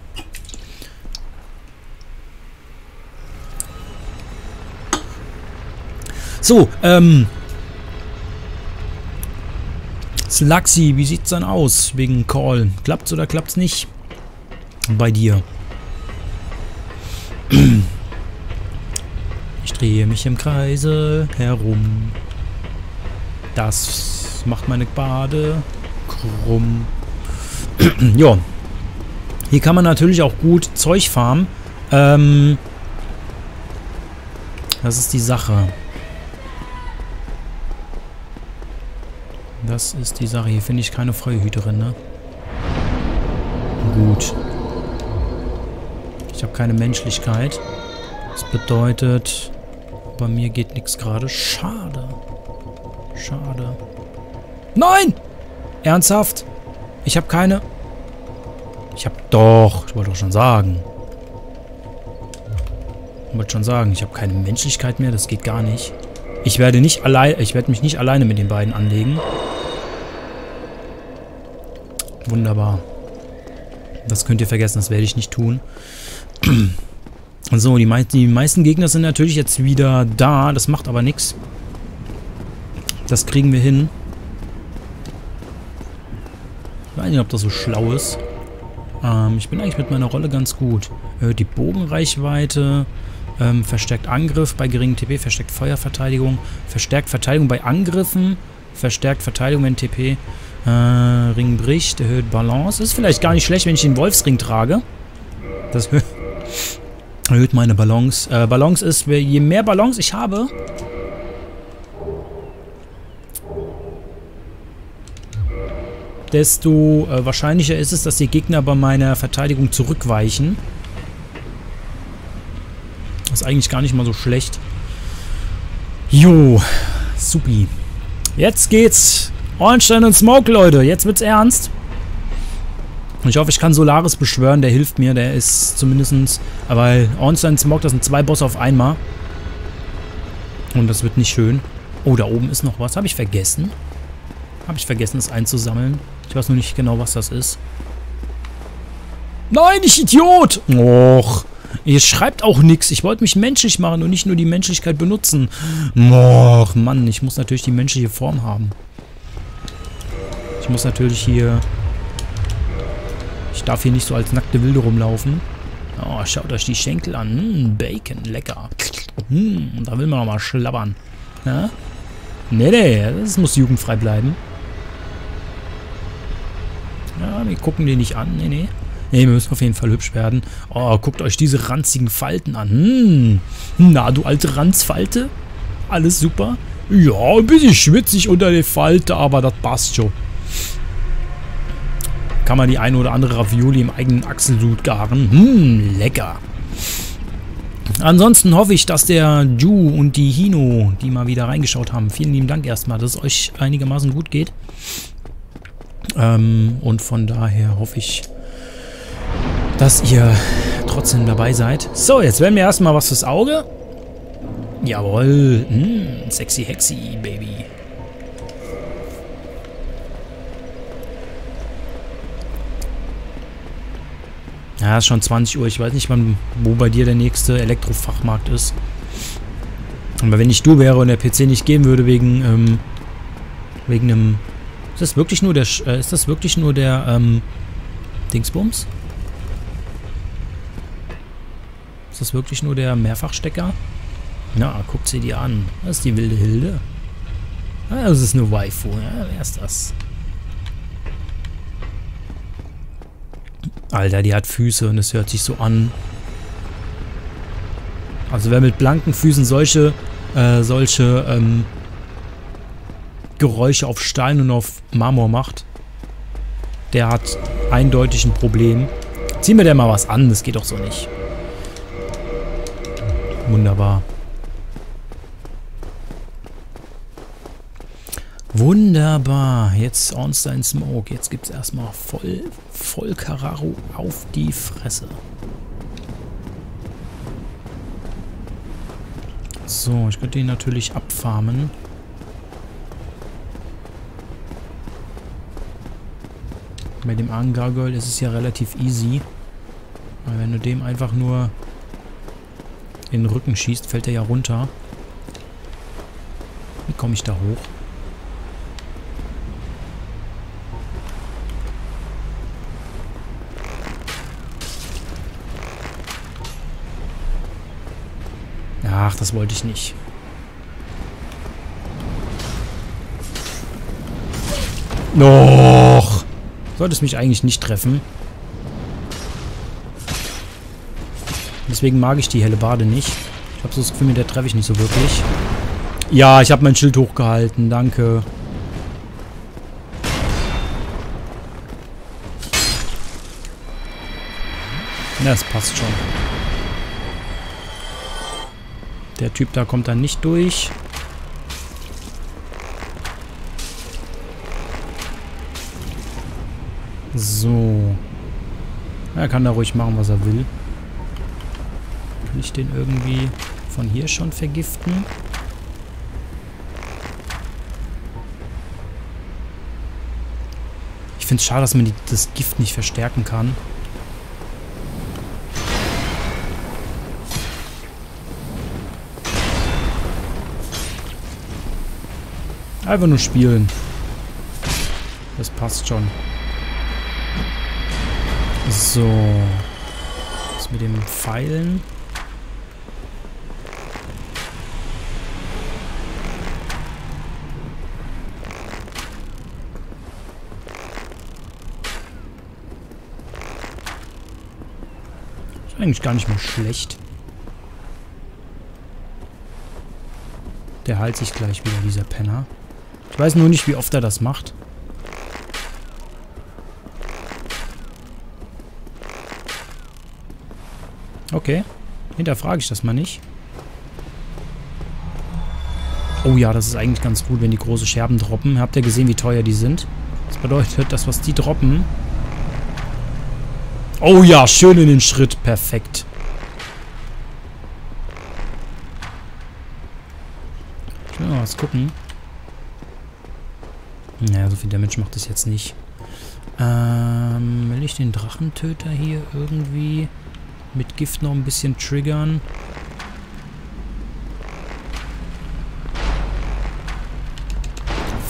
Speaker 1: So, ähm... Slaxi, wie sieht's dann aus wegen Call? Klappt's oder klappt's nicht? Bei dir. Ich drehe mich im Kreise herum. Das macht meine Bade krumm. ja. Hier kann man natürlich auch gut Zeug farmen. Ähm, das ist die Sache. Das ist die Sache. Hier finde ich keine Feuerhüterin, ne? Gut. Ich habe keine Menschlichkeit. Das bedeutet, bei mir geht nichts gerade. Schade. Schade. Nein! Ernsthaft? Ich habe keine... Ich habe doch... Ich wollte doch schon sagen. Ich wollte schon sagen, ich habe keine Menschlichkeit mehr. Das geht gar nicht. Ich werde nicht allein... Ich werde mich nicht alleine mit den beiden anlegen. Wunderbar. Das könnt ihr vergessen. Das werde ich nicht tun. [clears throat] So, die, mei die meisten Gegner sind natürlich jetzt wieder da. Das macht aber nichts. Das kriegen wir hin. Ich weiß nicht, ob das so schlau ist. Ähm, ich bin eigentlich mit meiner Rolle ganz gut. Erhöht die Bogenreichweite. Ähm, verstärkt Angriff bei geringem TP. Verstärkt Feuerverteidigung. Verstärkt Verteidigung bei Angriffen. Verstärkt Verteidigung, wenn TP äh, Ring bricht. Erhöht Balance. Ist vielleicht gar nicht schlecht, wenn ich den Wolfsring trage. Das Erhöht meine Ballons. Äh, Ballons ist, je mehr Ballons ich habe, desto äh, wahrscheinlicher ist es, dass die Gegner bei meiner Verteidigung zurückweichen. Das ist eigentlich gar nicht mal so schlecht. Jo, supi. Jetzt geht's. Ornstein und Smoke, Leute. Jetzt wird's ernst. Ich hoffe, ich kann Solaris beschwören. Der hilft mir. Der ist zumindestens... Weil Ornstein Smoke, das sind zwei Bosse auf einmal. Und das wird nicht schön. Oh, da oben ist noch was. Habe ich vergessen? Habe ich vergessen, es einzusammeln. Ich weiß nur nicht genau, was das ist. Nein, ich Idiot! Och. Ihr schreibt auch nichts. Ich wollte mich menschlich machen und nicht nur die Menschlichkeit benutzen. Och, Mann, ich muss natürlich die menschliche Form haben. Ich muss natürlich hier... Ich darf hier nicht so als nackte Wilde rumlaufen. Oh, schaut euch die Schenkel an. Hm, Bacon, lecker. Hm, da will man noch mal schlabbern. Ja? Nee, nee, das muss jugendfrei bleiben. Ja, wir gucken den nicht an. Nee, nee. Nee, wir müssen auf jeden Fall hübsch werden. Oh, guckt euch diese ranzigen Falten an. Hm. Na, du alte Ranzfalte? Alles super? Ja, ein bisschen schwitzig unter der Falte, aber das passt schon. Kann man die eine oder andere Ravioli im eigenen Achselsud garen. Hm, lecker. Ansonsten hoffe ich, dass der Ju und die Hino, die mal wieder reingeschaut haben, vielen lieben Dank erstmal, dass es euch einigermaßen gut geht. Ähm, und von daher hoffe ich, dass ihr trotzdem dabei seid. So, jetzt werden wir erstmal was fürs Auge. Jawohl. Mm, sexy Hexy, Baby. Ja, ist schon 20 Uhr. Ich weiß nicht, wann, wo bei dir der nächste Elektrofachmarkt ist. Aber wenn ich du wäre und der PC nicht gehen würde wegen, ähm, wegen einem... Ist das wirklich nur der, äh, ist das wirklich nur der, ähm, Dingsbums? Ist das wirklich nur der Mehrfachstecker? Na, guckt sie dir an. Das ist die wilde Hilde. Ah, das ist eine Waifu. Ja, wer ist das? Alter, die hat Füße und es hört sich so an. Also wer mit blanken Füßen solche, äh, solche, ähm, Geräusche auf Stein und auf Marmor macht, der hat eindeutig ein Problem. Zieh mir der mal was an, das geht doch so nicht. Wunderbar. Wunderbar. Jetzt Ornstein Smoke. Jetzt gibt es erstmal voll, voll Carraro auf die Fresse. So, ich könnte ihn natürlich abfarmen. Bei dem Angargoyle ist es ja relativ easy. Weil wenn du dem einfach nur in den Rücken schießt, fällt er ja runter. Wie komme ich da hoch? Ach, das wollte ich nicht. Noch! Sollte es mich eigentlich nicht treffen. Deswegen mag ich die helle Bade nicht. Ich habe so das Gefühl, mit der treffe ich nicht so wirklich. Ja, ich habe mein Schild hochgehalten. Danke. Ja, das passt schon. Der Typ da kommt dann nicht durch. So. Er kann da ruhig machen, was er will. Kann ich den irgendwie von hier schon vergiften? Ich finde es schade, dass man die, das Gift nicht verstärken kann. Einfach nur spielen. Das passt schon. So. Was mit dem Pfeilen? Ist eigentlich gar nicht mal schlecht. Der heilt sich gleich wieder, dieser Penner. Ich weiß nur nicht, wie oft er das macht. Okay. Hinterfrage ich das mal nicht. Oh ja, das ist eigentlich ganz gut, wenn die große Scherben droppen. Habt ihr gesehen, wie teuer die sind? Das bedeutet, das, was die droppen... Oh ja, schön in den Schritt. Perfekt. Ich will mal was gucken. Viel Damage macht das jetzt nicht. Ähm, will ich den Drachentöter hier irgendwie mit Gift noch ein bisschen triggern?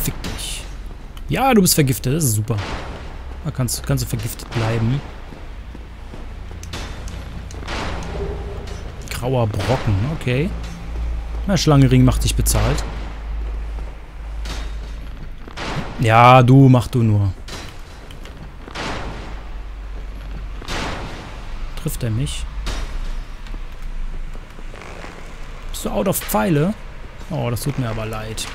Speaker 1: Fick dich. Ja, du bist vergiftet. Das ist super. Da kannst, kannst du vergiftet bleiben. Grauer Brocken. Okay. Na, Schlangenring macht dich bezahlt. Ja, du, mach du nur. Trifft er mich? Bist du out of Pfeile? Oh, das tut mir aber leid.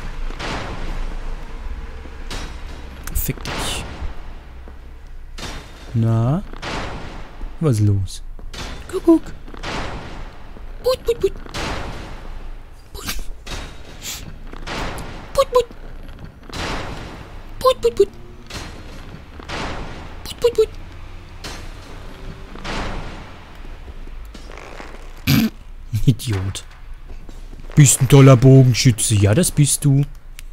Speaker 1: Fick dich. Na? Was ist los? Kuckuck. Put, put, put. Put. Bist ein toller Bogenschütze. Ja, das bist du.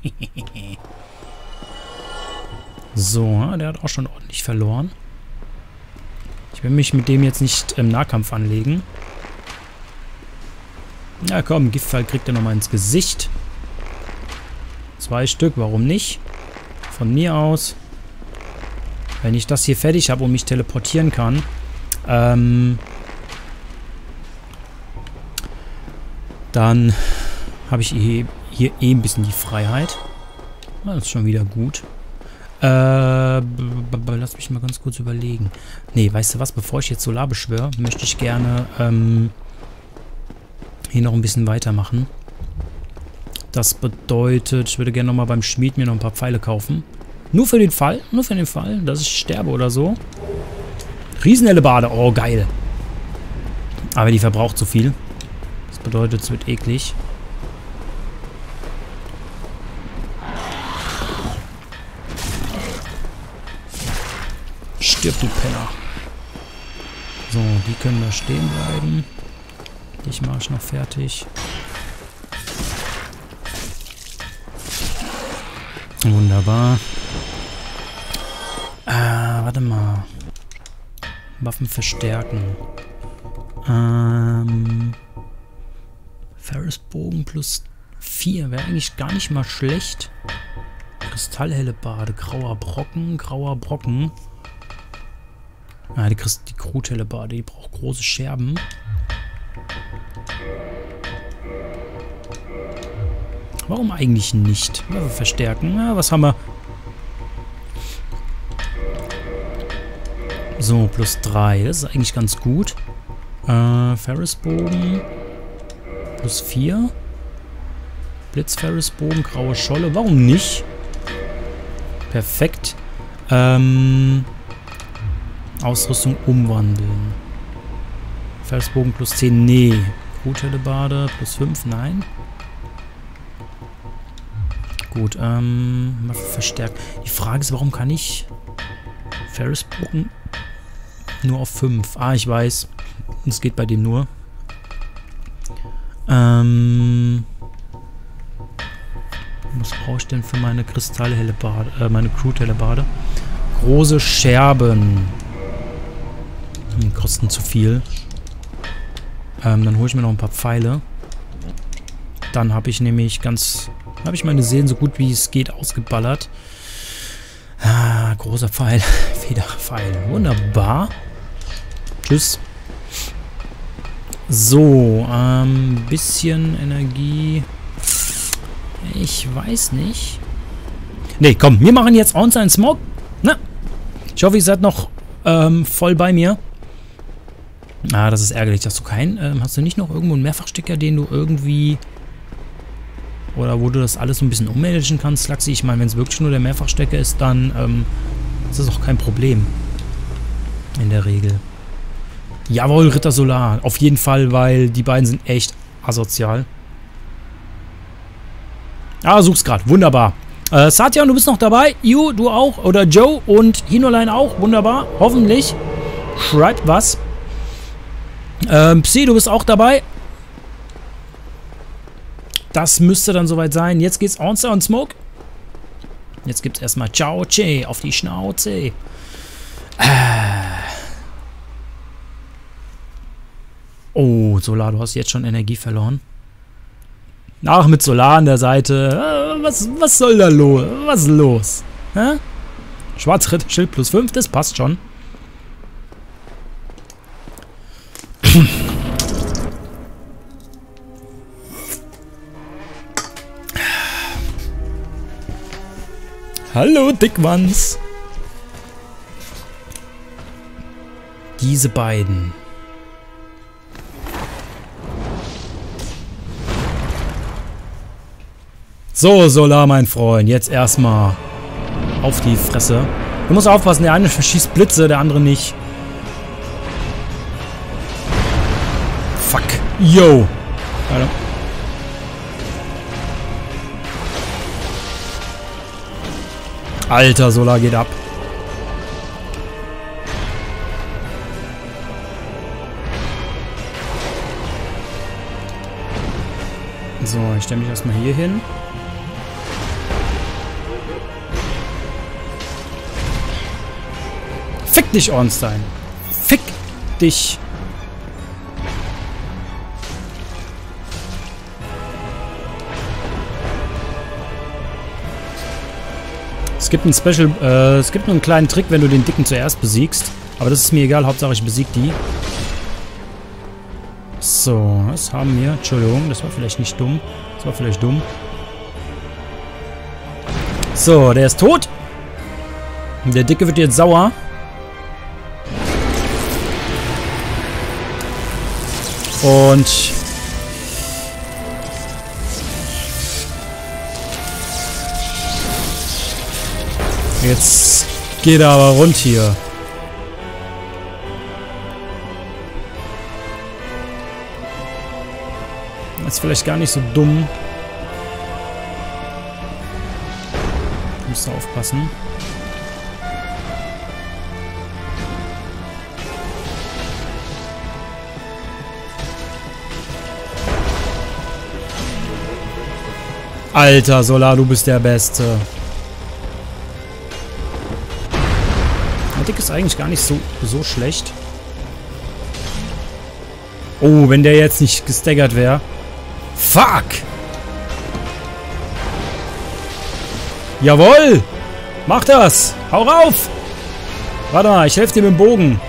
Speaker 1: [laughs] so, der hat auch schon ordentlich verloren. Ich will mich mit dem jetzt nicht im Nahkampf anlegen. Na komm, Giftfall kriegt er nochmal ins Gesicht. Zwei Stück, warum nicht? Von mir aus. Wenn ich das hier fertig habe und mich teleportieren kann, ähm, dann habe ich hier, hier eh ein bisschen die Freiheit. Das ist schon wieder gut. Äh, lass mich mal ganz kurz überlegen. Nee, weißt du was? Bevor ich jetzt Solar beschwöre, möchte ich gerne ähm, hier noch ein bisschen weitermachen. Das bedeutet, ich würde gerne nochmal beim Schmied mir noch ein paar Pfeile kaufen. Nur für den Fall, nur für den Fall, dass ich sterbe oder so. Riesenhelle Bade, oh geil. Aber die verbraucht zu viel. Das bedeutet, es wird eklig. Stirb, du Penner. So, die können da stehen bleiben. Dich mache ich noch fertig. Wunderbar. Ah, warte mal. Waffen verstärken. Ähm. Ferrisbogen plus 4 wäre eigentlich gar nicht mal schlecht. Kristallhelle Bade, grauer Brocken, grauer Brocken. Ah, die, Christ die Kruthelle Bade, die braucht große Scherben. Warum eigentlich nicht? Ja, verstärken. Ja, was haben wir? So, plus 3. Das ist eigentlich ganz gut. Äh, Ferrisbogen. Plus 4. Blitz-Ferrisbogen, graue Scholle. Warum nicht? Perfekt. Ähm, Ausrüstung umwandeln. Ferrisbogen plus 10. Nee. Bade plus 5. Nein. Gut, ähm, verstärkt. Die Frage ist, warum kann ich Ferrisbogen nur auf 5? Ah, ich weiß. Es geht bei dem nur. Ähm, was brauche ich denn für meine Kristallhelle Bade, äh, meine Crude Bade? Große Scherben. Kosten zu viel. Ähm, dann hole ich mir noch ein paar Pfeile. Dann habe ich nämlich ganz habe ich meine Seelen so gut wie es geht ausgeballert. Ah, großer Pfeil. [laughs] Federpfeil. Wunderbar. Tschüss. So, ähm, bisschen Energie. Ich weiß nicht. Ne, komm, wir machen jetzt uns einen Smoke. Na, ich hoffe, ihr seid noch ähm, voll bei mir. Ah, das ist ärgerlich. Hast du keinen, ähm, hast du nicht noch irgendwo einen Mehrfachstecker, den du irgendwie oder wo du das alles so ein bisschen ummanagen kannst, Laxi. Ich meine, wenn es wirklich nur der Mehrfachstecker ist, dann ähm, ist das auch kein Problem. In der Regel. Jawohl, Ritter Solar. Auf jeden Fall, weil die beiden sind echt asozial. Ah, such's gerade. Wunderbar. Äh, Satya, du bist noch dabei. Yu, du auch. Oder Joe und Hinoline auch. Wunderbar. Hoffentlich. Schreibt was. Ähm, Psi, du bist auch dabei. Das müsste dann soweit sein. Jetzt geht's Onster und Smoke. Jetzt gibt's erstmal Ciao Che auf die Schnauze. Äh. Oh, Solar, du hast jetzt schon Energie verloren. Ach, mit Solar an der Seite. Äh, was, was soll da los? Was ist los? Hä? Schwarzritt, Schild plus 5, das passt schon. [clears throat] Hallo, Dickwanz. Diese beiden. So, Solar, mein Freund. Jetzt erstmal auf die Fresse. Du musst aufpassen, der eine verschießt Blitze, der andere nicht. Fuck. Yo. Alter. Alter, Solar geht ab. So, ich stelle mich erstmal hier hin. Fick dich, Ornstein. Fick dich. Es gibt ein Special, äh, es gibt nur einen kleinen Trick, wenn du den Dicken zuerst besiegst. Aber das ist mir egal, Hauptsache ich besieg die. So, was haben wir? Entschuldigung, das war vielleicht nicht dumm. Das war vielleicht dumm. So, der ist tot. Der Dicke wird jetzt sauer. Und Jetzt geht er aber rund hier. Ist vielleicht gar nicht so dumm. Musst du aufpassen. Alter, Solar, du bist der Beste. Dick ist eigentlich gar nicht so, so schlecht. Oh, wenn der jetzt nicht gestaggert wäre. Fuck! Jawoll! Mach das! Hau rauf! Warte mal, ich helfe dir mit dem Bogen.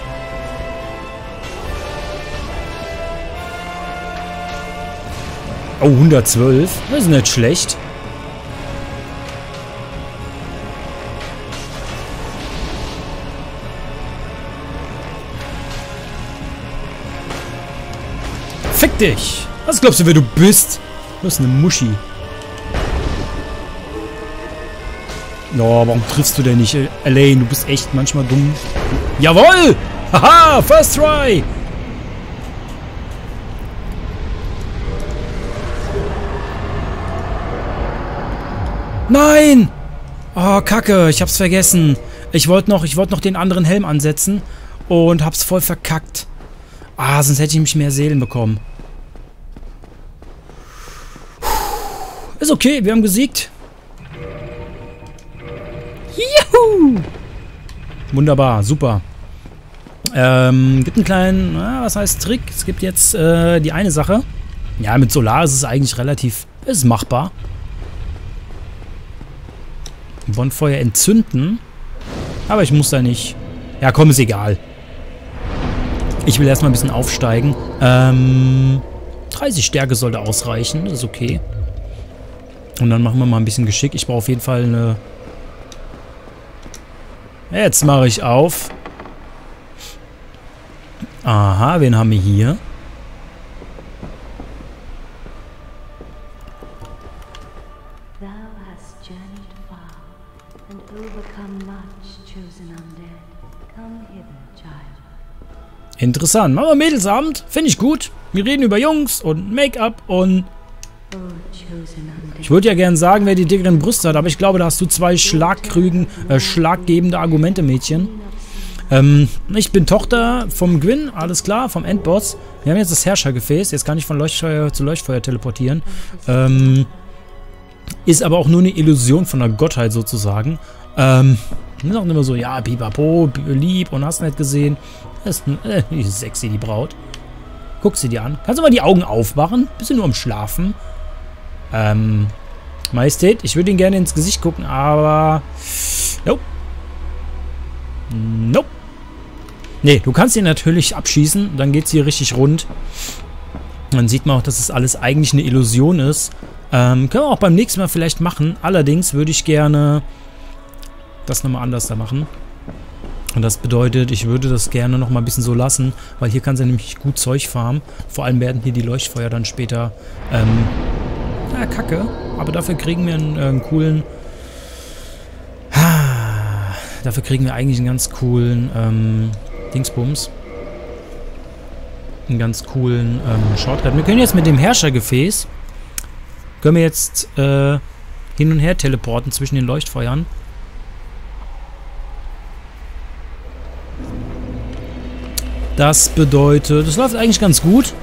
Speaker 1: Oh, 112. Das ist nicht schlecht. Fick dich! Was glaubst du, wer du bist? Du bist eine Muschi. No, warum triffst du denn nicht, Elaine? Du bist echt manchmal dumm. Jawoll! Haha, first try! Nein! Oh, Kacke, ich hab's vergessen. Ich wollte noch, ich wollte noch den anderen Helm ansetzen und hab's voll verkackt. Ah, sonst hätte ich mich mehr Seelen bekommen. Ist okay, wir haben gesiegt. Juhu! Wunderbar, super. Ähm, gibt einen kleinen, na, was heißt Trick? Es gibt jetzt äh, die eine Sache. Ja, mit Solar ist es eigentlich relativ, ist machbar. Bonfeuer entzünden. Aber ich muss da nicht. Ja, komm, ist egal. Ich will erstmal ein bisschen aufsteigen. Ähm, 30 Stärke sollte ausreichen. Das ist okay. Und dann machen wir mal ein bisschen Geschick. Ich brauche auf jeden Fall eine... Jetzt mache ich auf. Aha, wen haben wir hier? Interessant. Machen wir Mädelsabend. Finde ich gut. Wir reden über Jungs und Make-up und Ich würde ja gern sagen, wer die dickeren Brüste hat, aber ich glaube, da hast du zwei schlagkrügen, äh, schlaggebende Argumente, Mädchen. Ähm, ich bin Tochter vom Gwyn, alles klar, vom Endboss. Wir haben jetzt das Herrschergefäß, jetzt kann ich von Leuchtfeuer zu Leuchtfeuer teleportieren. Ähm, ist aber auch nur eine Illusion von der Gottheit sozusagen. Ähm, ist auch immer so, ja, pipapo, lieb und hast nicht gesehen. Ist äh, sexy, die Braut. Guck sie dir an. Kannst du mal die Augen aufmachen? Bist du nur am Schlafen? Ähm, Majestät, ich würde ihn gerne ins Gesicht gucken, aber... Nope. Nope. Nee, du kannst ihn natürlich abschießen, dann geht es hier richtig rund. Dann sieht man auch, dass es alles eigentlich eine Illusion ist. Ähm, können wir auch beim nächsten Mal vielleicht machen. Allerdings würde ich gerne das nochmal anders da machen. Und das bedeutet, ich würde das gerne nochmal ein bisschen so lassen, weil hier kann sie nämlich gut Zeug farmen. Vor allem werden hier die Leuchtfeuer dann später, ähm, na, kacke. Aber dafür kriegen wir einen, äh, einen coolen, dafür kriegen wir eigentlich einen ganz coolen, ähm, Dingsbums. Einen ganz coolen ähm, Shortcut. Wir können jetzt mit dem Herrschergefäß können wir jetzt äh, hin und her teleporten zwischen den Leuchtfeuern. Das bedeutet, das läuft eigentlich ganz gut.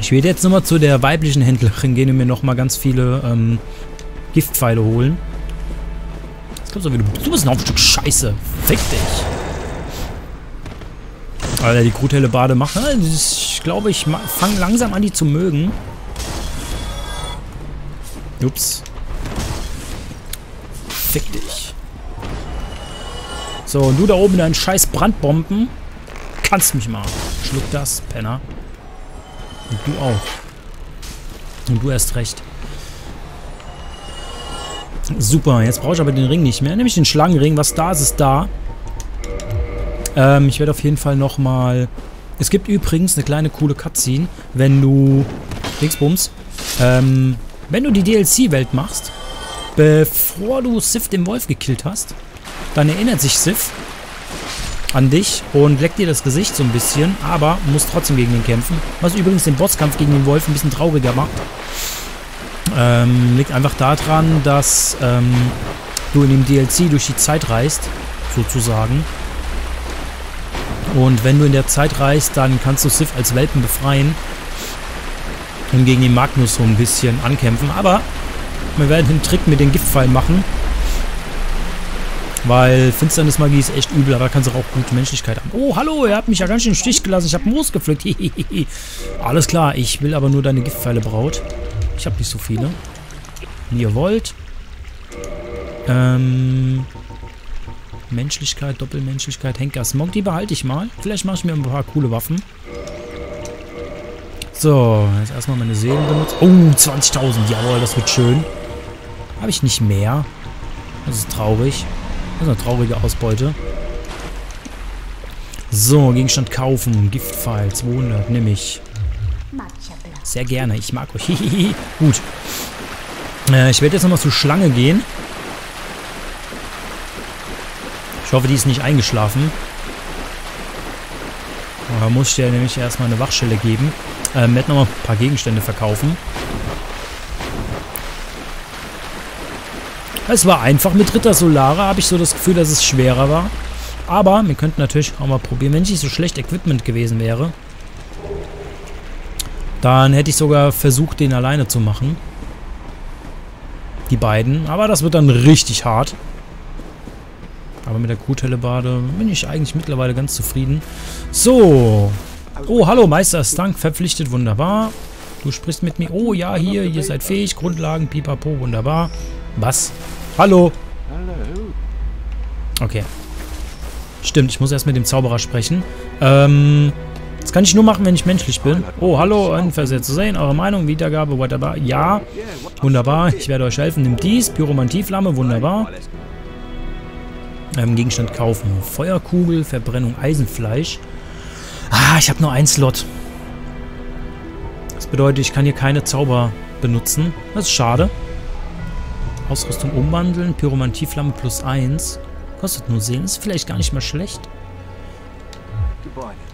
Speaker 1: Ich werde jetzt nochmal zu der weiblichen Händlerin gehen und mir nochmal ganz viele ähm, Giftpfeile holen. Das kommt so wie du. Du bist ein Hauptstück Scheiße. Fick dich. Alter, die Gruthelle Bade machen. Ich glaube, ich fange langsam an, die zu mögen. Ups. Fick dich. So, und du da oben deinen scheiß Brandbomben. Kannst mich mal. Schluck das, Penner. Und du auch. Und du erst recht. Super, jetzt brauche ich aber den Ring nicht mehr. Nämlich den Schlangenring. Was da ist, ist da. Ähm, ich werde auf jeden Fall nochmal... Es gibt übrigens eine kleine coole Cutscene, wenn du... Dingsbums. Ähm, wenn du die DLC-Welt machst, bevor du Sif den Wolf gekillt hast, dann erinnert sich Sif an dich und leckt dir das Gesicht so ein bisschen, aber muss trotzdem gegen ihn kämpfen. Was übrigens den Bosskampf gegen den Wolf ein bisschen trauriger macht. Ähm, liegt einfach daran, dass ähm, du in dem DLC durch die Zeit reist, sozusagen. Und wenn du in der Zeit reist, dann kannst du Sif als Welpen befreien und gegen den Magnus so ein bisschen ankämpfen. Aber wir werden den Trick mit den Giftpfeilen machen. Weil Finsternismagie ist echt übel, aber da kannst du auch gute Menschlichkeit haben. Oh, hallo, er hat mich ja ganz schön im Stich gelassen. Ich habe Moos gepflückt. [laughs] Alles klar, ich will aber nur deine Giftpfeile braut. Ich habe nicht so viele. Wie ihr wollt. Ähm... Menschlichkeit, Doppelmenschlichkeit, Henker Smog, die behalte ich mal. Vielleicht mache ich mir ein paar coole Waffen. So, jetzt erstmal meine Seelen benutzen. Oh, 20.000. Jawohl, das wird schön. Habe ich nicht mehr. Das ist traurig. Das ist eine traurige Ausbeute. So, Gegenstand kaufen. Giftpfeil, 200, nehme ich. Sehr gerne, ich mag euch. [laughs] Gut. Äh, ich werde jetzt nochmal zur Schlange gehen. Ich hoffe, die ist nicht eingeschlafen. Da muss ich dir nämlich erstmal eine Wachstelle geben. Ähm, werde nochmal ein paar Gegenstände verkaufen. Es war einfach mit Ritter Solara, habe ich so das Gefühl, dass es schwerer war. Aber wir könnten natürlich auch mal probieren, wenn ich nicht so schlecht Equipment gewesen wäre. Dann hätte ich sogar versucht, den alleine zu machen. Die beiden. Aber das wird dann richtig hart. Aber mit der Kuhtellebade bin ich eigentlich mittlerweile ganz zufrieden. So. Oh, hallo, Meister Stank, verpflichtet, wunderbar. Du sprichst mit mir. Oh, ja, hier, ihr seid fähig. Grundlagen, pipapo, wunderbar. Was? Hallo? Okay. Stimmt, ich muss erst mit dem Zauberer sprechen. Ähm, das kann ich nur machen, wenn ich menschlich bin. Oh, hallo, ein Versetzt zu sehen. Eure Meinung, Wiedergabe, whatever. Ja, wunderbar. Ich werde euch helfen. Nimmt dies. Pyromantieflamme, wunderbar. Ähm, Gegenstand kaufen. Feuerkugel, Verbrennung, Eisenfleisch. Ah, ich habe nur einen Slot. Das bedeutet, ich kann hier keine Zauber benutzen. Das ist schade. Ausrüstung umwandeln, Pyromantieflamme plus 1. Kostet nur sehen. Ist vielleicht gar nicht mal schlecht.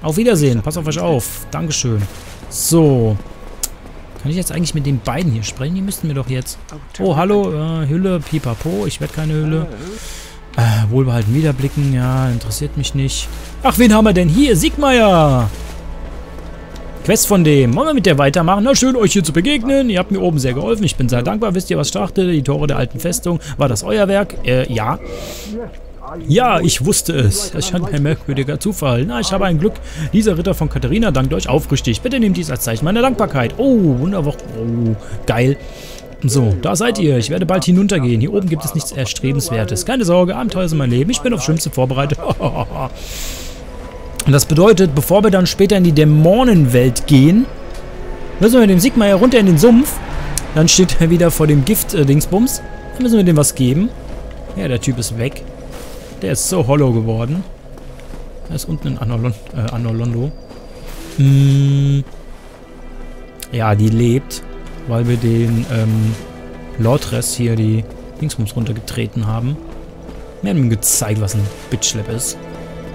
Speaker 1: Auf Wiedersehen. Pass auf euch auf. Dankeschön. So. Kann ich jetzt eigentlich mit den beiden hier sprechen? Die müssten wir doch jetzt... Oh, hallo, äh, Hülle, pipapo. Ich werde keine Hülle. Äh, wohlbehalten wiederblicken. Ja, interessiert mich nicht. Ach, wen haben wir denn hier? Siegmeier! Quest von dem. Wollen wir mit der weitermachen? Na, schön, euch hier zu begegnen. Ihr habt mir oben sehr geholfen. Ich bin sehr dankbar. Wisst ihr, was startete? Die Tore der alten Festung. War das euer Werk? Äh, ja. Ja, ich wusste es. Es scheint ein merkwürdiger Zufall. Na, ich habe ein Glück. Dieser Ritter von Katharina dankt euch aufrichtig. Bitte nehmt dies als Zeichen meiner Dankbarkeit. Oh, wunderbar. Oh, geil. So, da seid ihr. Ich werde bald hinuntergehen. Hier oben gibt es nichts Erstrebenswertes. Keine Sorge, Abenteuer sind mein Leben. Ich bin aufs Schlimmste vorbereitet. [laughs] Und das bedeutet, bevor wir dann später in die Dämonenwelt gehen, müssen wir mit dem Sigmar runter in den Sumpf. Dann steht er wieder vor dem Gift-Dingsbums. Dann müssen wir dem was geben. Ja, der Typ ist weg. Der ist so hollow geworden. Er ist unten in Anolon äh, Anolondo. Hm. Ja, die lebt, weil wir den ähm, Lordress hier die Dingsbums runtergetreten haben. Wir haben ihm gezeigt, was ein Bitchlap ist.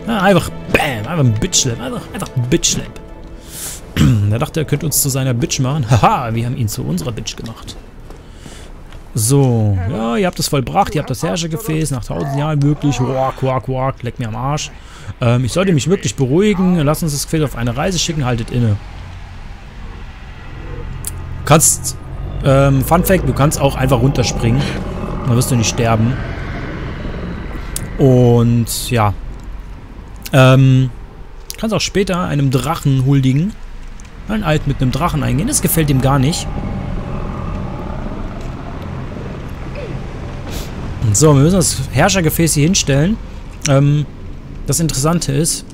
Speaker 1: Ja, einfach Bam, einfach ein Bitchlap. Einfach, einfach ein Bitchlap. [clears throat] er dachte, er könnte uns zu seiner Bitch machen. Haha, wir haben ihn zu unserer Bitch gemacht. So, ja, ihr habt es vollbracht, ihr habt das Herrschergefäß nach tausend Jahren wirklich, quack, quack, quack, leck mir am Arsch. Ähm, ich sollte mich wirklich beruhigen, lasst uns das Gefäß auf eine Reise schicken, haltet inne. Kannst, ähm, Fun Fact, du kannst auch einfach runterspringen, dann wirst du nicht sterben. Und, ja. Ähm, kannst auch später einem Drachen huldigen. Ein Alt mit einem Drachen eingehen, das gefällt ihm gar nicht. So, wir müssen das Herrschergefäß hier hinstellen. Ähm, das Interessante ist,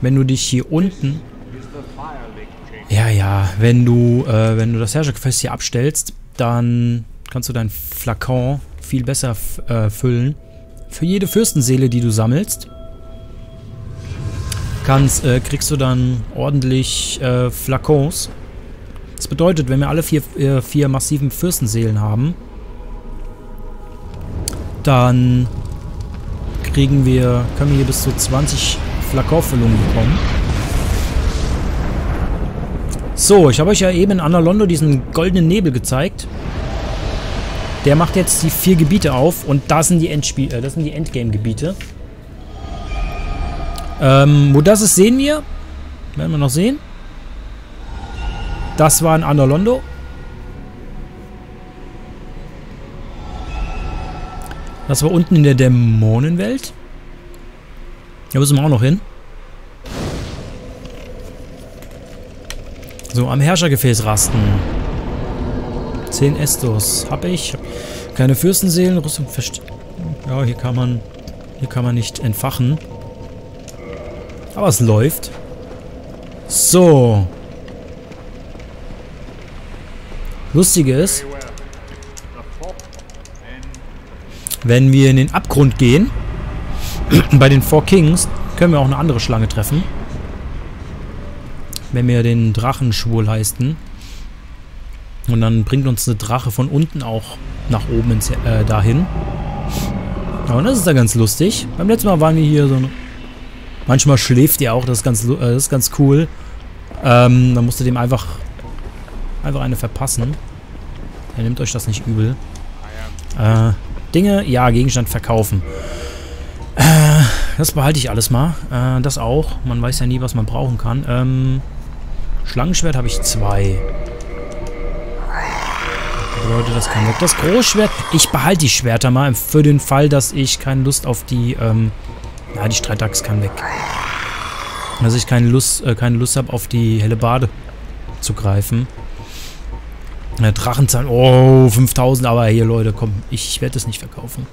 Speaker 1: wenn du dich hier unten... Ja, ja, wenn du, äh, wenn du das Herrschergefäß hier abstellst, dann kannst du dein Flakon viel besser äh, füllen. Für jede Fürstenseele, die du sammelst, kannst, äh, kriegst du dann ordentlich äh, Flakons. Das bedeutet, wenn wir alle vier, äh, vier massiven Fürstenseelen haben, dann kriegen wir, können wir hier bis zu 20 Flakonfüllungen bekommen. So, ich habe euch ja eben in Analondo diesen goldenen Nebel gezeigt. Der macht jetzt die vier Gebiete auf und das sind die, Endspiel äh, das sind die Endgame-Gebiete. Ähm, wo das ist, sehen wir. Werden wir noch sehen. Das war in Analondo. Das war unten in der Dämonenwelt. Da müssen wir auch noch hin. So, am Herrschergefäß rasten. 10 Estos. Hab ich. Keine Fürstenseelen. Rüstung verst... Ja, hier kann man... Hier kann man nicht entfachen. Aber es läuft. So. Lustige ist, wenn wir in den Abgrund gehen, [clears throat] bei den Four Kings, können wir auch eine andere Schlange treffen. Wenn wir den Drachenschwur leisten. Und dann bringt uns eine Drache von unten auch nach oben ins, äh, dahin. Ja, und das ist da ganz lustig. Beim letzten Mal waren wir hier so... Manchmal schläft ihr auch, das ist ganz, äh, das ist ganz cool. Ähm, dann musst du dem einfach... Einfach eine verpassen. Er nimmt euch das nicht übel. Äh, Dinge, ja, Gegenstand verkaufen. Äh, das behalte ich alles mal. Äh, das auch. Man weiß ja nie, was man brauchen kann. Ähm, Schlangenschwert habe ich zwei. Bedeutet, das kann weg. Das Großschwert, ich behalte die Schwerter mal für den Fall, dass ich keine Lust auf die, ähm, ja, die Streitachs kann weg. Dass ich keine Lust, äh, keine Lust habe, auf die helle Bade zu greifen. Äh, Drachenzahn, oh, 5000, aber hier, Leute, komm, ich, werde das nicht verkaufen.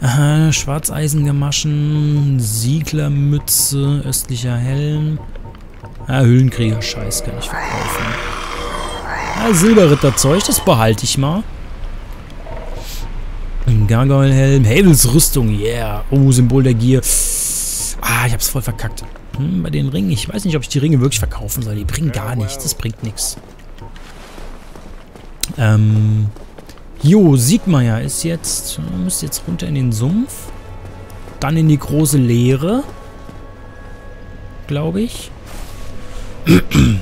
Speaker 1: Äh, Schwarzeisengemaschen, Sieglermütze, östlicher Helm. Ah, Hüllenkrieger, Scheiß, kann ich verkaufen. Ah, Silberritterzeug, das behalte ich mal. Ein Gargoyle-Helm, Havels Rüstung, yeah. Oh, Symbol der Gier. Ah, ich hab's voll verkackt. Hm, bei den Ringen, ich weiß nicht, ob ich die Ringe wirklich verkaufen soll. Die bringen gar nichts, das bringt nichts. Ähm, jo, Siegmeier ist jetzt, müsste jetzt runter in den Sumpf. Dann in die große Leere. Glaube ich. [clears throat]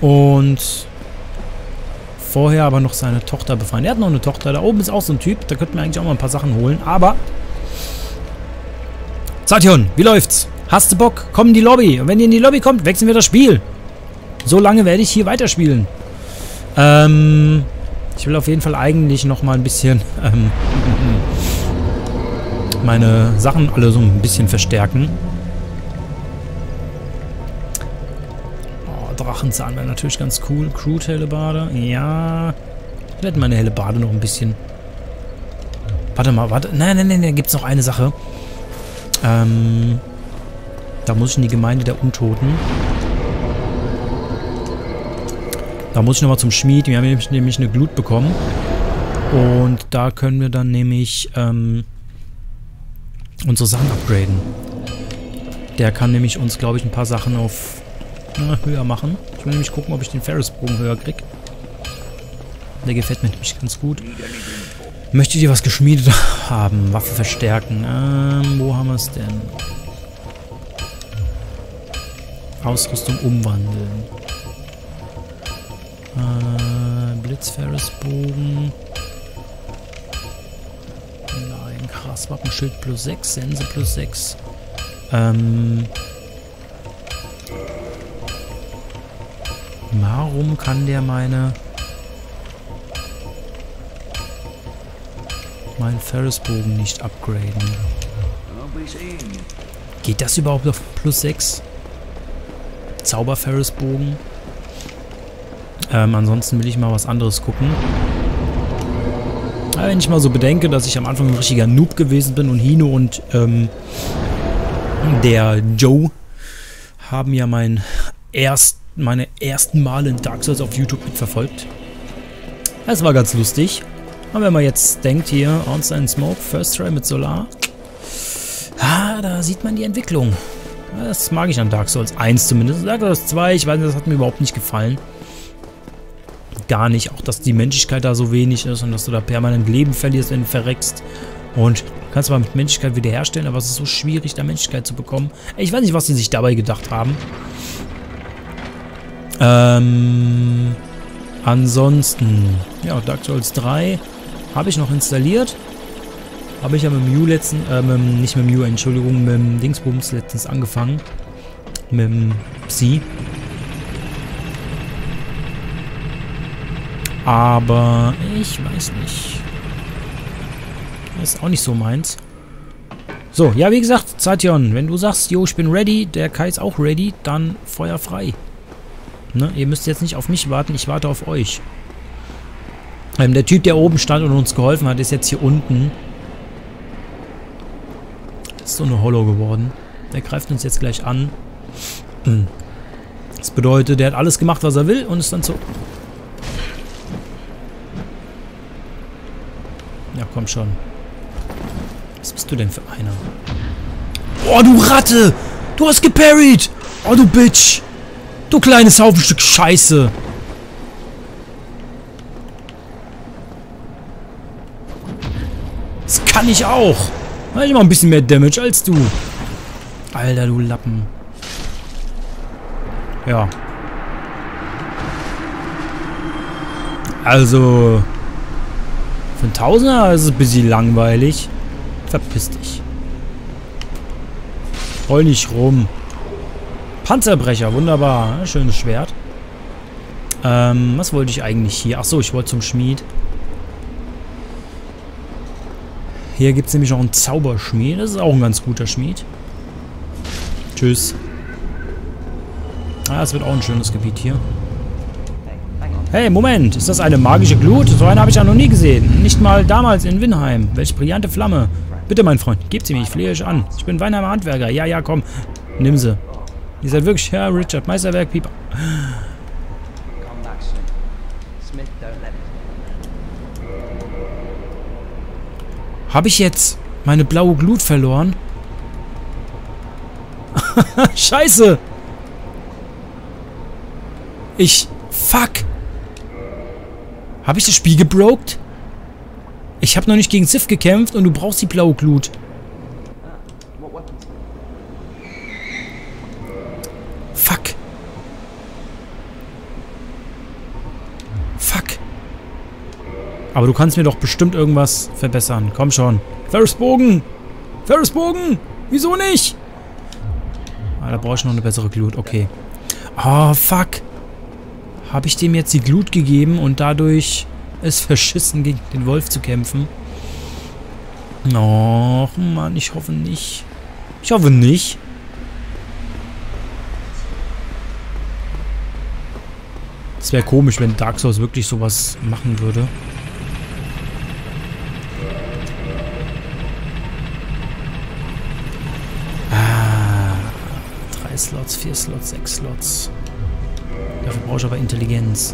Speaker 1: Und vorher aber noch seine Tochter befreien. Er hat noch eine Tochter. Da oben ist auch so ein Typ. Da könnten wir eigentlich auch mal ein paar Sachen holen. Aber... Sation, wie läuft's? Hast du Bock? Komm in die Lobby. Und wenn ihr in die Lobby kommt, wechseln wir das Spiel. So lange werde ich hier weiterspielen. Ähm... Ich will auf jeden Fall eigentlich noch mal ein bisschen ähm, [laughs] meine Sachen alle so ein bisschen verstärken. Drachenzahn wäre natürlich ganz cool. Crude Hellebade. Ja. Ich hätte meine Hellebade noch ein bisschen. Warte mal, warte. Nein, nein, nein, da gibt es noch eine Sache. Ähm, da muss ich in die Gemeinde der Untoten. Da muss ich nochmal zum Schmied. Wir haben nämlich, eine Glut bekommen. Und da können wir dann nämlich ähm, unsere Sachen upgraden. Der kann nämlich uns, glaube ich, ein paar Sachen auf höher machen. Ich will nämlich gucken, ob ich den Ferrisbogen höher kriege. Der gefällt mir nämlich ganz gut. Möchte ich dir was geschmiedet [laughs] haben? Waffe verstärken. Ähm, wo haben wir es denn? Ausrüstung umwandeln. Äh, Blitzferrisbogen. Nein, krass. Wappenschild plus 6, Sense plus 6. Ähm. Warum kann der meine... meinen Ferrisbogen nicht upgraden? Geht das überhaupt auf plus 6? Zauber-Ferrisbogen? Ähm, ansonsten will ich mal was anderes gucken. Aber wenn ich mal so bedenke, dass ich am Anfang ein richtiger Noob gewesen bin und Hino und ähm, der Joe haben ja mein erst, meine ersten Male in Dark Souls auf YouTube mitverfolgt. Das war ganz lustig. Und wenn man jetzt denkt, hier, Onside Smoke, First Try mit Solar, ah, da sieht man die Entwicklung. Das mag ich an Dark Souls 1 zumindest. Dark Souls 2, ich weiß nicht, das hat mir überhaupt nicht gefallen gar nicht. Auch, dass die Menschlichkeit da so wenig ist und dass du da permanent Leben verlierst, wenn du verreckst. Und kannst zwar mit Menschlichkeit wiederherstellen, aber es ist so schwierig, da Menschlichkeit zu bekommen. Ich weiß nicht, was sie sich dabei gedacht haben. Ähm, ansonsten, ja, Dark Souls 3 habe ich noch installiert. Habe ich ja mit dem Mew letzten, äh, mit, nicht mit dem Mew, Entschuldigung, mit dem Dingsbums letztens angefangen. Mit dem Psi. Aber ich weiß nicht. Ist auch nicht so meins. So, ja, wie gesagt, Zation, wenn du sagst, jo, ich bin ready, der Kai ist auch ready, dann Feuer frei. Ne? Ihr müsst jetzt nicht auf mich warten, ich warte auf euch. Ähm, der Typ, der oben stand und uns geholfen hat, ist jetzt hier unten. Ist so eine Hollow geworden. Der greift uns jetzt gleich an. Das bedeutet, der hat alles gemacht, was er will und ist dann so Ja, komm schon. Was bist du denn für einer? Oh, du Ratte! Du hast geparried! Oh, du Bitch! Du kleines Haufenstück Scheiße! Das kann ich auch! Ich mach ein bisschen mehr Damage als du. Alter, du Lappen. Ja. Also... Für einen Tausender ist es ein bisschen langweilig. Verpiss dich. Roll nicht rum. Panzerbrecher, wunderbar. Schönes Schwert. Ähm, was wollte ich eigentlich hier? Achso, ich wollte zum Schmied. Hier gibt es nämlich noch einen Zauberschmied. Das ist auch ein ganz guter Schmied. Tschüss. Ah, es wird auch ein schönes Gebiet hier. Hey, Moment, ist das eine magische Glut? So eine habe ich ja noch nie gesehen. Nicht mal damals in Winheim. Welche brillante Flamme. Bitte, mein Freund, gebt sie mir, ich flehe euch an. Ich bin Weinheimer Handwerker. Ja, ja, komm. Nimm sie. Ihr seid wirklich Herr Richard, Meisterwerk, Pieper. Habe ich jetzt meine blaue Glut verloren? [laughs] Scheiße! Ich... Fuck! Habe ich das Spiel gebroked? Ich habe noch nicht gegen Sif gekämpft und du brauchst die blaue Glut. Fuck. Aber du kannst mir doch bestimmt irgendwas verbessern. Komm schon. Ferrisbogen! Ferrisbogen! Wieso nicht? Ah, da brauche ich noch eine bessere Glut. Okay. Oh, fuck. Habe ich dem jetzt die Glut gegeben und dadurch es verschissen, gegen den Wolf zu kämpfen? Och, Mann, ich hoffe nicht. Ich hoffe nicht. Es wäre komisch, wenn Dark Souls wirklich sowas machen würde. Vier Slots, sechs Slots. Dafür brauche ich aber Intelligenz.